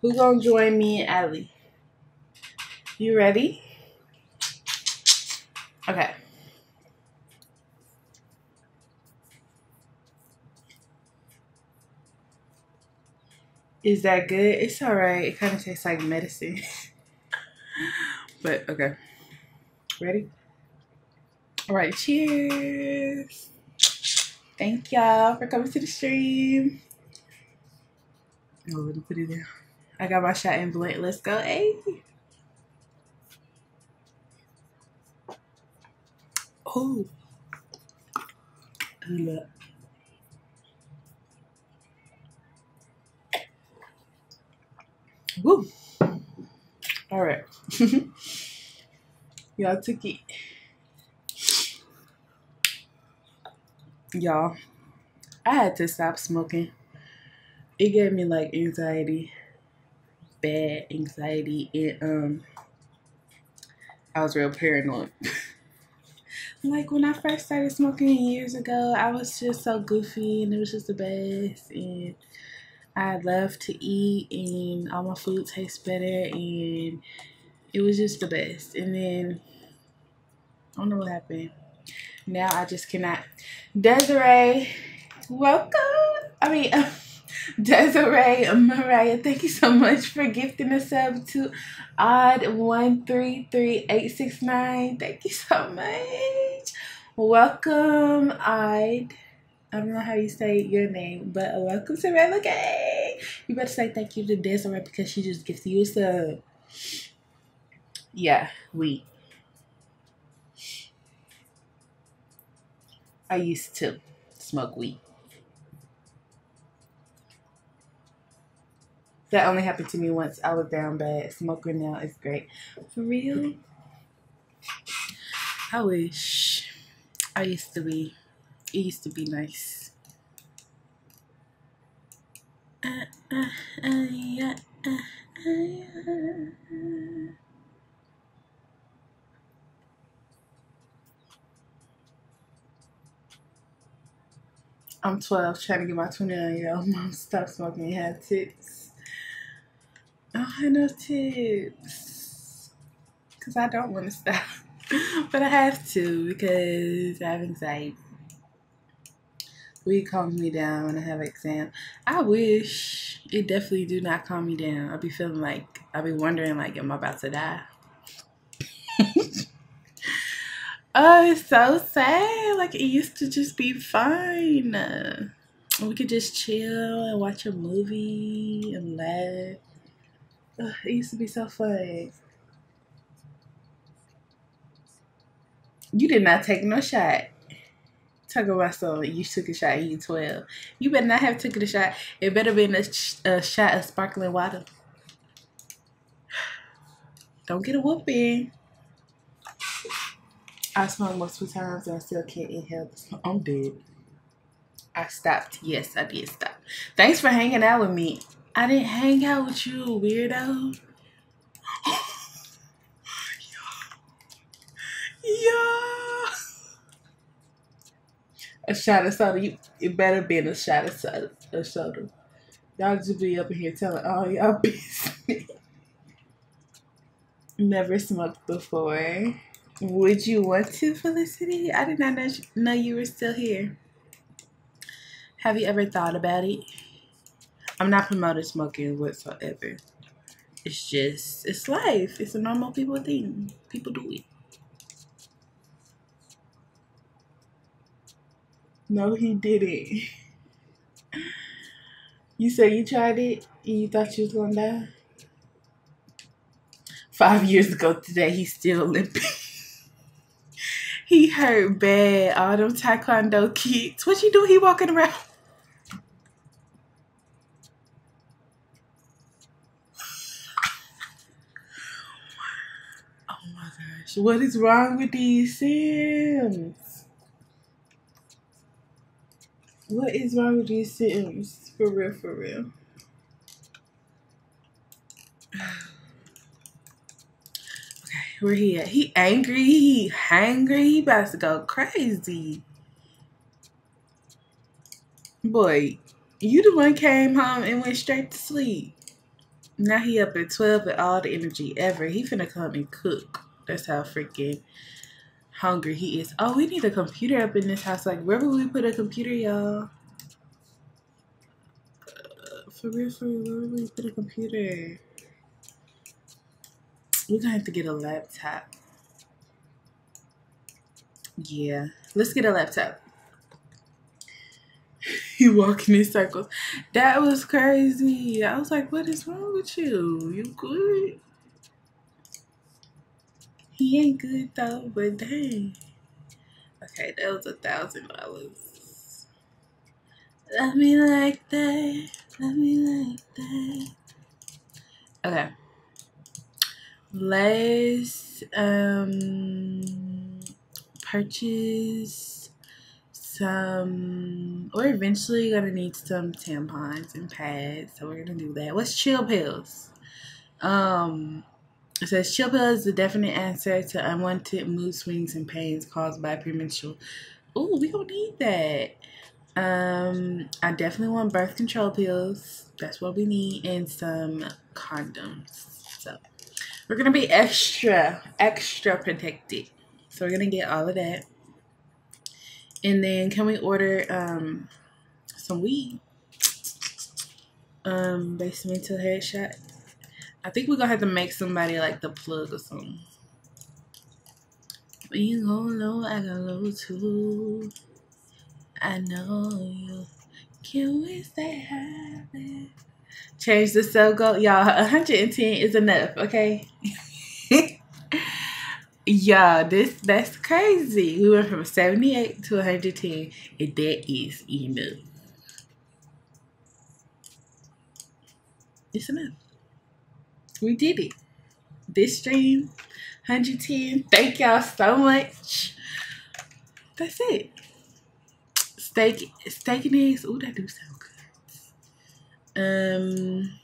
Who gonna join me and Allie? You ready? Okay. Is that good? It's alright. It kind of tastes like medicine. [LAUGHS] but okay. Ready? Alright, cheers. Thank y'all for coming to the stream. Oh, let me put it down. I got my shot in blunt. Let's go. Hey. Oh. Look. Woo. All right. [LAUGHS] Y'all took it. Y'all, I had to stop smoking. It gave me like anxiety, bad anxiety, and um, I was real paranoid. [LAUGHS] like when I first started smoking years ago, I was just so goofy and it was just the best. And I love to eat and all my food tastes better and it was just the best. And then I don't know what happened. Now I just cannot. Desiree, welcome. I mean, [LAUGHS] Desiree Mariah, thank you so much for gifting a sub to odd one three three eight six nine. Thank you so much. Welcome, Odd. I don't know how you say your name, but welcome to Red Gang. You better say thank you to Desiree because she just gifted you a sub. Yeah, we. I used to smoke weed. That only happened to me once. I was down bad. Smoking now is great. For real? I wish I used to be. It used to be nice. I'm 12, trying to get my 29 year old mom to stop smoking and have tits. No tits. Because I don't want to stop. [LAUGHS] but I have to because I have anxiety. Weed calms me down when I have exam. I wish it definitely do not calm me down. I'll be feeling like, I'll be wondering like, am I about to die? [LAUGHS] Oh, it's so sad. Like it used to just be fine. Uh, we could just chill and watch a movie and laugh. Ugh, it used to be so fun. You did not take no shot. Talk about so you took a shot. You twelve. You better not have taken a shot. It better been a, a shot of sparkling water. Don't get a whooping. I smoked multiple times and I still can't inhale. I'm dead. I stopped. Yes, I did stop. Thanks for hanging out with me. I didn't hang out with you, weirdo. yeah. A shot of soda. You, it better be in a shot of soda. A soda. Y'all just be up in here telling all y'all [LAUGHS] business. Never smoked before. Would you want to, Felicity? I did not know you were still here. Have you ever thought about it? I'm not promoting smoking whatsoever. It's just, it's life. It's a normal people thing. People do it. No, he didn't. [LAUGHS] You said you tried it and you thought you was gonna die? Five years ago today, he's still limping. [LAUGHS] he hurt bad. All them taekwondo kicks. What you do? He walking around. Oh my gosh. What is wrong with these Sims? What is wrong with these Sims? For real, for real. [SIGHS] Okay, where he at? He angry, he hangry, he about to go crazy. Boy, you the one came home and went straight to sleep. Now he up at 12 with all the energy ever. He finna come and cook. That's how freaking hungry he is. Oh, we need a computer up in this house. Like, where would we put a computer, y'all? Uh, for real, for real, where would we put a computer? We're gonna have to get a laptop. Yeah, let's get a laptop. [LAUGHS] he walking in circles. That was crazy. I was like, what is wrong with you? You good? He ain't good though, but dang. Okay, that was a thousand dollars. Love me like that. Love me like that. Okay. Let's um purchase some we're eventually gonna need some tampons and pads, so we're gonna do that. What's chill pills? Um it says chill is the definite answer to unwanted mood swings and pains caused by premenstrual. Ooh, we don't need that. Um, I definitely want birth control pills. That's what we need, and some condoms. So we're gonna be extra, extra protected. So we're gonna get all of that. And then can we order um some weed? Um, Basemental headshop. I think we're gonna have to make somebody like the plug or something. You go low, I go low too. I know you. Can we stay happy? Change the cell goal. Y'all, 110 is enough, okay? [LAUGHS] yeah, this that's crazy. We went from 78 to 110, and that is enough. It's enough. We did it. This stream, 110. Thank y'all so much. That's it. Steak, steak and eggs. Ooh, that do sound good. Um,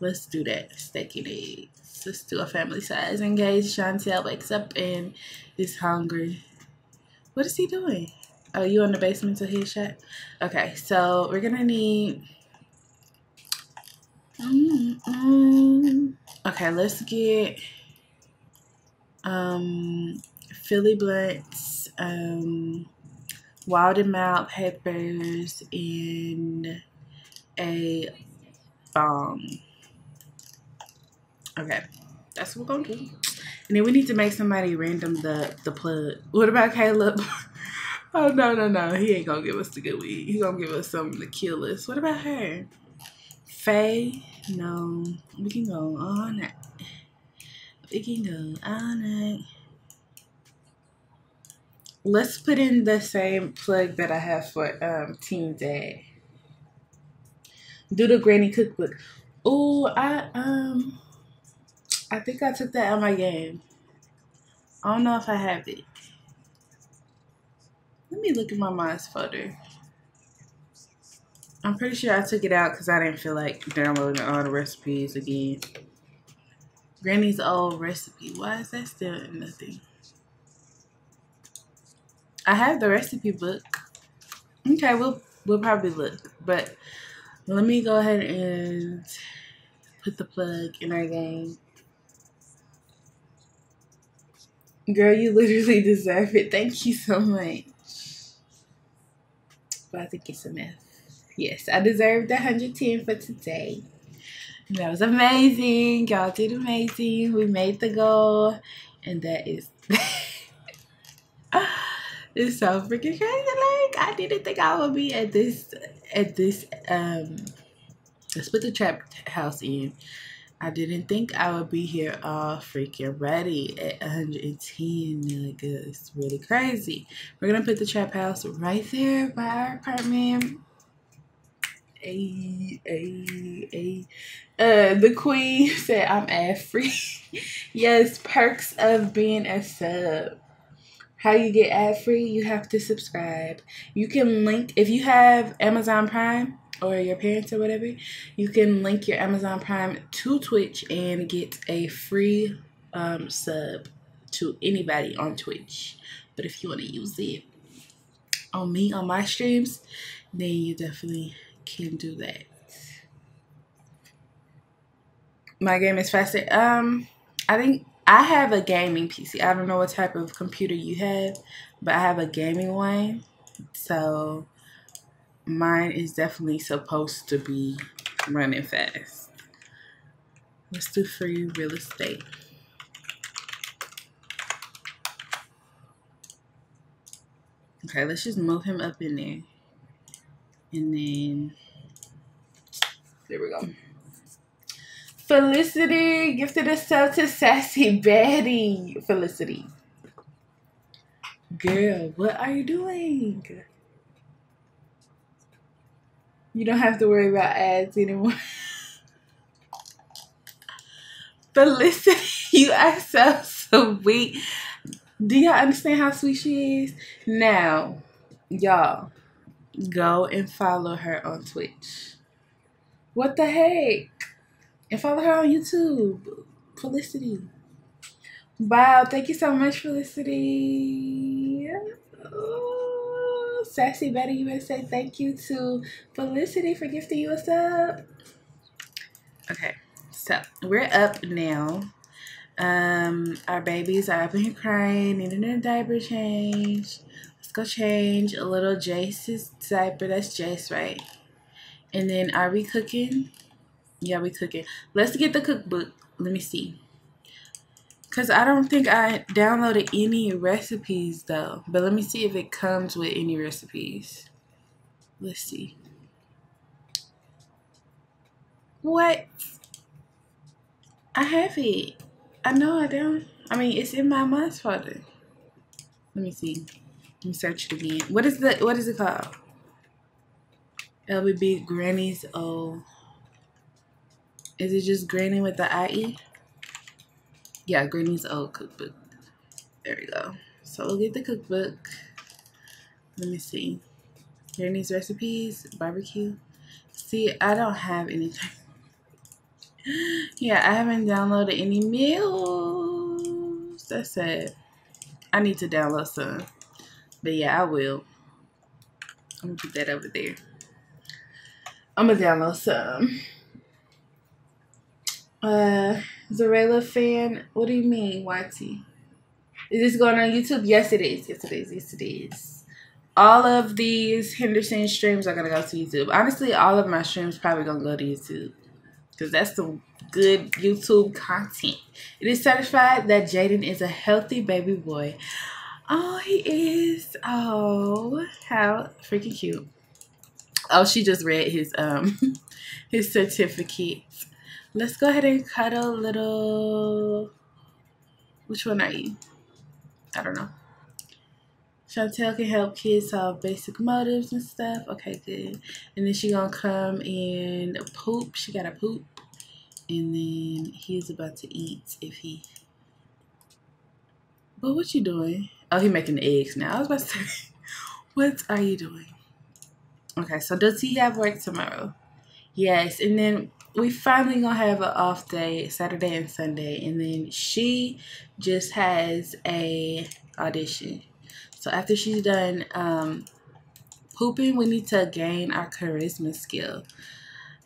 let's do that. Steak and eggs. Let's do a family size. Engage. Chantel wakes up and is hungry. What is he doing? Oh, you in the Basemental headshop? Okay, so we're gonna need. Mm-mm. Okay, let's get um Philly blunts, um wild and mild peppers, and a bong. Okay, that's what we're gonna do. And then we need to make somebody random the the plug. What about Caleb? [LAUGHS] oh no no no, he ain't gonna give us the good weed. He gonna give us something to kill us. What about her? Faye? No, we can go all night. We can go all night. Let's put in the same plug that I have for um Team Dad. Do the granny cookbook. Oh, I um I think I took that out of my game. I don't know if I have it. Let me look at my mom's folder. I'm pretty sure I took it out because I didn't feel like downloading all the recipes again. Granny's old recipe. Why is that still in the thing? I have the recipe book. Okay, we'll we'll probably look, but let me go ahead and put the plug in our game. Girl, you literally [LAUGHS] deserve it. Thank you so much. But I think it's a myth. Yes, I deserved 110 for today. That was amazing. Y'all did amazing. We made the goal. And that is [LAUGHS] it's so freaking crazy. Like I didn't think I would be at this at this um let's put the trap house in. I didn't think I would be here all freaking ready at 110. Like it's really crazy. We're gonna put the trap house right there by our apartment. A a a. Uh, the queen [LAUGHS] said I'm ad free. [LAUGHS] yes, perks of being a sub. How you get ad free? You have to subscribe. You can link if you have Amazon Prime or your parents or whatever, you can link your Amazon Prime to Twitch and get a free um, sub to anybody on Twitch. But if you want to use it on me on my streams, then you definitely can do that. My game is faster. Um, I think I have a gaming PC. I don't know what type of computer you have, but I have a gaming one. So mine is definitely supposed to be running fast. Let's do free real estate. Okay, let's just move him up in there. And then, there we go. Felicity gifted sub to Sassy Betty. Felicity. Girl, what are you doing? You don't have to worry about ads anymore. [LAUGHS] Felicity, [LAUGHS] you are so sweet. Do y'all understand how sweet she is? Now, y'all, go and follow her on Twitch. What the heck? And follow her on YouTube. Felicity. Wow, thank you so much, Felicity. Ooh, Sassy Betty, say thank you to Felicity for gifting you a sub? Okay, so we're up now. Um, our babies are up in here crying, needing a diaper change. Change a little Jace's diaper. That's Jace, right? And then are we cooking? Yeah, we cooking. Let's get the cookbook. Let me see. Because I don't think I downloaded any recipes though. But let me see if it comes with any recipes. Let's see. What? I have it. I know I don't. I mean, it's in my mom's folder. Let me see. Let me search it again. What is the? What is it called? LBB Granny's Oh. Is it just Granny with the IE? Yeah, Granny's old cookbook. There we go. So we'll get the cookbook. Let me see. Granny's recipes, barbecue. See, I don't have anything. [LAUGHS] yeah, I haven't downloaded any meals. That's it. I need to download some. But yeah, I will. I'm gonna put that over there. I'm gonna download some. Uh, Xureila fan. What do you mean, YT? Is this going on YouTube? Yes, it is. Yes, it is. Yes, it is. All of these Henderson streams are gonna go to YouTube. Honestly, all of my streams probably gonna go to YouTube because that's some good YouTube content. It is certified that Jaden is a healthy baby boy. Oh, he is. Oh, how freaking cute. Oh, she just read his um [LAUGHS] his certificate. Let's go ahead and cuddle little. Which one are you? I don't know. Chantel can help kids solve basic motives and stuff. Okay, good. And then she gonna come and poop. She gotta poop. And then he's about to eat if he But what you doing? Oh, he making eggs now. I was about to say, [LAUGHS] what are you doing? Okay, so does he have work tomorrow? Yes, and then we finally gonna have an off day, Saturday and Sunday, and then she just has a audition. So after she's done um, pooping, we need to gain our charisma skill.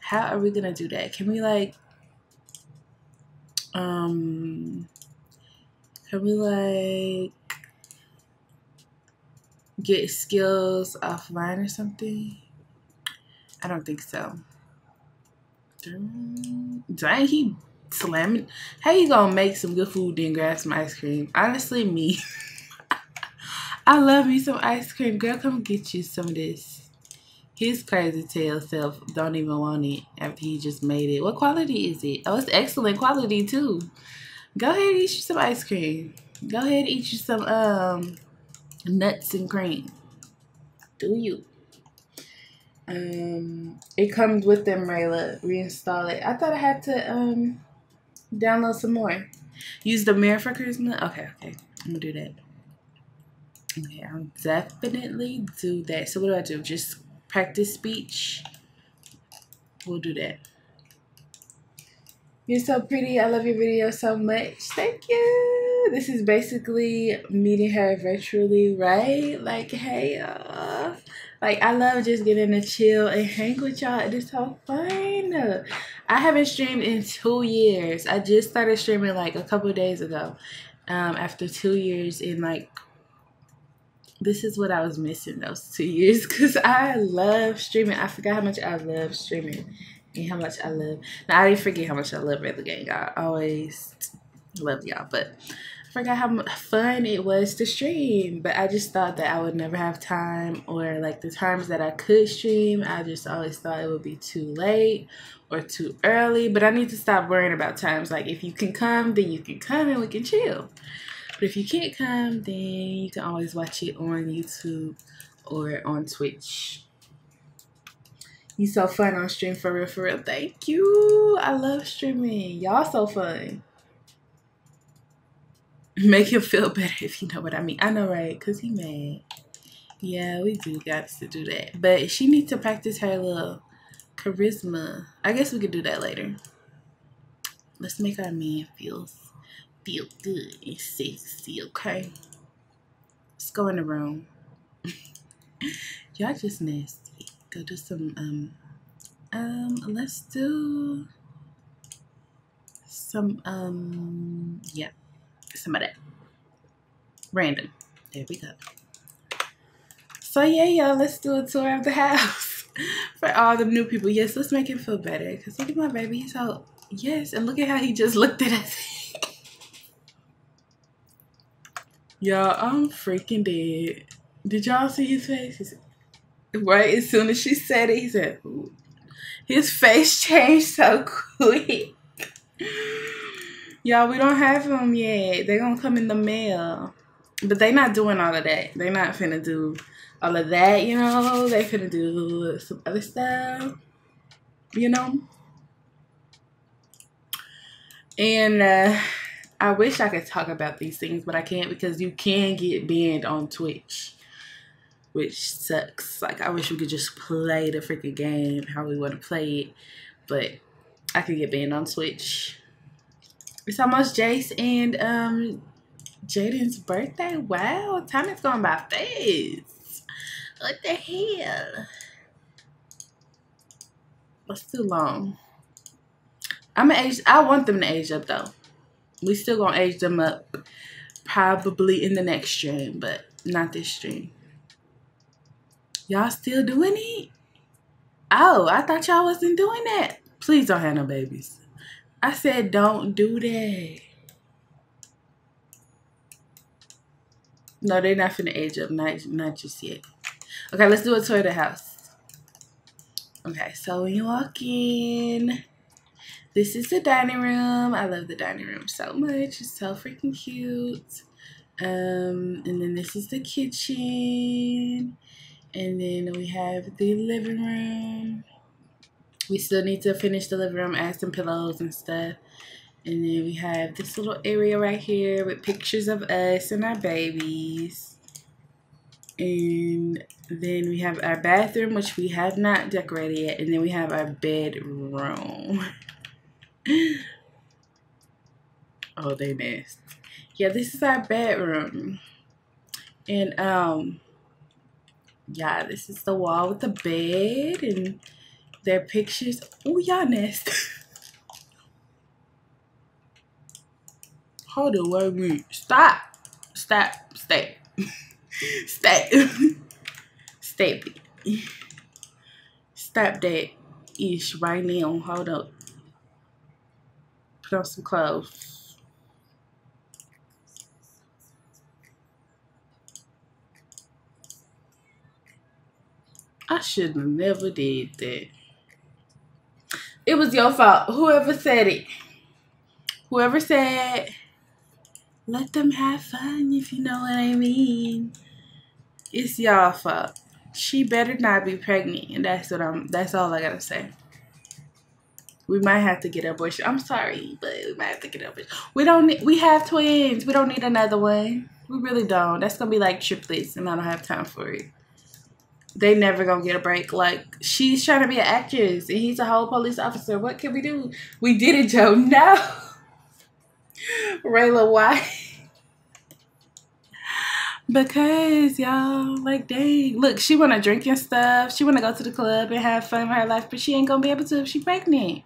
How are we gonna do that? Can we like um can we like get skills offline or something? I don't think so. Dang, he slamming. How you gonna make some good food then grab some ice cream? Honestly, me. [LAUGHS] I love me some ice cream. Girl, come get you some of this. His crazy tail self don't even want it after he just made it. What quality is it? Oh, it's excellent quality too. Go ahead and eat you some ice cream. Go ahead and eat you some um nuts and cream. Do you? Um, it comes with them, Rayla. Reinstall it. I thought I had to um download some more. Use the mirror for charisma. Okay, okay, I'm gonna do that. Okay, I'll definitely do that. So what do I do? Just practice speech. We'll do that. You're so pretty. I love your video so much. Thank you. This is basically meeting her virtually, right? Like, hey, uh, like I love just getting to chill and hang with y'all. It's so fun. I haven't streamed in two years. I just started streaming like a couple days ago. Um, after two years in like this is what I was missing those two years because I love streaming. I forgot how much I love streaming and how much I love. Now I didn't forget how much I love Red Gang. I always love y'all, but forgot how fun it was to stream. But I just thought that I would never have time, or like the times that I could stream, I just always thought it would be too late or too early. But I need to stop worrying about times. Like if you can come, then you can come and we can chill. But if you can't come, then you can always watch it on YouTube or on Twitch. You so fun on stream for real, for real. Thank you. I love streaming. Y'all so fun. Make him feel [LAUGHS] better if you know what I mean. I know, right? Because he mad. Yeah, we do got to do that. But she needs to practice her little charisma. I guess we could do that later. Let's make our man feel feel good and sexy, okay? Let's go in the room. [LAUGHS] Y'all just nasty. Go do some, um, um, let's do some, um, yeah, some of that. Random. There we go. So yeah, y'all, let's do a tour of the house [LAUGHS] for all the new people. Yes, let's make him feel better. Cause look at my baby. He's so yes, and look at how he just looked at us. [LAUGHS] Y'all, I'm freaking dead. Did y'all see his face? Said, right as soon as she said it, he said, Ooh. his face [LAUGHS] changed so quick. Y'all, we don't have them yet. They're gonna come in the mail. But they not doing all of that. They not finna do all of that, you know. They finna do some other stuff, you know. And uh I wish I could talk about these things, but I can't because you can get banned on Twitch, which sucks. Like, I wish we could just play the freaking game how we want to play it, but I could get banned on Twitch. It's almost Jace and um Jaden's birthday. Wow, time is going by fast. What the hell? That's too long. I'm age. I want them to age up though we still gonna age them up probably in the next stream, but not this stream. Y'all still doing it? Oh, I thought y'all wasn't doing that. Please don't have no babies. I said don't do that. No, they're not finna age up. Not, not just yet. Okay, let's do a tour of the house. Okay, so when you walk in, this is the dining room. I love the dining room so much. It's so freaking cute. Um, and then this is the kitchen. And then we have the living room. We still need to finish the living room, add some pillows and stuff. And then we have this little area right here with pictures of us and our babies. And then we have our bathroom, which we have not decorated yet. And then we have our bedroom. [LAUGHS] oh, they nasty. Yeah, this is our bedroom. And, um, yeah, this is the wall with the bed and their pictures. Oh, y'all nasty. [LAUGHS] Hold on, wait a minute. Stop. Stop. Stay. [LAUGHS] Stay. [LAUGHS] Stay. Stop that ish right now. Hold up. Put on some clothes. I should have never did that. It was your fault. Whoever said it. Whoever said let them have fun if you know what I mean. It's y'all fault. She better not be pregnant, and that's what I'm. That's all I gotta say. We might have to get abortion. I'm sorry, but we might have to get abortion. We don't. Need, we have twins. We don't need another one. We really don't. That's gonna be like triplets, and I don't have time for it. They never gonna get a break. Like she's trying to be an actress, and he's a whole police officer. What can we do? We did it, Joe. [LAUGHS] No. Rayla, why? because y'all, like, dang, look, she wanna drink and stuff. She wanna go to the club and have fun with her life, but she ain't gonna be able to if she pregnant.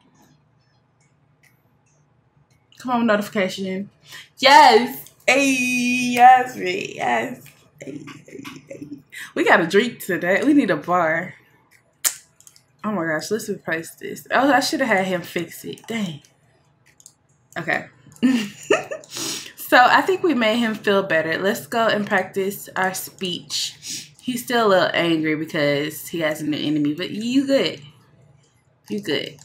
Come on, notification. Yes, hey, yes, yes. Hey, hey, hey. We got a drink today. We need a bar. Oh my gosh, let's replace this. Oh, I should have had him fix it. Dang. Okay. [LAUGHS] so I think we made him feel better. Let's go and practice our speech. He's still a little angry because he has a new enemy, but you good. You good.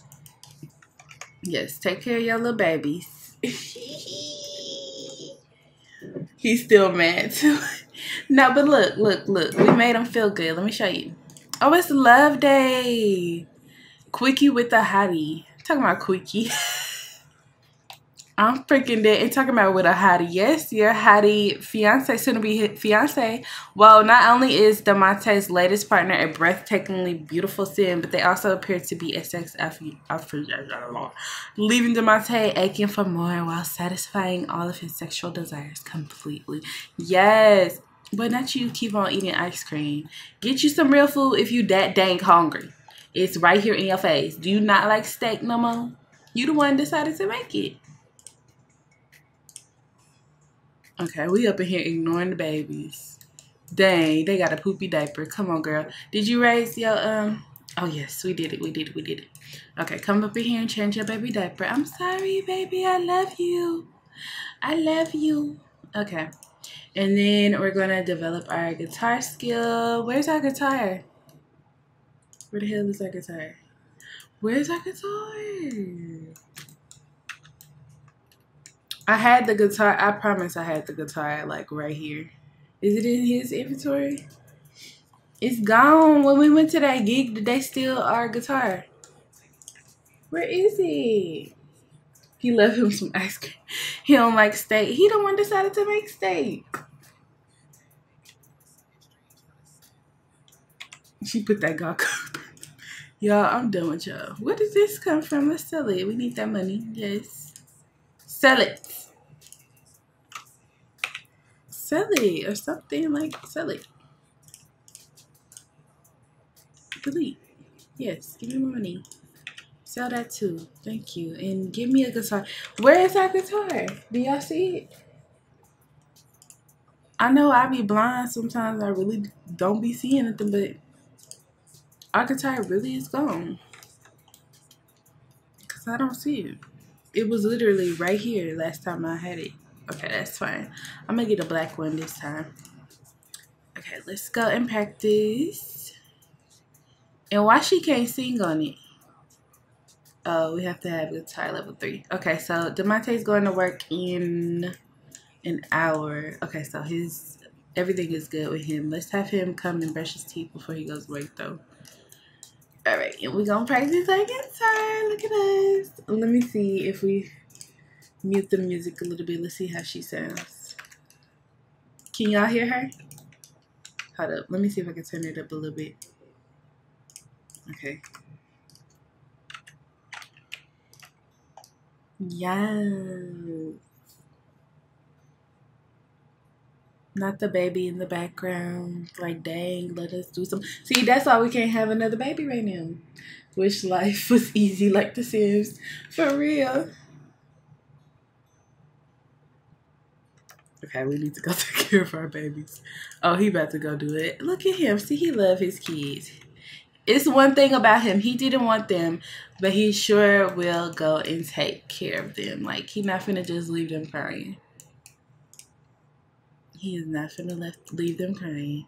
Yes, take care of your little babies. [LAUGHS] He's still mad too. [LAUGHS] no, but look, look, look. We made them feel good. Let me show you. Oh, it's love day. Quickie with the hottie. talking about Quickie. [LAUGHS] I'm freaking dead and talking about with a hottie. Yes, your hottie fiance, soon to be fiance. Well, not only is Demonte's latest partner a breathtakingly beautiful sim, but they also appear to be a sex leaving Demonte aching for more while satisfying all of his sexual desires completely. Yes, but not you keep on eating ice cream. Get you some real food if you that dang hungry. It's right here in your face. Do you not like steak no more? You the one decided to make it. Okay, we up in here ignoring the babies. Dang, they got a poopy diaper. Come on, girl. Did you raise your, um... Oh, yes, we did it. We did it. We did it. Okay, come up in here and change your baby diaper. I'm sorry, baby. I love you. I love you. Okay. And then we're to develop our guitar skill. Where's our guitar? Where the hell is our guitar? Where's our guitar? I had the guitar. I promise I had the guitar like right here. Is it in his inventory? It's gone. When we went to that gig, did they steal our guitar? Where is it? He left him some ice cream. He don't like steak. He the one decided to make steak. She put that gawk Y'all, I'm done with y'all. Where does this come from? Let's sell it. We need that money. Yes. Sell it. Sell it or something like sell it. Delete. Yes, give me my money. Sell that too. Thank you. And give me a guitar. Where is that guitar? Do y'all see it? I know I be blind sometimes. I really don't be seeing anything, but our guitar really is gone. Because I don't see it. It was literally right here last time I had it. Okay, that's fine. I'm going to get a black one this time. Okay, let's go and practice. And why she can't sing on it? Oh, we have to have guitar level 3. Okay, so Demonte's going to work in an hour. Okay, so his everything is good with him. Let's have him come and brush his teeth before he goes work, though. Alright, and we're to practice our guitar. Look at us. Let me see if we mute the music a little bit. Let's see how she sounds. Can y'all hear her? Hold up. Let me see if I can turn it up a little bit. Okay. Yes. Not the baby in the background. Like, dang, let us do some. See, that's why we can't have another baby right now. Wish life [LAUGHS] was easy like The Sims. For real. Okay, we need to go [LAUGHS] take care of our babies. Oh, he about to go do it. Look at him. See, he love his kids. It's one thing about him. He didn't want them, but he sure will go and take care of them. Like, he not finna just leave them crying. He is not finna left, leave them crying.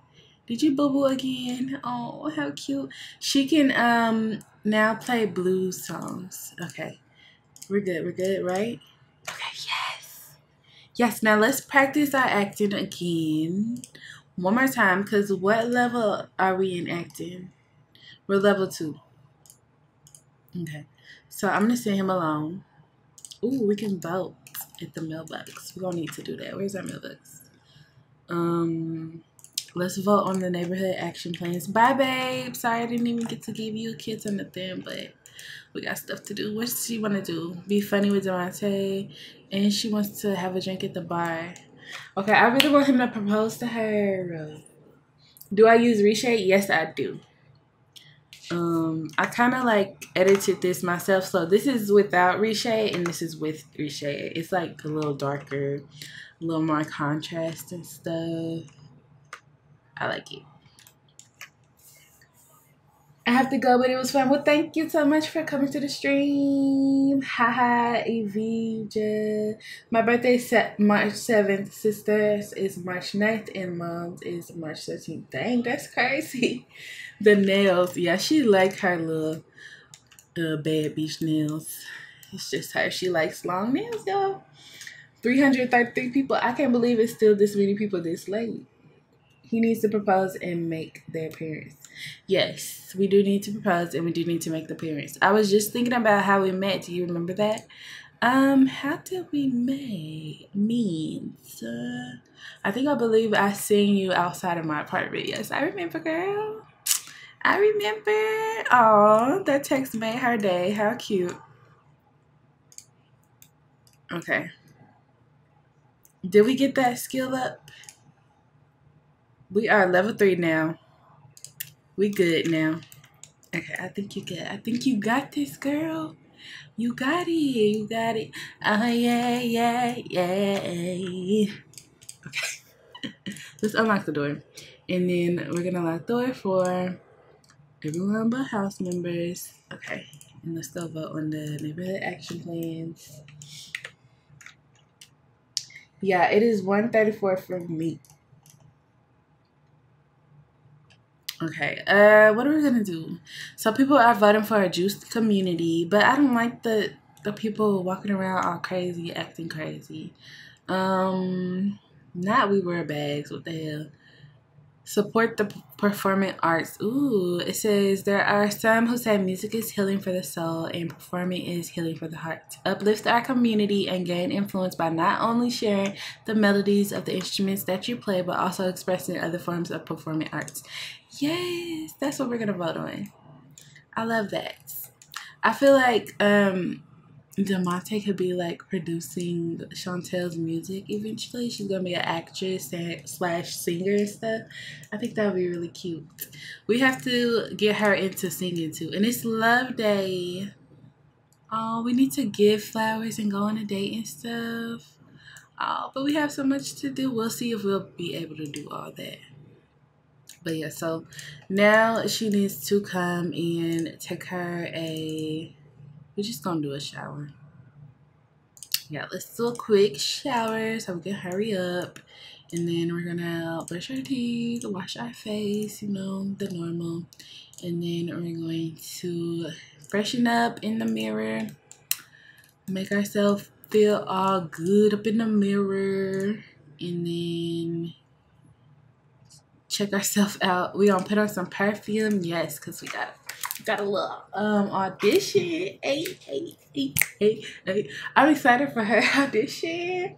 Did you boo boo again? Oh, how cute. She can um now play blues songs. Okay. We're good. We're good, right? Okay, yes. Yes, now let's practice our acting again. One more time, because what level are we in acting? We're level two. Okay. So I'm to send him alone. Ooh, we can vote at the mailbox. We don't need to do that. Where's our mailbox? Um, let's vote on the neighborhood action plans. Bye, babe. Sorry I didn't even get to give you a kiss on the thing, but we got stuff to do. What does she want to do? Be funny with Devontae, and she wants to have a drink at the bar. Okay, I really want him to propose to her. Do I use reshade? Yes, I do. Um, I kind of like edited this myself. So this is without reshade, and this is with reshade. It's like a little darker, a little more contrast and stuff. I like it. I have to go, but it was fun. Well, thank you so much for coming to the stream. Haha, Evija. My birthday is March 7th. Sister's is March 9th, and mom's is March 13th. Dang, that's crazy. [LAUGHS] The nails. Yeah, she like her little uh, bad beach nails. It's just her. She likes long nails, y'all. 333 people. I can't believe it's still this many people this late. He needs to propose and make their appearance. Yes, we do need to propose and we do need to make the appearance. I was just thinking about how we met. Do you remember that? Um, how did we meet? Means, uh, I think I believe I seen you outside of my apartment. Yes, I remember, girl. I remember. Oh, that text made her day. How cute. Okay. Did we get that skill up? We are level three now. We good now. Okay, I think you good. I think you got this, girl. You got it. You got it. Oh, yeah, yeah, yeah. Okay. [LAUGHS] Let's unlock the door. And then we're going to lock the door for everyone but house members. Okay. And let's go vote on the neighborhood action plans. Yeah, it is 134 for me. Okay, uh, what are we gonna do? So people are voting for a juiced community, but I don't like the the people walking around all crazy, acting crazy. Um, not we wear bags. What the hell? Support the performing arts. Ooh, it says there are some who say music is healing for the soul and performing is healing for the heart. Uplift our community and gain influence by not only sharing the melodies of the instruments that you play, but also expressing other forms of performing arts. Yes, that's what we're gonna vote on. I love that. I feel like um Demonte could be like producing Chantel's music eventually. She's gonna be an actress and slash singer and stuff. I think that would be really cute. We have to get her into singing too. And it's love day. Oh, we need to give flowers and go on a date and stuff. Oh, but we have so much to do. We'll see if we'll be able to do all that. But yeah, so now she needs to come and take her a we're just gonna do a shower. Yeah, let's do a quick shower so we can hurry up. And then we're gonna brush our teeth, wash our face, you know, the normal. And then we're going to freshen up in the mirror. Make ourselves feel all good up in the mirror. And then check ourselves out. We gonna put on some perfume, yes, because we got got a little um audition. Hey, hey, hey, hey, hey. I'm excited for her [LAUGHS] audition.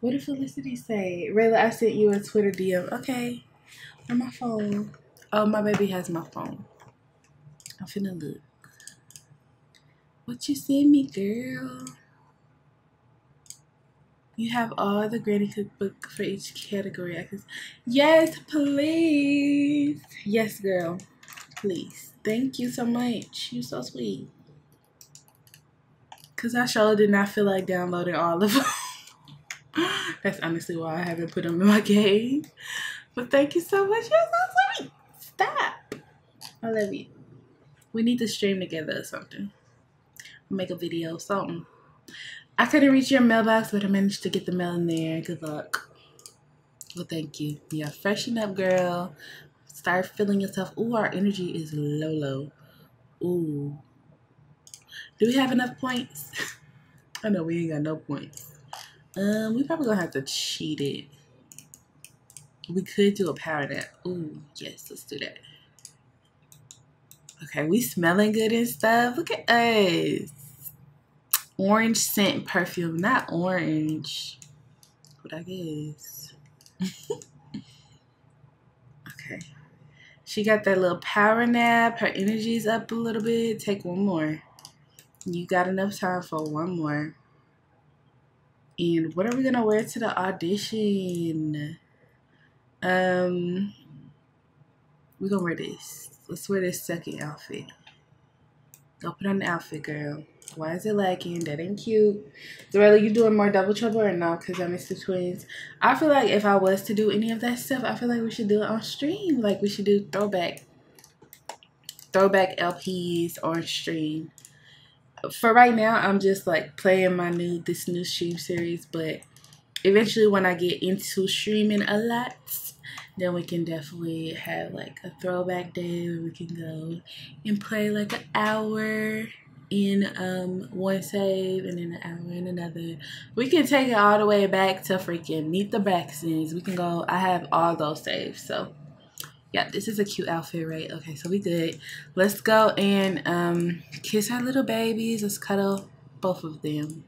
What did Felicity say? Rayla, I sent you a Twitter DM. Okay. On my phone. Oh, my baby has my phone. I'm finna look. What you send me, girl? You have all the granny cookbook for each category. I can... Yes, please. Yes, girl. Please. Thank you so much. You're so sweet. Because I sure did not feel like downloading all of them. [LAUGHS] That's honestly why I haven't put them in my game. But thank you so much. You're so sweet. Stop. I love you. We need to stream together or something. Make a video, something. I couldn't reach your mailbox, but I managed to get the mail in there. Good luck. Well, thank you. Yeah, freshen up, girl. Start feeling yourself. Ooh, our energy is low, low. Ooh. Do we have enough points? [LAUGHS] I know we ain't got no points. Um, we probably gonna have to cheat it. We could do a power nap. Ooh, yes, let's do that. Okay, we smelling good and stuff. Look at us. Orange scent perfume, not orange. But I guess. [LAUGHS] okay. She got that little power nap. Her energy's up a little bit. Take one more. You got enough time for one more. And what are we gonna wear to the audition? Um, we're gonna wear this. Let's wear this second outfit. Go put on the outfit, girl. Why is it lagging? That ain't cute. Xureila, you doing more double trouble or not? Because I missed the twins. I feel like if I was to do any of that stuff, I feel like we should do it on stream. Like we should do throwback, throwback LPs on stream. For right now, I'm just like playing my new this new stream series. But eventually, when I get into streaming a lot, then we can definitely have like a throwback day where we can go and play like an hour in um one save and then an hour in another. We can take it all the way back to freaking meet the Braxtons. We can go. I have all those saves. So yeah, this is a cute outfit, right? Okay, so we good. Let's go and um kiss our little babies. Let's cuddle both of them,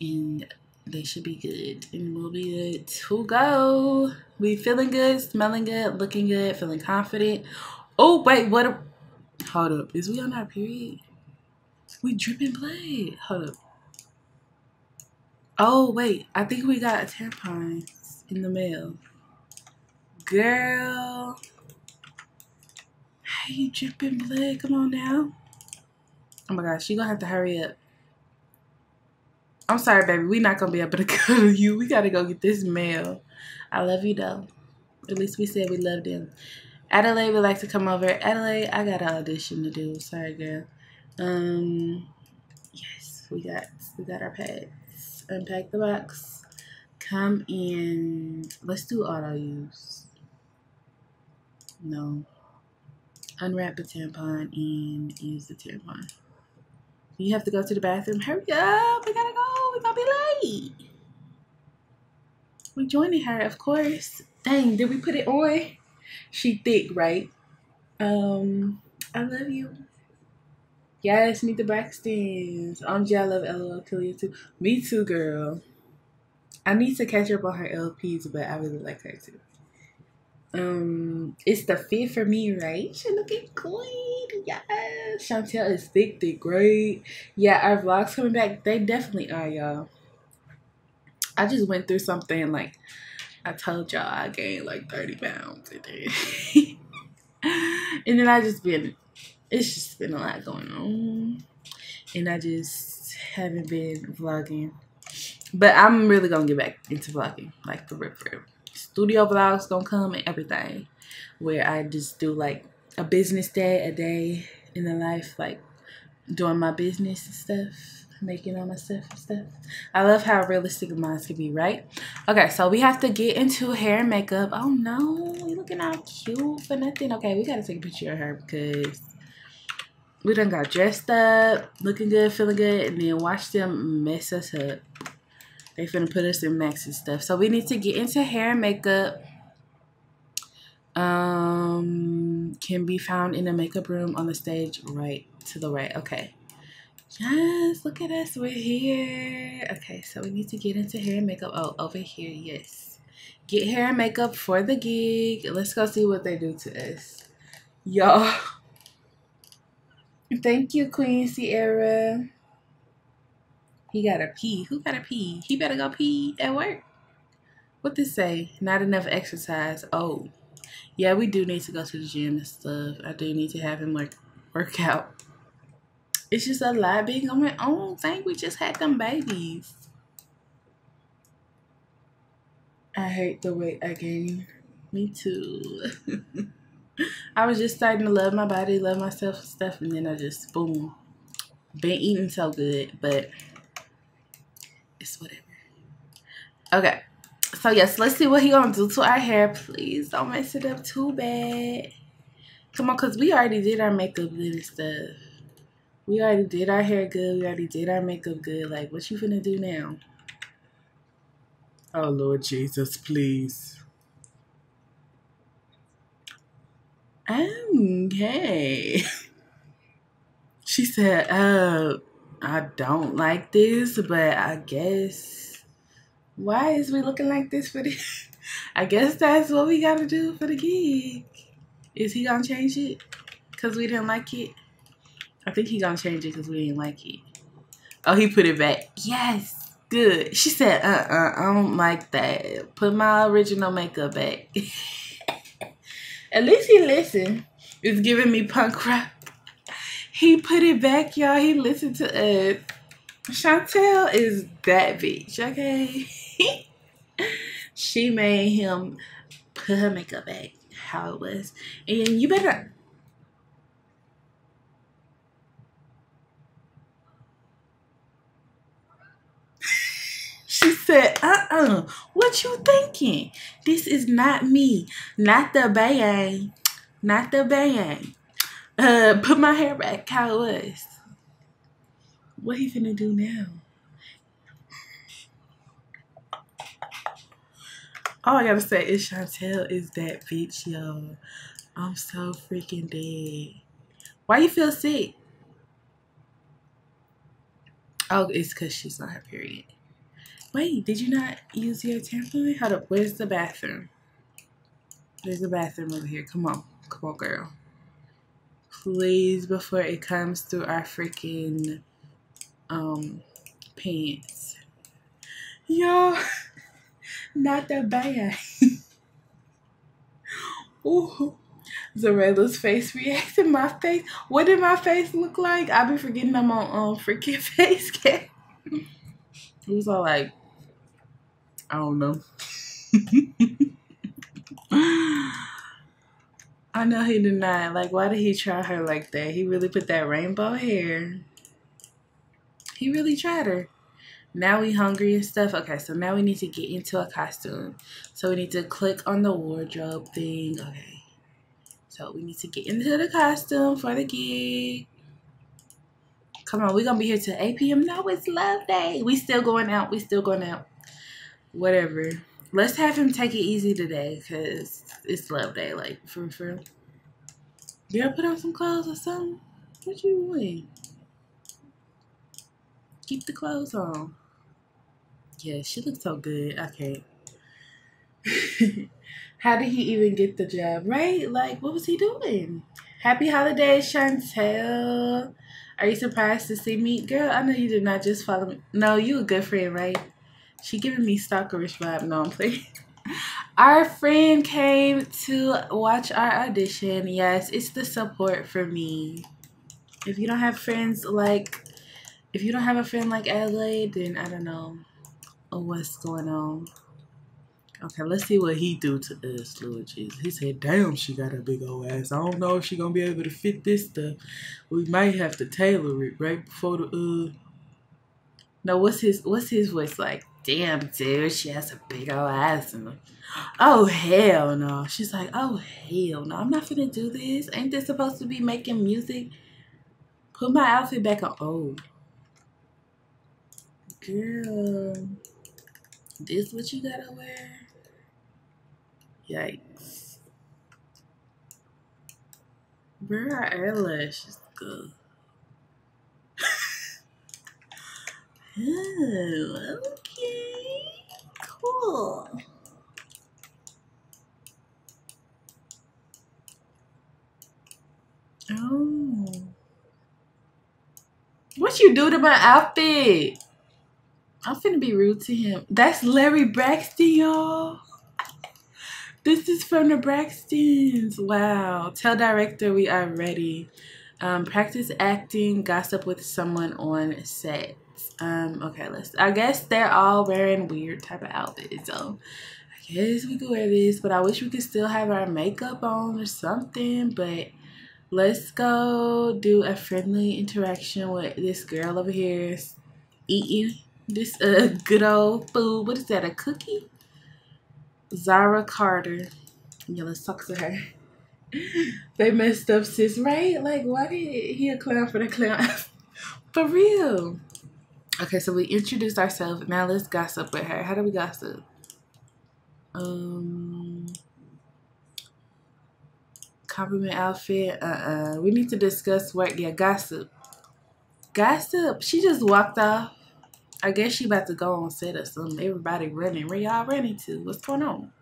and they should be good, and we'll be good to go. We feeling good, smelling good, looking good, feeling confident. Oh wait, what? A, hold up, is we on our period? We dripping blood. Hold up. Oh wait, I think we got a tampons in the mail. Girl. Hey, you dripping blood. Come on now. Oh my gosh, you gonna have to hurry up. I'm sorry, baby. we not gonna be able to [LAUGHS] go to you. We gotta go get this mail. I love you though. At least we said we loved him. Adelaide would like to come over. Adelaide, I got an audition to do. Sorry, girl. Um, yes, we got we got our pads. Unpack the box. Come in. Let's do auto use. No. Unwrap the tampon and use the tampon. You have to go to the bathroom. Hurry up! We gotta go. We gonna be late. We joining her, of course. Dang, did we put it on? She thick, right? Um, I love you. Yes, meet the Braxtons. I'm I love LOL Killia too. Me too, girl. I need to catch up on her LPs, but I really like her too. Um, it's the fit for me, right? She looking queen. Yes. Chantel is thick, thick, great. Yeah, our vlogs coming back. They definitely are, y'all. I just went through something like I told y'all I gained like 30 pounds and then [LAUGHS] I just been it's just been a lot going on. And I just haven't been vlogging. But I'm really gonna get back into vlogging, like for real. Studio vlogs gonna come and everything. Where I just do like a business day, a day in the life, like doing my business and stuff, making all my stuff and stuff. I love how realistic minds can be, right? Okay, so we have to get into hair and makeup. Oh no, we looking all cute for nothing. Okay, we gotta take a picture of her because we done got dressed up, looking good, feeling good, and then watch them mess us up. They finna put us in max and stuff. So we need to get into hair and makeup. Um, can be found in the makeup room on the stage right to the right. Okay. Yes, look at us. We're here. Okay, so we need to get into hair and makeup. Oh, over here. Yes. Get hair and makeup for the gig. Let's go see what they do to us. Y'all. Thank you, Queen Sierra. He got a pee. Who got a pee? He better go pee at work. What this say? Not enough exercise. Oh. Yeah, we do need to go to the gym and stuff. I do need to have him like work out. It's just a lot being on my own thing. We just had them babies. I hate the weight I gained. Me too. [LAUGHS] I was just starting to love my body, love myself and stuff, and then I just boom. Been eating so good, but it's whatever. Okay. So yes, let's see what he gonna do to our hair. Please don't mess it up too bad. Come on, cause we already did our makeup good and stuff. We already did our hair good. We already did our makeup good. Like, what you finna do now? Oh Lord Jesus, please. Okay. [LAUGHS] She said, uh, I don't like this, but I guess why is we looking like this for the [LAUGHS] I guess that's what we gotta do for the gig. Is he gonna change it? Cause we didn't like it? I think he gonna change it because we didn't like it. Oh, he put it back. Yes, good. She said, uh-uh, I don't like that. Put my original makeup back. [LAUGHS] At least he listened. It's giving me punk rock. He put it back, y'all. He listened to us. Chantel is that bitch, okay? [LAUGHS] she made him put her makeup back how it was. And you better She said, uh-uh, what you thinking? This is not me, not the bang, not the bang. Uh, put my hair back how it was. What he finna do now? All I gotta say is Chantel is that bitch, yo. I'm so freaking dead. Why you feel sick? Oh, it's because she's on her period. Wait, did you not use your tampon? Hold up, where's the bathroom? There's the bathroom over here. Come on. Come on, girl. Please, before it comes through our freaking um pants. Yo, [LAUGHS] not that bad. [LAUGHS] Ooh. Xureila's face reacted. My face. What did my face look like? I be forgetting I'm on um freaking [LAUGHS] face cam. It was all like, I don't know. I know he did not. Like, why did he try her like that? He really put that rainbow hair. He really tried her. Now we hungry and stuff. Okay, so now we need to get into a costume. So we need to click on the wardrobe thing. Okay. So we need to get into the costume for the gig. Come on, we're gonna be here till 8 p.m. No, it's love day. We still going out. We still going out. Whatever. Let's have him take it easy today, cause it's love day. Like for. You gotta put on some clothes or something. What you doing? Keep the clothes on. Yeah, she looks so good. Okay. [LAUGHS] How did he even get the job? Right? Like, what was he doing? Happy holidays, Chantel. Are you surprised to see me? Girl, I know you did not just follow me. No, you a good friend, right? She giving me stalkerish vibe. No, I'm playing. [LAUGHS] Our friend came to watch our audition. Yes, it's the support for me. If you don't have friends like, if you don't have a friend like Adelaide, then I don't know what's going on. Okay, let's see what he do to us, Lord Jesus. He said, damn, she got a big old ass. I don't know if she gonna be able to fit this stuff. We might have to tailor it right before the uh No, what's his what's his voice like? Damn dude, she has a big old ass and Oh hell no. She's like, oh hell no, I'm not finna do this. Ain't this supposed to be making music? Put my outfit back on. Oh. Girl. This what you gotta wear? Yikes. Where are eyelashes go? [LAUGHS] oh, okay. Cool. Oh. What you do to my outfit? I'm finna be rude to him. That's Larry Braxton, y'all. This is from the Braxtons. Wow. Tell director we are ready. Um, practice acting, gossip with someone on set. Um, okay, let's I guess they're all wearing weird type of outfits, so I guess we could wear this, but I wish we could still have our makeup on or something, but let's go do a friendly interaction with this girl over here eating this uh good old food. What is that? A cookie? Zara Carter. Yeah, let's talk to her. [LAUGHS] they messed up sis, right? Like, why did he a clown for the clown? [LAUGHS] for real. Okay, so we introduced ourselves. Now let's gossip with her. How do we gossip? Um, compliment outfit. Uh, uh We need to discuss work. Yeah, gossip. Gossip. She just walked off. I guess she about to go on set or something. Everybody running. Where y'all running to? What's going on?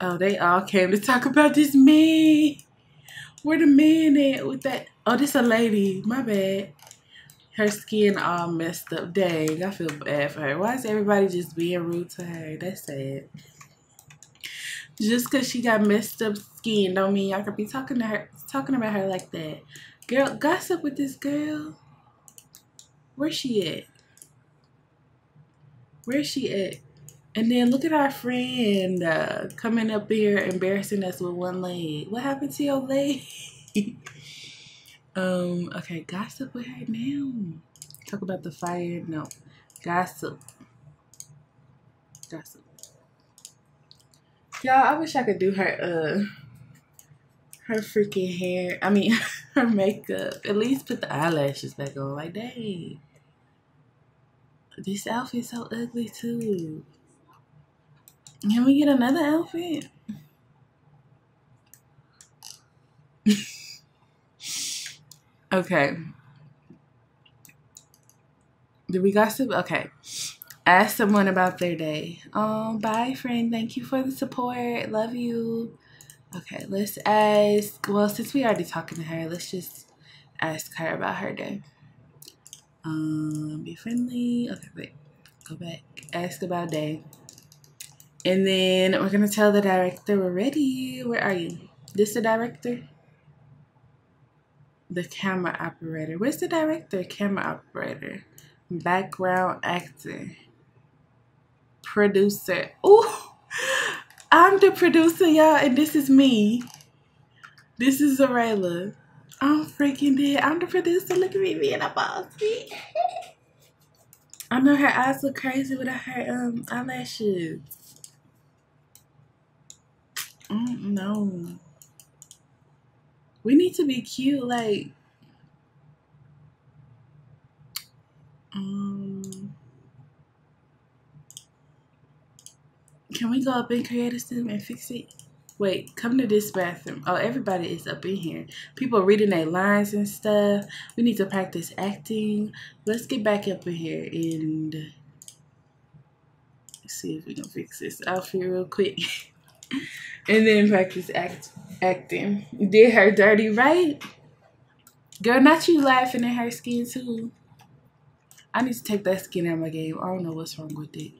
Oh, they all came to talk about this man. Where the man at with that? Oh, this a lady. My bad. Her skin all messed up. Dang, I feel bad for her. Why is everybody just being rude to her? That's sad. Just because she got messed up skin don't mean y'all could be talking to her, talking about her like that. Girl, gossip with this girl. Where's she at? Where's she at? And then look at our friend uh, coming up here embarrassing us with one leg. What happened to your leg? [LAUGHS] um, okay, gossip with her now. Talk about the fire. No. Gossip. Gossip. Y'all, I wish I could do her uh her freaking hair. I mean [LAUGHS] her makeup. At least put the eyelashes back on. Like dang. This outfit's so ugly too. Can we get another outfit? [LAUGHS] okay. Did we gossip? Okay. Ask someone about their day. Oh, bye, friend. Thank you for the support. Love you. Okay, let's ask. Well, since we already talking to her, let's just ask her about her day. Um, be friendly. Okay, wait. Go back. Ask about day. And then we're gonna tell the director we're ready. Where are you? This the director? The camera operator. Where's the director? Camera operator. Background actor. Producer. Oh, I'm the producer, y'all, and this is me. This is Xureila. I'm freaking dead. I'm the producer. Look at me being a boss. [LAUGHS] I know her eyes look crazy without her um eyelashes. Mm, no. We need to be cute, like. Um, can we go up in Create a Sim and fix it? Wait, come to this bathroom. Oh, everybody is up in here. People reading their lines and stuff. We need to practice acting. Let's get back up in here and see if we can fix this outfit real quick. [LAUGHS] and then practice act acting. Did her dirty, right? Girl, not you laughing at her skin too. I need to take that skin out of my game. I don't know what's wrong with it.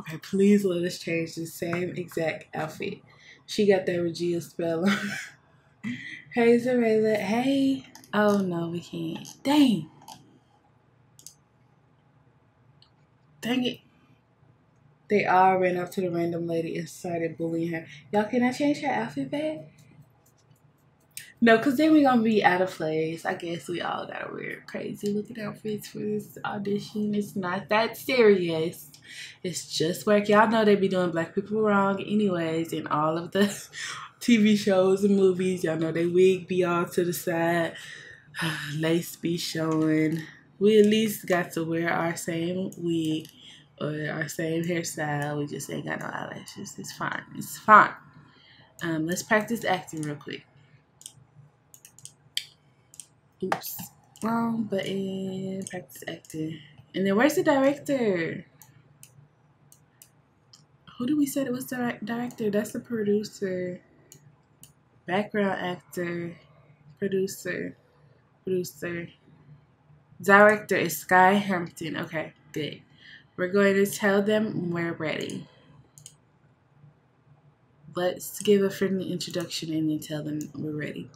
Okay, please let us change the same exact outfit. She got that Regia spell [LAUGHS] hey, Xureila. Hey. Oh, no, we can't. Dang. Dang it. They all ran up to the random lady and started bullying her. Y'all, can I change her outfit back? No, because then we're going to be out of place. I guess we all got to wear crazy looking outfits for this audition. It's not that serious. It's just work. Y'all know they be doing black people wrong anyways in all of the [LAUGHS] TV shows and movies. Y'all know they wig be all to the side. [SIGHS] Lace be showing. We at least got to wear our same wig or our same hairstyle. We just ain't got no eyelashes. It's fine. It's fine. Um, let's practice acting real quick. Oops. Wrong button. Practice acting. And then where's the director? Who do we say it was the director? That's the producer. Background actor. Producer. Producer. Director is Sky Hampton. Okay, good. We're going to tell them we're ready. Let's give a friendly introduction and then tell them we're ready.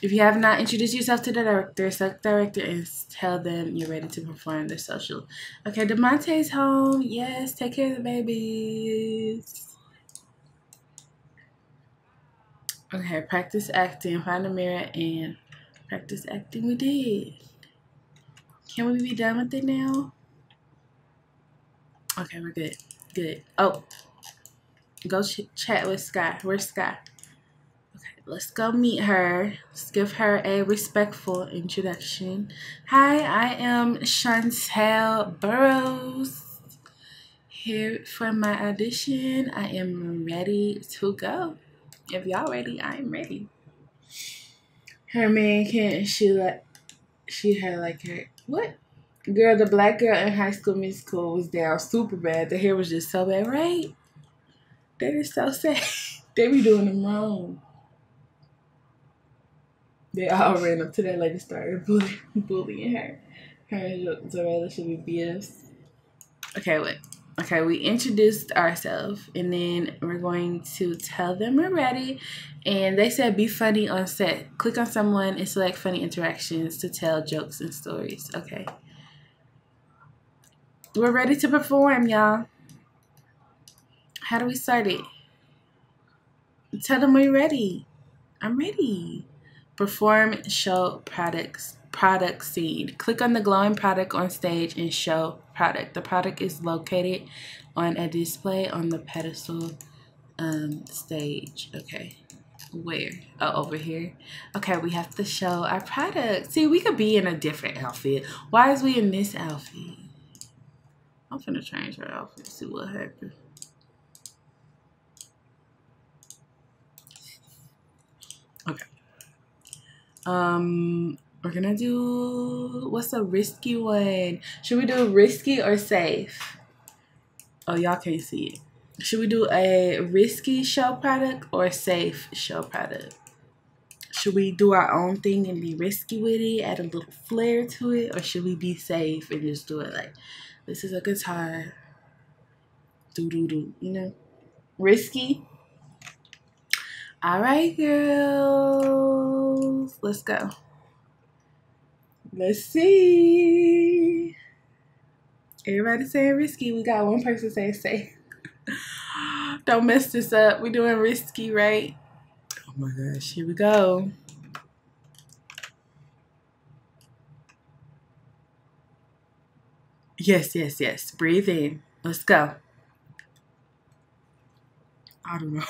If you have not introduced yourself to the director, select director and tell them you're ready to perform the social. Okay, Demonte's home. Yes, take care of the babies. Okay, practice acting. Find a mirror and practice acting. We did. Can we be done with it now? Okay, we're good. Good. Oh, go ch chat with Sky. Where's Sky? Okay, let's go meet her. Let's give her a respectful introduction. Hi, I am Chantel Burrows. Here for my audition. I am ready to go. If y'all ready, I'm ready. Her man can't she like she had like her what? Girl, the black girl in high school musical was down super bad. The hair was just so bad, right? That is so sad. [LAUGHS] they be doing them wrong. They all ran up to that lady, started [LAUGHS] bully, bullying her. Her and Xureila should be BS. Okay, wait. Okay, we introduced ourselves and then we're going to tell them we're ready. And they said be funny on set. Click on someone and select funny interactions to tell jokes and stories. Okay. We're ready to perform, y'all. How do we start it? Tell them we're ready. I'm ready. Perform, show products, product scene. Click on the glowing product on stage and show product. The product is located on a display on the pedestal um, stage. Okay. Where? Oh, over here. Okay, we have to show our product. See, we could be in a different outfit. Why is we in this outfit? I'm finna change her outfit, see what happens. Okay. Um, we're gonna do what's a risky one? Should we do risky or safe? Oh, y'all can't see it. Should we do a risky show product or a safe show product? Should we do our own thing and be risky with it, add a little flair to it, or should we be safe and just do it like this is a guitar? Do do do, you know? Risky. All right, girls, let's go. Let's see. Everybody saying risky. We got one person saying safe. [LAUGHS] Don't mess this up. We're doing risky, right? Oh my gosh, here we go. Yes, yes, yes. Breathe in. Let's go. I don't know.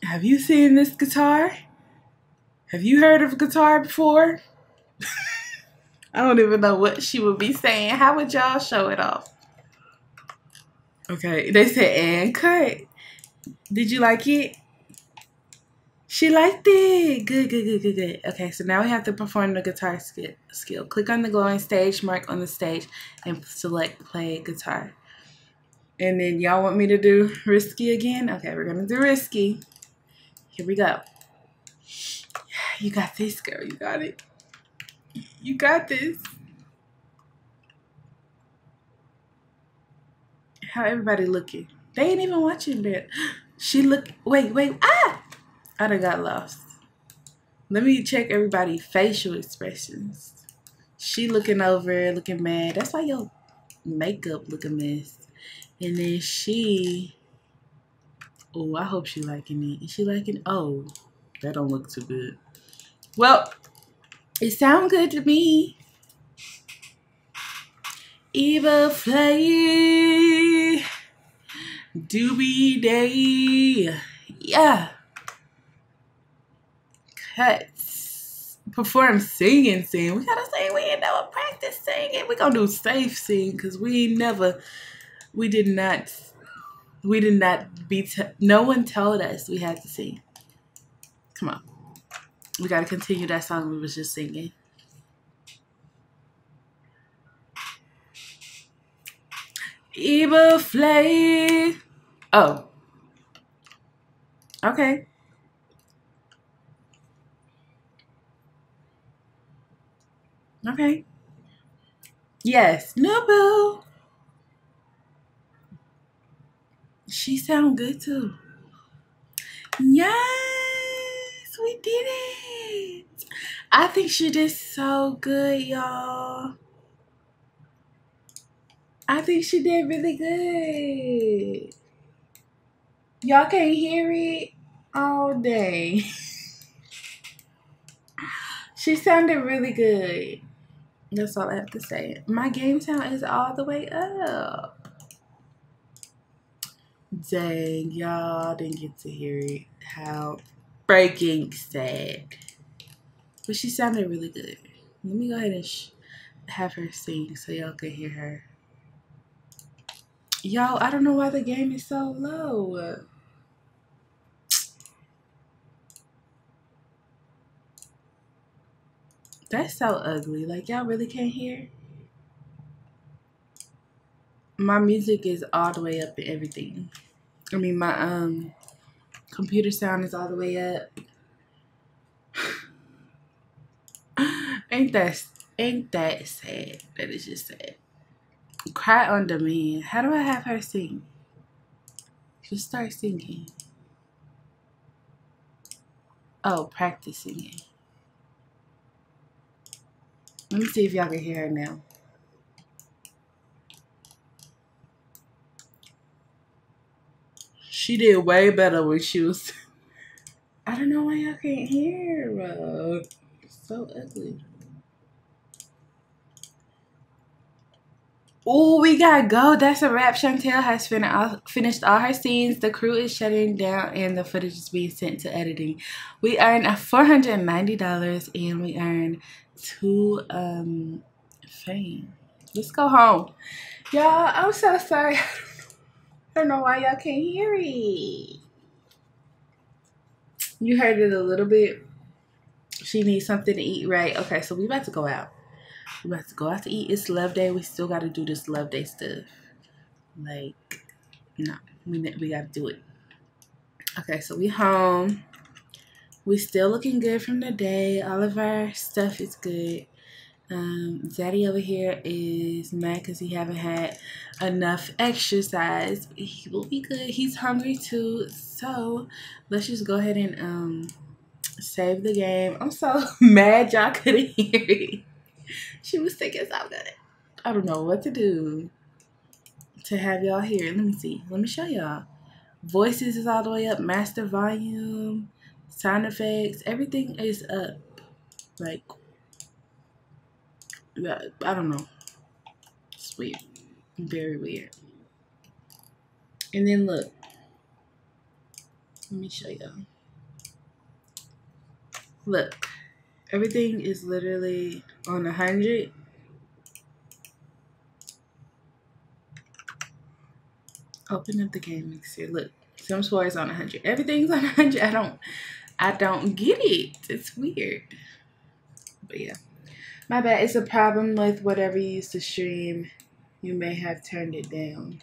[LAUGHS] Have you seen this guitar? Have you heard of a guitar before? [LAUGHS] I don't even know what she would be saying. How would y'all show it off? Okay, they said and cut. Did you like it? She liked it. Good, good, good, good, good. Okay, so now we have to perform the guitar skill. skill. Click on the glowing stage mark on the stage and select play guitar. And then y'all want me to do risky again? Okay, we're gonna do risky. Here we go. You got this, girl. You got it. You got this. How everybody looking? They ain't even watching that. She look. Wait, wait. Ah! I done got lost. Let me check everybody's facial expressions. She looking over, looking mad. That's why your makeup look a mess. And then she. Oh, I hope she liking it. Is she liking? Oh, that don't look too good. Well, it sound good to me. Eva Flay. Doobie Day. Yeah. Cuts. Perform singing sing. We gotta sing. we ain't never practice singing. We gonna do safe sing because we never, we did not We did not be. No one told us we had to sing. Come on, we got to continue that song we was just singing. Evil Flay. Oh. Okay. Okay. Yes. No boo. She sound good too. Yes, we did it. I think she did so good, y'all. I think she did really good. Y'all can't hear it all day. [LAUGHS] she sounded really good. That's all I have to say. My game sound is all the way up. Dang, y'all didn't get to hear it. How freaking sad. But she sounded really good. Let me go ahead and have her sing so y'all can hear her. Y'all, I don't know why the game is so low. That's so ugly. Like, y'all really can't hear? My music is all the way up and everything. I mean, my um computer sound is all the way up. [SIGHS] ain't that ain't that sad? That is just sad. Cry on demand. How do I have her sing? Just start singing. Oh, practice singing. Let me see if y'all can hear it now. She did way better when she was. I don't know why y'all can't hear her. So ugly. Oh, we gotta go. That's a wrap. Chantel has fin- all, finished all her scenes. The crew is shutting down and the footage is being sent to editing. We earned $490 and we earned two um fame. Let's go home. Y'all, I'm so sorry. [LAUGHS] I don't know why y'all can't hear it. You heard it a little bit. She needs something to eat, right? Okay, so we about to go out. We about to go out to eat. It's love day. We still got to do this love day stuff. Like, no, we we got to do it. Okay, so we home. We still looking good from the day. All of our stuff is good. Um, Daddy over here is mad because he haven't had enough exercise. He will be good. He's hungry too. So let's just go ahead and um save the game. I'm so [LAUGHS] mad y'all couldn't hear it. [LAUGHS] She was thinking so good. I don't know what to do to have y'all here. Let me see. Let me show y'all. Voices is all the way up. Master volume, sound effects, everything is up. Like, yeah, I don't know. It's weird. Very weird. And then look. Let me show y'all. Look. Everything is literally on a hundred. Open up the game mixer. Look, Sims 4 is on a hundred. Everything's on a hundred. I don't I don't get it. It's weird. But yeah. My bad. It's a problem with whatever you use to stream. You may have turned it down.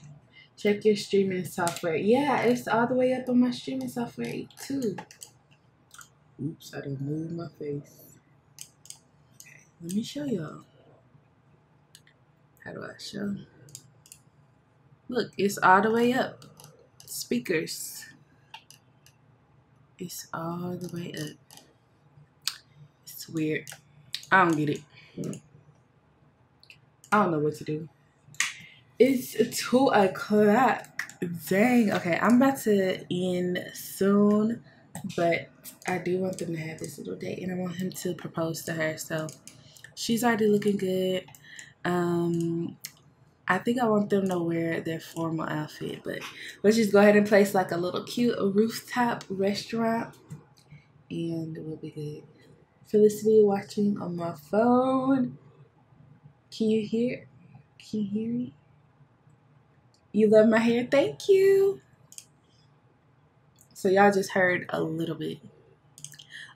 Check your streaming software. Yeah, it's all the way up on my streaming software too. Oops, I didn't move my face. Let me show y'all. How do I show? Hmm. Look, it's all the way up. Speakers. It's all the way up. It's weird. I don't get it. I don't know what to do. It's 2 o'clock. Dang. Okay, I'm about to end soon. But I do want them to have this little date. And I want him to propose to her. So she's already looking good. Um, I think I want them to wear their formal outfit, but let's just go ahead and place like a little cute rooftop restaurant and we'll be good. Felicity watching on my phone. Can you hear? Can you hear me? You love my hair? Thank you. So y'all just heard a little bit.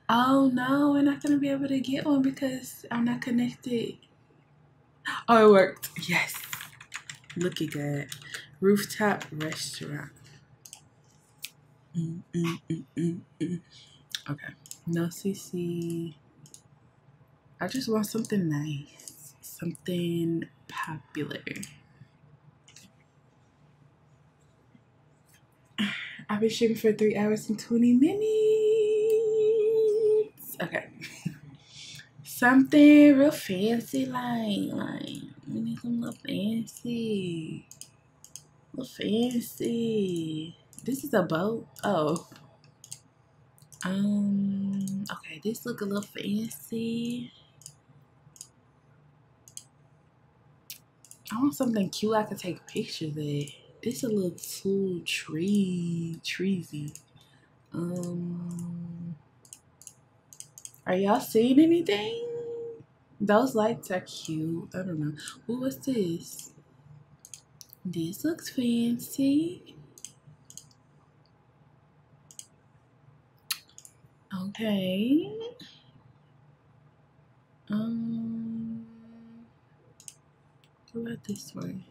Oh no, we're not gonna be able to get one because I'm not connected. Oh, it worked. Yes. Look at that. Rooftop restaurant. Mm, mm, mm, mm, mm. Okay. No CC. I just want something nice. Something popular. [SIGHS] I've been streaming for three hours and 20 minutes. Okay. Something real fancy like, like, we need some little fancy. Little fancy. This is a boat? Oh. Um, okay, this look a little fancy. I want something cute I can take pictures of. This a little too tree treesy. Um Are y'all seeing anything? Those lights are cute. I don't know. What was this? This looks fancy. Okay. Um, what about this one?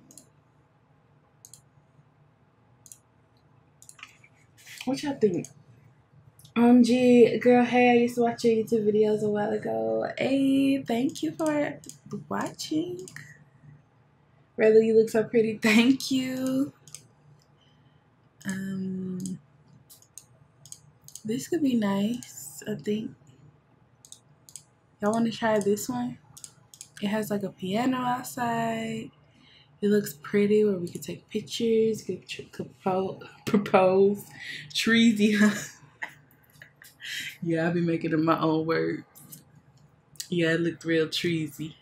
What y'all think? Um, G, girl, hey, I used to watch your YouTube videos a while ago. Hey, thank you for watching. Really, you look so pretty. [LAUGHS] Thank you. Um, this could be nice, I think. Y'all want to try this one? It has like a piano outside. It looks pretty where we could take pictures, could [LAUGHS] propose, propose, treesy. Yeah, I've been making up my own words. Yeah, it looked real treasy.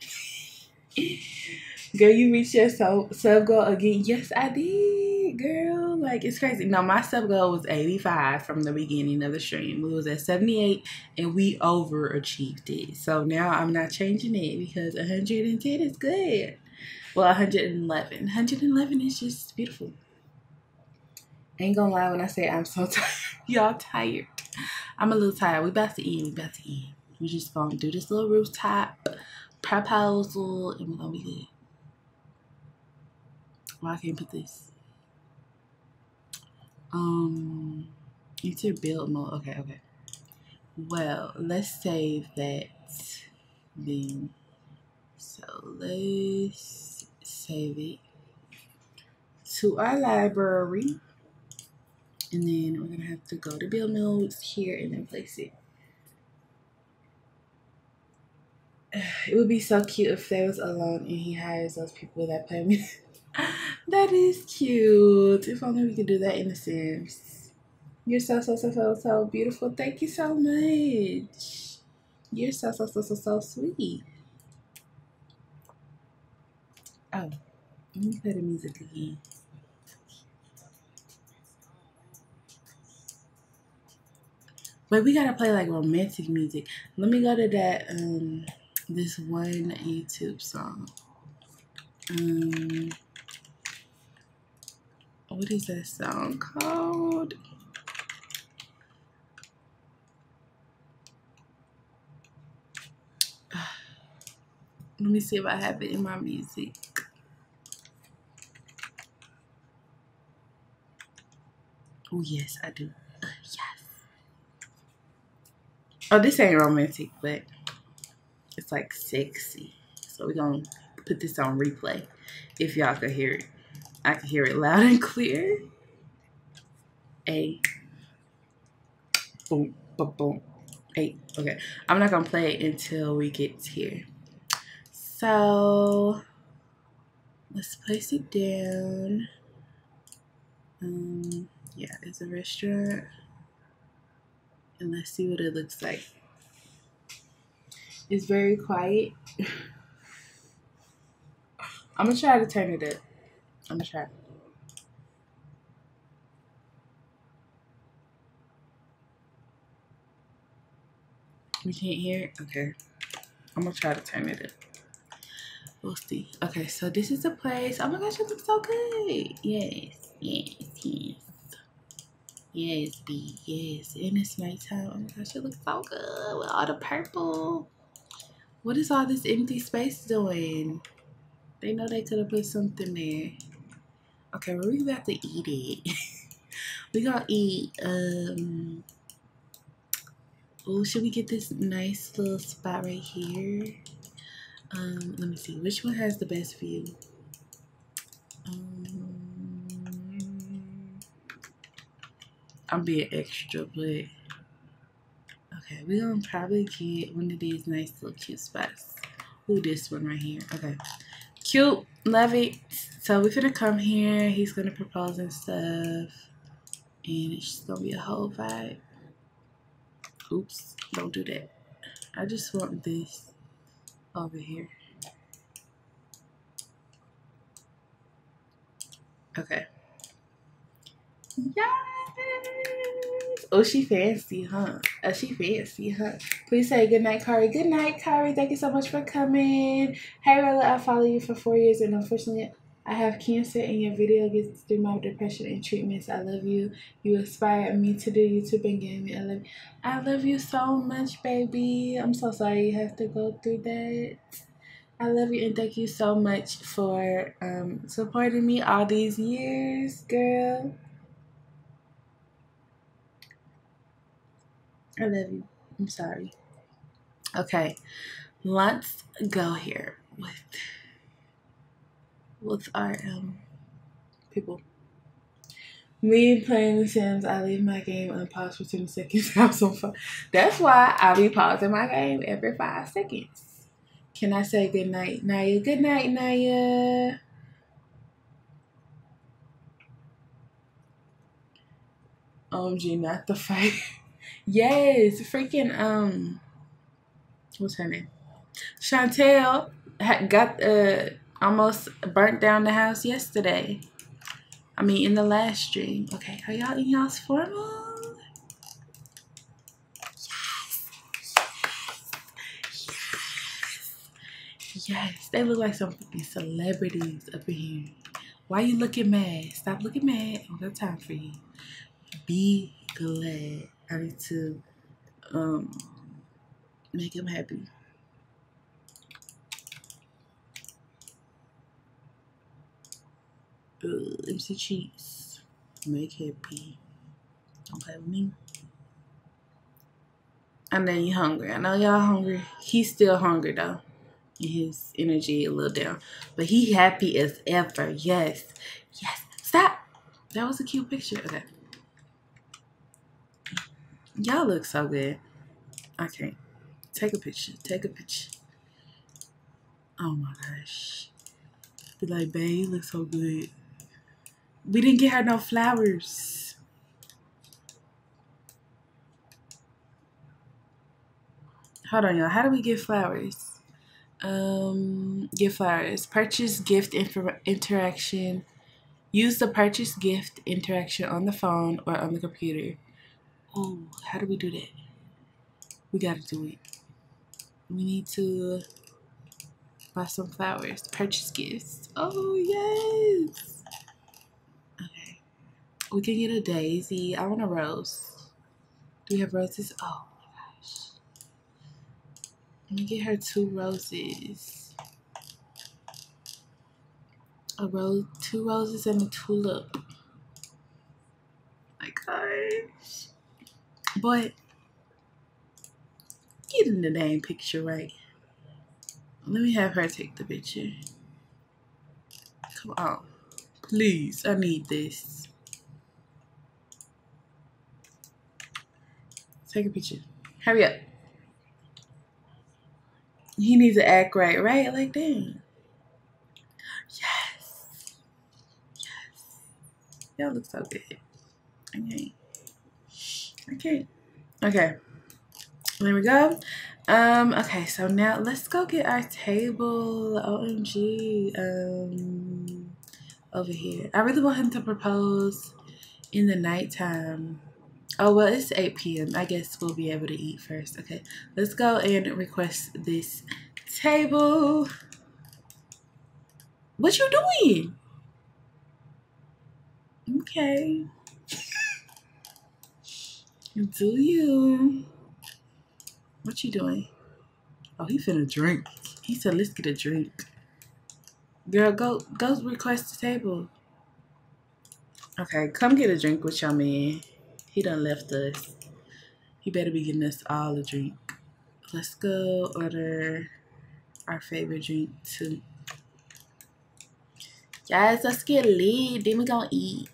[LAUGHS] girl, you reached your sub, sub goal again. Yes, I did, girl. Like, it's crazy. No, my sub goal was 85 from the beginning of the stream. We was at 78 and we overachieved it. So now I'm not changing it because 110 is good. Well, 111. 111 is just beautiful. Ain't gonna lie when I say I'm so [LAUGHS] tired. Y'all tired. I'm a little tired. We about to end. We about to end. We just gonna do this little rooftop proposal and we're gonna be good. Why I can't put this? Um, into build mode. Okay, okay. Well, let's save that then. So let's save it to our library. And then we're going to have to go to build modes here and then place it. [SIGHS] It would be so cute if they was alone and he hires those people that play music. [LAUGHS] that is cute. If only we could do that in The Sims. You're so, so, so, so, so beautiful. Thank you so much. You're so, so, so, so, so sweet. Oh, let me play the music again. But we gotta play like romantic music. Let me go to that um this one YouTube song. Um what is that song called? [SIGHS] Let me see if I have it in my music. Oh, yes, I do. Uh, yes. Oh, this ain't romantic, but it's like sexy. So we're going to put this on replay if y'all could hear it. I can hear it loud and clear. A. Boom, boom, boom. Eight. Okay. I'm not going to play it until we get here. So, let's place it down. Um, yeah, it's a restaurant. And let's see what it looks like. It's very quiet. I'm gonna try to turn it up. I'm gonna try. We can't hear it? Okay. I'm gonna try to turn it up. We'll see. Okay, so this is the place. Oh my gosh, it looks so good. Yes, yes, yes. Yes, B. Yes. And it's nighttime. Oh my gosh, it looks so good with all the purple. What is all this empty space doing? They know they could have put something there. Okay, well, we about to eat it. [LAUGHS] we gonna eat, um, oh, should we get this nice little spot right here? Um, let me see, which one has the best view? Um, I'm being extra, but okay, we're gonna probably get one of these nice little cute spots. Ooh, this one right here. Okay, cute, love it. So we're gonna come here. He's gonna propose and stuff, and it's just gonna be a whole vibe. Oops, don't do that. I just want this over here. Okay. Yes. Oh, she fancy, huh? Oh, she fancy, huh? Please say good night, Kari. Good night, Kari. Thank you so much for coming. Hey, Rella, I follow you for four years, and unfortunately, I have cancer, and your video gets through my depression and treatments. I love you. You inspired me to do YouTube and gaming. I love, I love you so much, baby. I'm so sorry you have to go through that. I love you and thank you so much for um, supporting me all these years, girl. I love you. I'm sorry. Okay, let's go here with with our um people. Me playing The Sims, I leave my game unpaused for 10 seconds. I was on fire. That's why I be pausing my game every five seconds. Can I say good night, Naya? Good night, Naya. OMG, not the fight. [LAUGHS] yes, freaking um, what's her name? Chantel had got uh almost burnt down the house yesterday. I mean, in the last stream. Okay, are y'all in y'all's formal? Yes. Yes. Yes. They look like some fucking celebrities up in here. Why you looking mad? Stop looking mad. I don't got time for you. Be glad. I need to um make him happy. uh, MC Cheese. Make him happy. Okay with me. I know you're hungry. I know y'all hungry. He's still hungry though. His energy a little down. But he happy as ever. Yes. Yes. Stop. That was a cute picture. Okay. Y'all look so good. Okay. Take a picture. Take a picture. Oh my gosh. Be like, babe, you look so good. We didn't get her no flowers. Hold on, y'all. How do we get flowers? Um, get flowers. Purchase gift interaction. Use the purchase gift interaction on the phone or on the computer. Oh, how do we do that? We gotta do it. We need to buy some flowers. Purchase gifts. Oh, yes. Okay. We can get a daisy. I want a rose. Do we have roses? Oh my gosh. Let me get her two roses. A rose, two roses and a tulip. My gosh. But get in the dang picture right. Let me have her take the picture. Come on. Please, I need this. Take a picture. Hurry up. He needs to act right, right? Like that. Yes. Yes. Y'all look so good. Okay. Okay. Okay. There we go. Um, okay, so now let's go get our table. OMG. Um over here. I really want him to propose in the nighttime. Oh well it's 8 p.m. I guess we'll be able to eat first. Okay. Let's go and request this table. What you doing? Okay. Do you? What you doing? Oh, he finna drink. He said, let's get a drink. Girl, go go request the table. Okay, come get a drink with your man. He done left us. He better be getting us all a drink. Let's go order our favorite drink too. Guys, let's get lit. Then we gonna eat.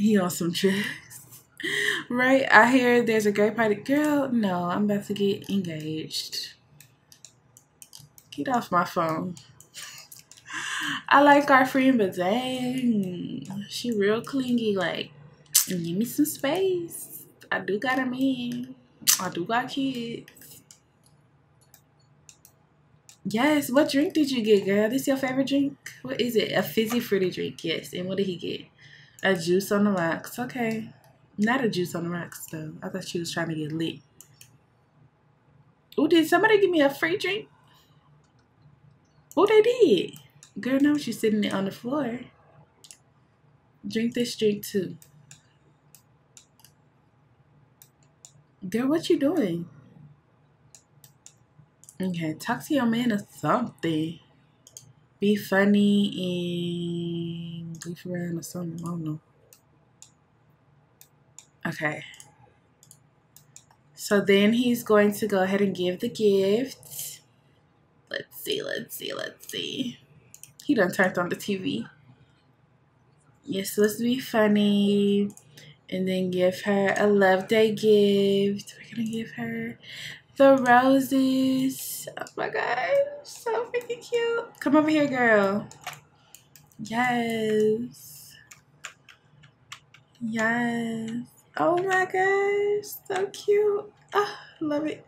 He on some drugs. right? I hear there's a great party. Girl, no, I'm about to get engaged. Get off my phone. I like our friend, but dang, she real clingy. Like, give me some space. I do got a man. I do got kids. Yes. What drink did you get, girl? This your favorite drink? What is it? A fizzy fruity drink. Yes. And what did he get? A juice on the rocks. Okay. Not a juice on the rocks, though. I thought she was trying to get lit. Oh, did somebody give me a free drink? Oh, they did. Girl, now she's sitting on the floor. Drink this drink, too. Girl, what you doing? Okay, talk to your man or something. Be funny and goof around or something. I don't know. Okay. So then he's going to go ahead and give the gift. Let's see, let's see, let's see. He done turned on the TV. Yes, let's be funny. And then give her a love day gift. We're gonna give her the roses. Oh my god, so freaking cute. Come over here, girl. Yes. Yes. Oh my gosh, so cute. Oh, love it.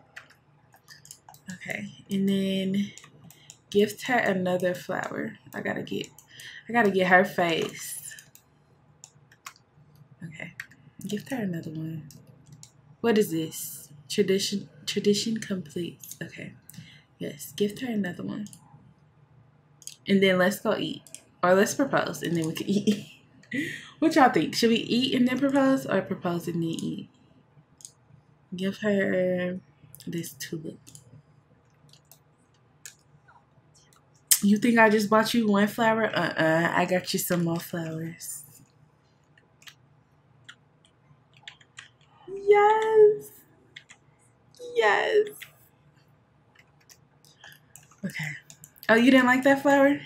Okay, and then gift her another flower. I gotta get, I gotta get her face. Okay, gift her another one. What is this? Tradition, tradition complete. Okay, yes, gift her another one. And then let's go eat, or let's propose, and then we can eat. [LAUGHS] what y'all think? Should we eat and then propose, or propose and then eat? Give her this tulip. You think I just bought you one flower? Uh-uh. I got you some more flowers. Yes. Yes. Okay. Oh, you didn't like that flower?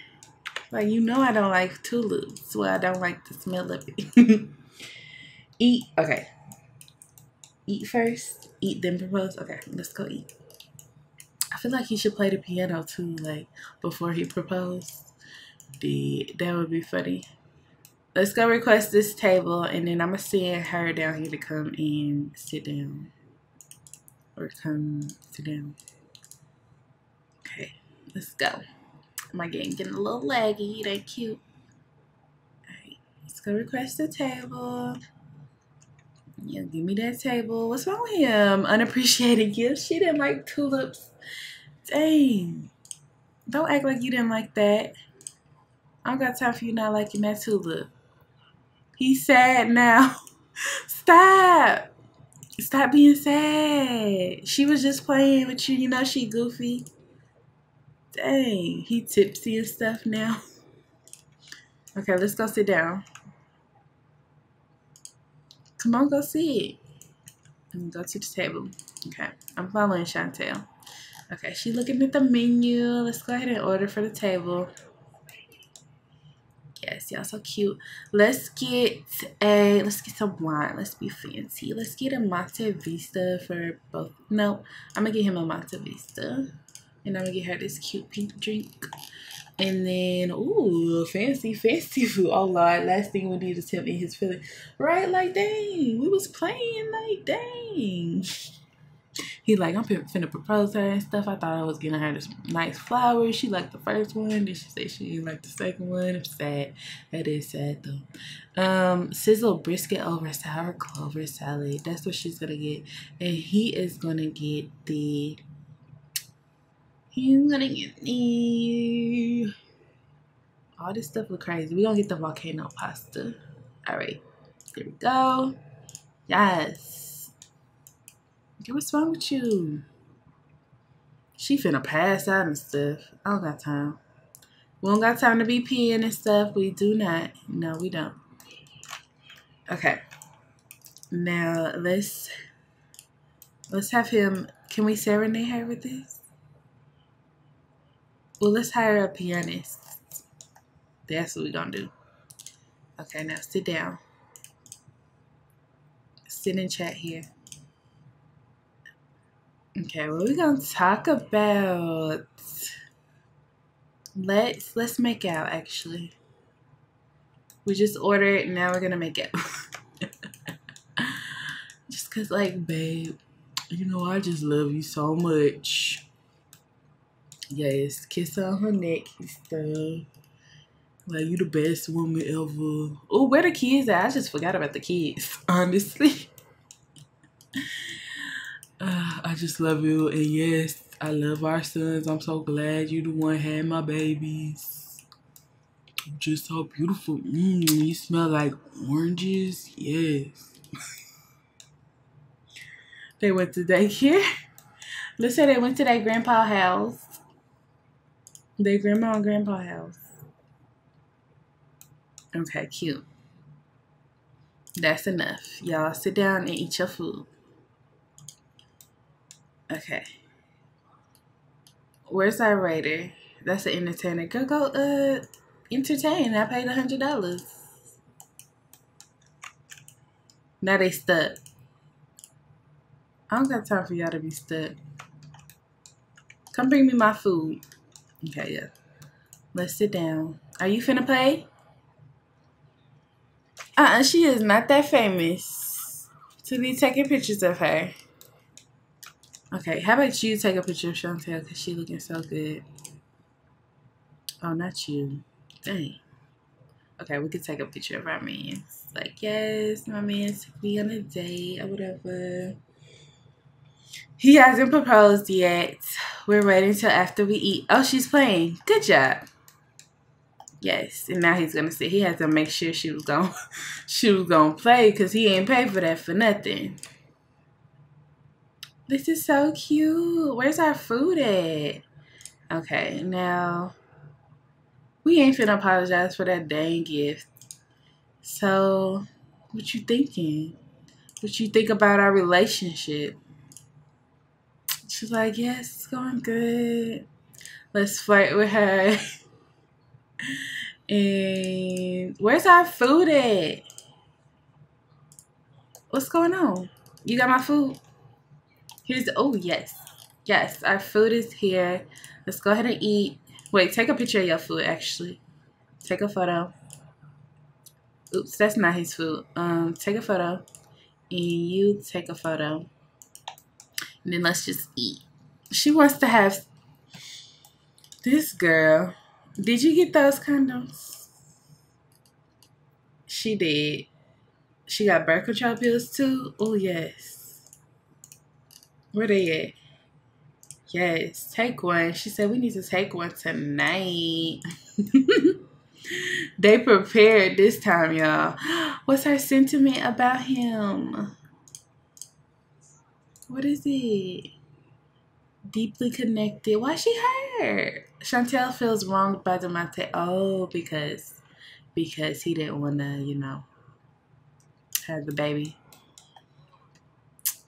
Like, you know I don't like tulips. Well, I don't like the smell of it. [LAUGHS] eat. Okay. Eat first. Eat, then propose. Okay, let's go eat. I feel like he should play the piano too, like before he proposed. The, that would be funny. Let's go request this table, and then I'm gonna send her down here to come and sit down, or come sit down. Okay, let's go. My game getting a little laggy. They cute. Alright, let's go request the table. Yeah, give me that table. What's wrong with him? Unappreciated gifts. She didn't like tulips. Dang. Don't act like you didn't like that. I don't got time for you not liking that tulip. He's sad now. [LAUGHS] Stop. Stop being sad. She was just playing with you. You know she goofy. Dang. He tipsy and stuff now. [LAUGHS] Okay, let's go sit down. Come on, go sit. And go to the table. Okay, I'm following Chantel. Okay, she's looking at the menu. Let's go ahead and order for the table. Yes, y'all so cute. Let's get a let's get some wine. Let's be fancy. Let's get a Monte Vista for both. No, I'm gonna get him a Monte Vista. And I'm gonna get her this cute pink drink. And then, ooh, fancy, fancy food. Oh Lord, last thing we need is him in his feeling. Right? Like, dang, we was playing, like, dang. He like, I'm finna propose her and stuff. I thought I was getting her this nice flower. She liked the first one. Then she said she didn't like the second one. I'm sad. That is sad though. Um, sizzle brisket over sour clover salad. That's what she's gonna get. And he is gonna get the He's gonna get the all this stuff look crazy. We're gonna get the volcano pasta. Alright. There we go. Yes. What's wrong with you? She finna pass out and stuff. I don't got time. We don't got time to be peeing and stuff. We do not. No, we don't. Okay. Now let's let's have him. Can we serenade her with this? Well, let's hire a pianist. That's what we're gonna do. Okay, now sit down. Sit and chat here. Okay, what we gonna talk about? Let's let's make out actually. We just ordered, now we're gonna make out. [LAUGHS] just cause like babe, you know I just love you so much. Yes, kiss on her neck and stuff. Like you the best woman ever. Oh, where the kids at? I just forgot about the kids, [LAUGHS] honestly. Uh, I just love you, and yes, I love our sons. I'm so glad you the one had my babies. Just so beautiful. Mmm, you smell like oranges. Yes. [LAUGHS] they went to daycare. Let's say they went to their grandpa house. Their grandma and grandpa house. Okay, cute. That's enough. Y'all sit down and eat your food. Okay. Where's our waiter? That's an entertainer. Go go uh entertain. I paid a hundred dollars. Now they stuck. I don't got time for y'all to be stuck. Come bring me my food. Okay, yeah. Let's sit down. Are you finna play? Uh-uh, she is not that famous to be taking pictures of her. Okay, how about you take a picture of Chantel because she looking so good. Oh, not you. Dang. Okay, we could take a picture of our man. Like, yes, my man took me on a date or whatever. He hasn't proposed yet. We're waiting till after we eat. Oh, she's playing. Good job. Yes, and now he's gonna say he had to make sure she was gonna [LAUGHS] she was gonna play because he ain't pay for that for nothing. This is so cute. Where's our food at? Okay, now we ain't finna apologize for that dang gift. So, what you thinking? What you think about our relationship? She's like, yes, it's going good. Let's flirt with her. [LAUGHS] and where's our food at? What's going on? You got my food? Here's the, oh yes. Yes, our food is here. Let's go ahead and eat. Wait, take a picture of your food actually. Take a photo. Oops, that's not his food. Um, take a photo. And you take a photo. And then let's just eat. She wants to have this girl. Did you get those condoms? She did. She got birth control pills too? Oh yes. Where they at? Yes, take one. She said we need to take one tonight. [LAUGHS] they prepared this time, y'all. What's her sentiment about him? What is it? Deeply connected. Why she hurt? Chantel feels wronged by Demonte. Oh, because because he didn't want to, you know, have the baby.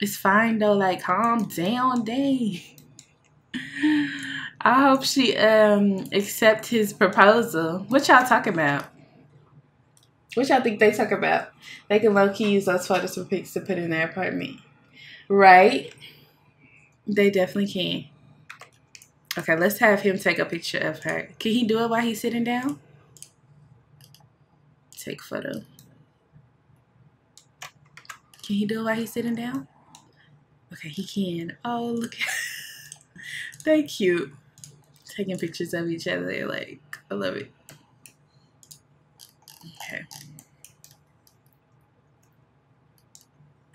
It's fine though. Like, calm down, dang. [LAUGHS] I hope she um accept his proposal. What y'all talking about? What y'all think they talk about? They can low key use those photos for pics to put in their apartment. Right? They definitely can. Okay, let's have him take a picture of her. Can he do it while he's sitting down? Take photo. Can he do it while he's sitting down? Okay, he can. Oh, look. [LAUGHS] they cute. Taking pictures of each other. Like, I love it. Okay.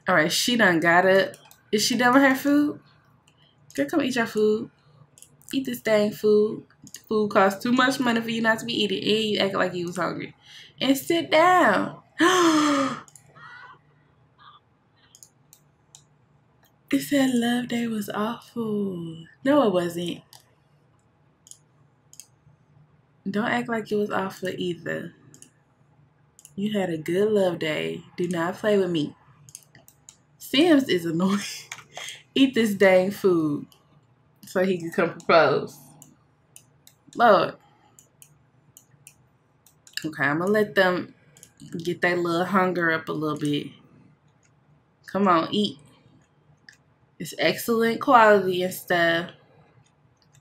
All right, she done got it. Is she done with her food? Girl, come eat your food. Eat this dang food. Food costs too much money for you not to be eating. And you act like you was hungry. And sit down. [GASPS] it said love day was awful. No, it wasn't. Don't act like it was awful either. You had a good love day. Do not play with me. Sims is annoying. [LAUGHS] Eat this dang food so he can come propose. Lord. Okay, I'm gonna let them get that little hunger up a little bit. Come on, eat. It's excellent quality and stuff.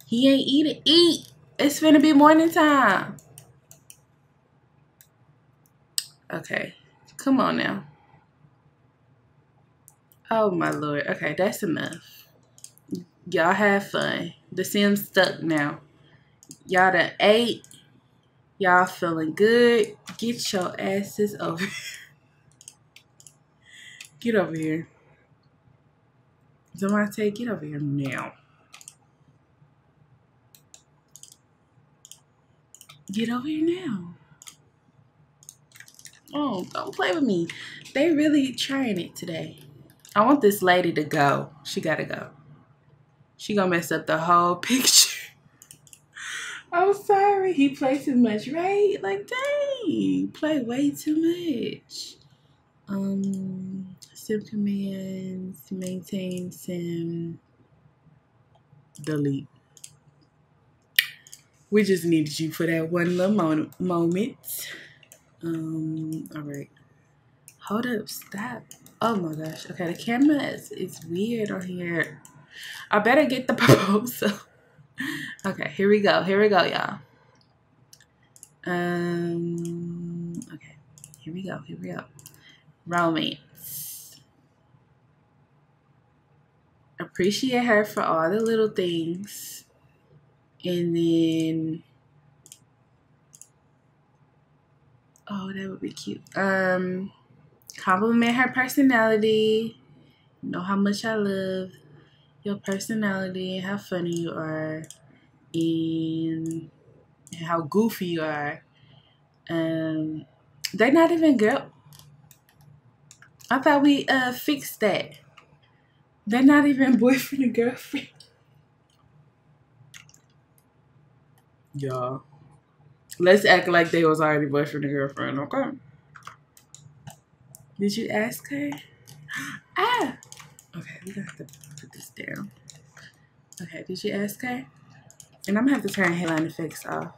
He ain't eating. Eat. It's gonna be morning time. Okay. Come on now. Oh my lord. Okay, that's enough. Y'all have fun. The Sims stuck now. Y'all done ate. Y'all feeling good. Get your asses over. [LAUGHS] Get over here. Zamante, get over here now. Get over here now. Oh, don't play with me. They really trying it today. I want this lady to go. She gotta go. She gonna mess up the whole [LAUGHS] picture. I'm sorry. He plays too much, right? Like, dang. Play way too much. Um, sim commands, maintain sim, delete. We just needed you for that one little mo moment. Um, all right. Hold up, stop. Oh my gosh. Okay, the camera is, is weird on here. I better get the [LAUGHS] proposal. okay, here we go. Here we go, y'all. Um, okay, here we go. Here we go. Romance. Appreciate her for all the little things. And then Oh, that would be cute. Um, compliment her personality. Know how much I love your personality, how funny you are, and how goofy you are. Um, they're not even girl. I thought we uh fixed that. They're not even [LAUGHS] boyfriend and girlfriend. Y'all. Let's act like they was already boyfriend and girlfriend, okay? Did you ask her? Ah! Okay, we gonna have to put this down. Okay, did you ask her? And I'm gonna have to turn headline effects off.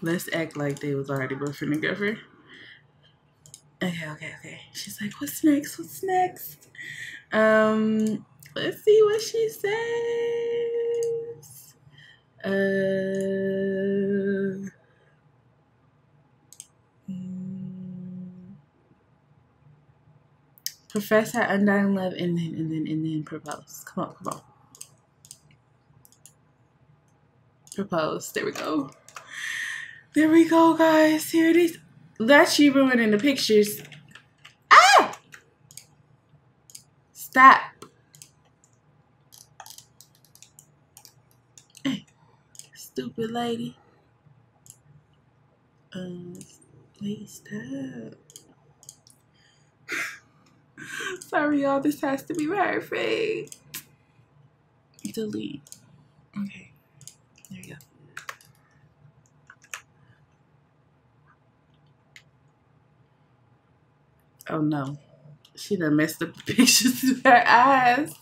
Let's act like they was already boyfriend and girlfriend. Okay, okay, okay. She's like, what's next? What's next? Um, let's see what she says. Uh, mm, profess her undying love and then and then and then propose. Come on, come on. Propose. There we go. There we go, guys. Here it is. That's you ruining the pictures. Ah! Stop. Hey, stupid lady. Um, please stop. [LAUGHS] Sorry, y'all. This has to be perfect. Delete. Okay. There you go. Oh no. She done messed up the [LAUGHS] pictures with her eyes.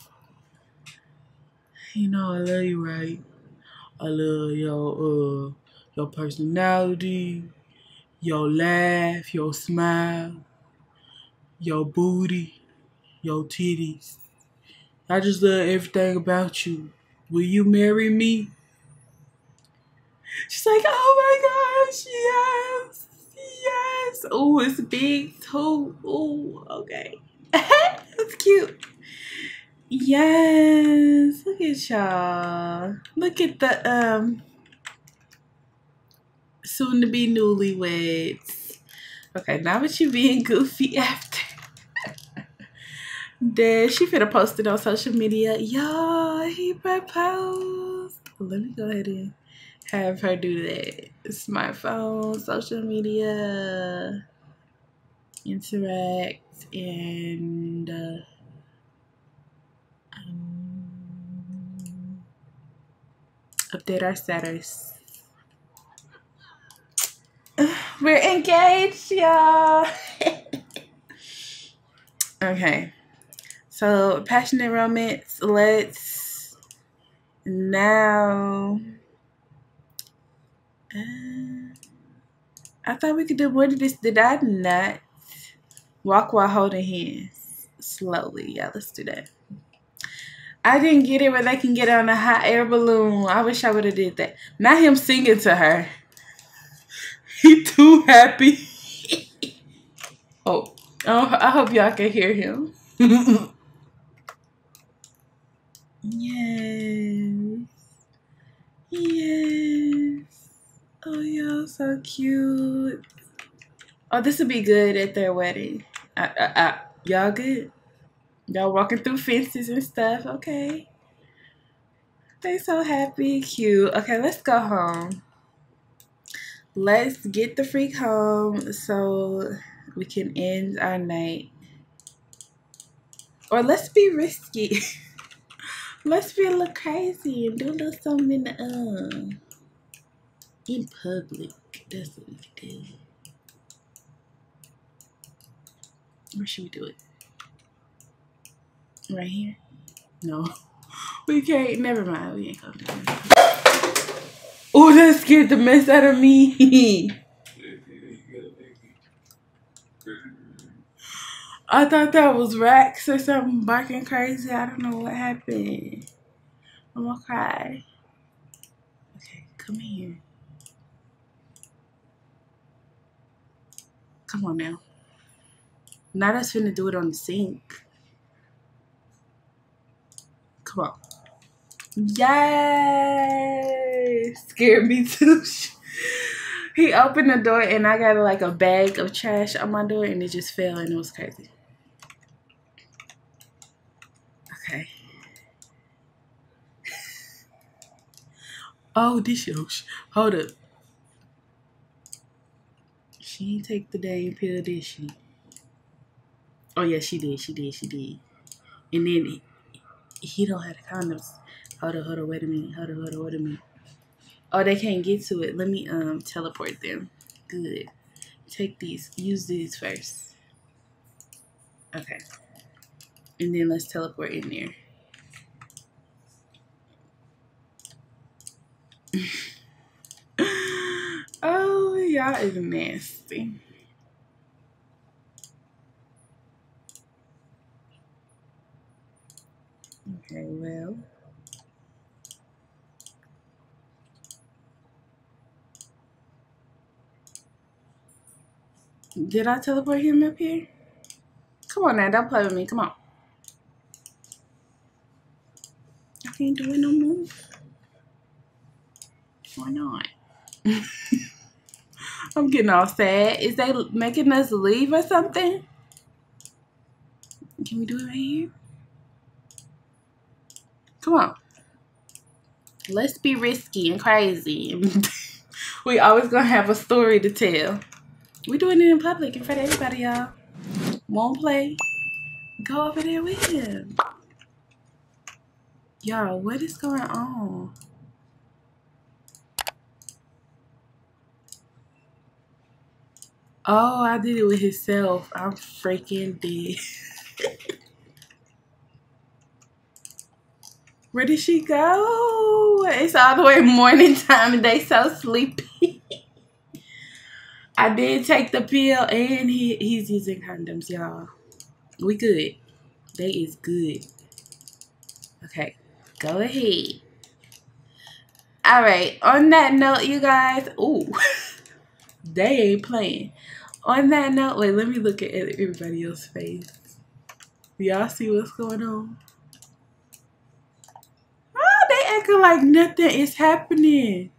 You know I love you, right? I love your uh your personality, your laugh, your smile, your booty, your titties. I just love everything about you. Will you marry me? She's like, oh my gosh, yes, yes. Oh, it's big too. Oh, okay. [LAUGHS] That's cute. Yes, look at y'all. Look at the um soon to be newlyweds. Okay, now that you being goofy [LAUGHS] after. Then she finna post it on social media. Yo, he proposed. Let me go ahead and have her do that. Smartphone, social media. interact and uh, update our status. We're engaged, y'all. [LAUGHS] okay. So, passionate romance. Let's now. Uh, I thought we could do more than this. Did I not? Walk while holding hands. Slowly. Yeah, let's do that. I didn't get it where they can get on a hot air balloon. I wish I would have did that. Not him singing to her. He too happy. [LAUGHS] oh, oh, I hope y'all can hear him. [LAUGHS] yes. Yes. Oh, y'all so cute. Oh, this would be good at their wedding. Uh, uh, uh, y'all good? Y'all walking through fences and stuff. Okay. They so happy, cute. Okay, let's go home let's get the freak home so we can end our night. Or let's be risky. [LAUGHS] let's be a little crazy and do a little something uh, in public. That's what we can do. Where should we do it? Right here? No. [LAUGHS] We can't. Never mind. We ain't it. Oh, that scared the mess out of me. [LAUGHS] I thought that was Rex or something barking crazy. I don't know what happened. I'm gonna cry. Okay, come here. Come on now. Now that's finna do it on the sink. Come on. Yay! Scared me too. [LAUGHS] he opened the door and I got like a bag of trash on my door and it just fell and it was crazy. Okay. [LAUGHS] Oh, this yosh. Hold up. She didn't take the dang pill, did she? Oh yeah, she did. She did. She did. And then he, don't have the condoms. Hold on, hold on, wait a minute. Hold on, hold on, wait a minute. Oh, they can't get to it. Let me um teleport them. Good. Take these. Use these first. Okay. And then let's teleport in there. [LAUGHS] oh, y'all is nasty. Okay, well. Did I teleport him up here? Come on now, don't play with me. Come on. I can't do it no more. Why not? [LAUGHS] I'm getting all sad. Is they making us leave or something? Can we do it right here? Come on. Let's be risky and crazy. [LAUGHS] we always gonna have a story to tell. We doing it in public in front of everybody, y'all. Won't play. Go over there with him. Y'all, what is going on? Oh, I did it with himself. I'm freaking dead. [LAUGHS] Where did she go? It's all the way morning time and they so sleepy. [LAUGHS] I did take the pill and he, he's using condoms, y'all. We good. They is good. Okay, go ahead. All right, on that note, you guys, ooh, [LAUGHS] they ain't playing. On that note, wait, let me look at everybody else's face. Y'all see what's going on? Acting like nothing is happening.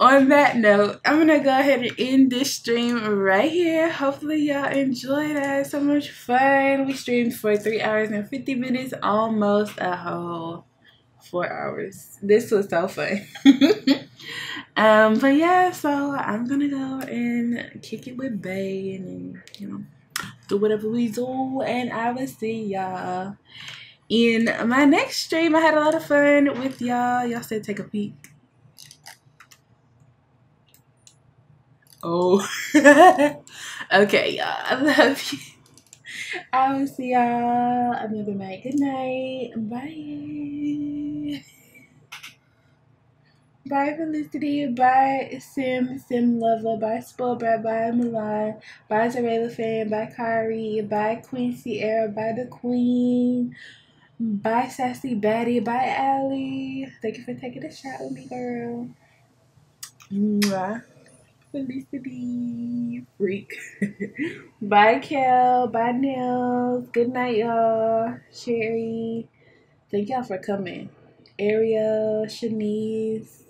on that note, I'm gonna go ahead and end this stream right here. Hopefully y'all enjoyed it. So much fun. We streamed for three hours and 50 minutes, almost a whole four hours. This was so fun. [LAUGHS] Um, but yeah, so I'm gonna go and kick it with Bay and you know, do whatever we do. And I will see y'all in my next stream. I had a lot of fun with y'all. Y'all said take a peek. Oh, [LAUGHS] okay, y'all. [LAUGHS] I love you. I will see y'all another night. Good night. Bye. Bye Felicity, by Sim, Sim Lover, by Spoilbrat, by Milan, by Xureila Fan, by Kari, by Queen Sierra, by The Queen, by Sassy Batty, by Allie. Thank you for taking a shot with me, girl. Mwah. Felicity, freak. [LAUGHS] bye Kel, bye Nils. Good night, y'all. Sherry, thank y'all for coming. Ariel, Shanice.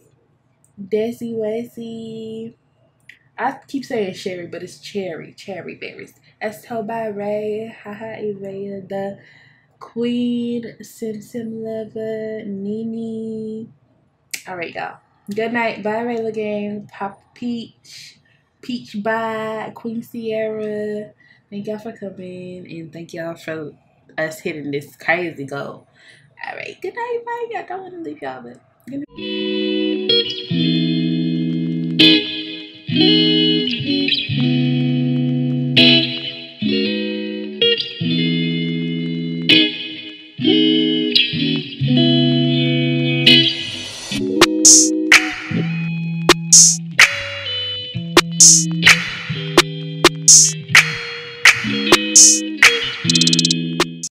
Desi Wesley. I keep saying Sherry, but it's Cherry. Cherry berries. Told by Ray. Haha Evaya. The Queen. Sim Sim Lover. Nini. Alright, y'all. Good night. Bye, Rayla Game. Pop Peach. Peach Bye. Queen Sierra. Thank y'all for coming. And thank y'all for us hitting this crazy goal. Alright. Good night. Bye. Y'all don't want to leave y'all, but good night. Thank you.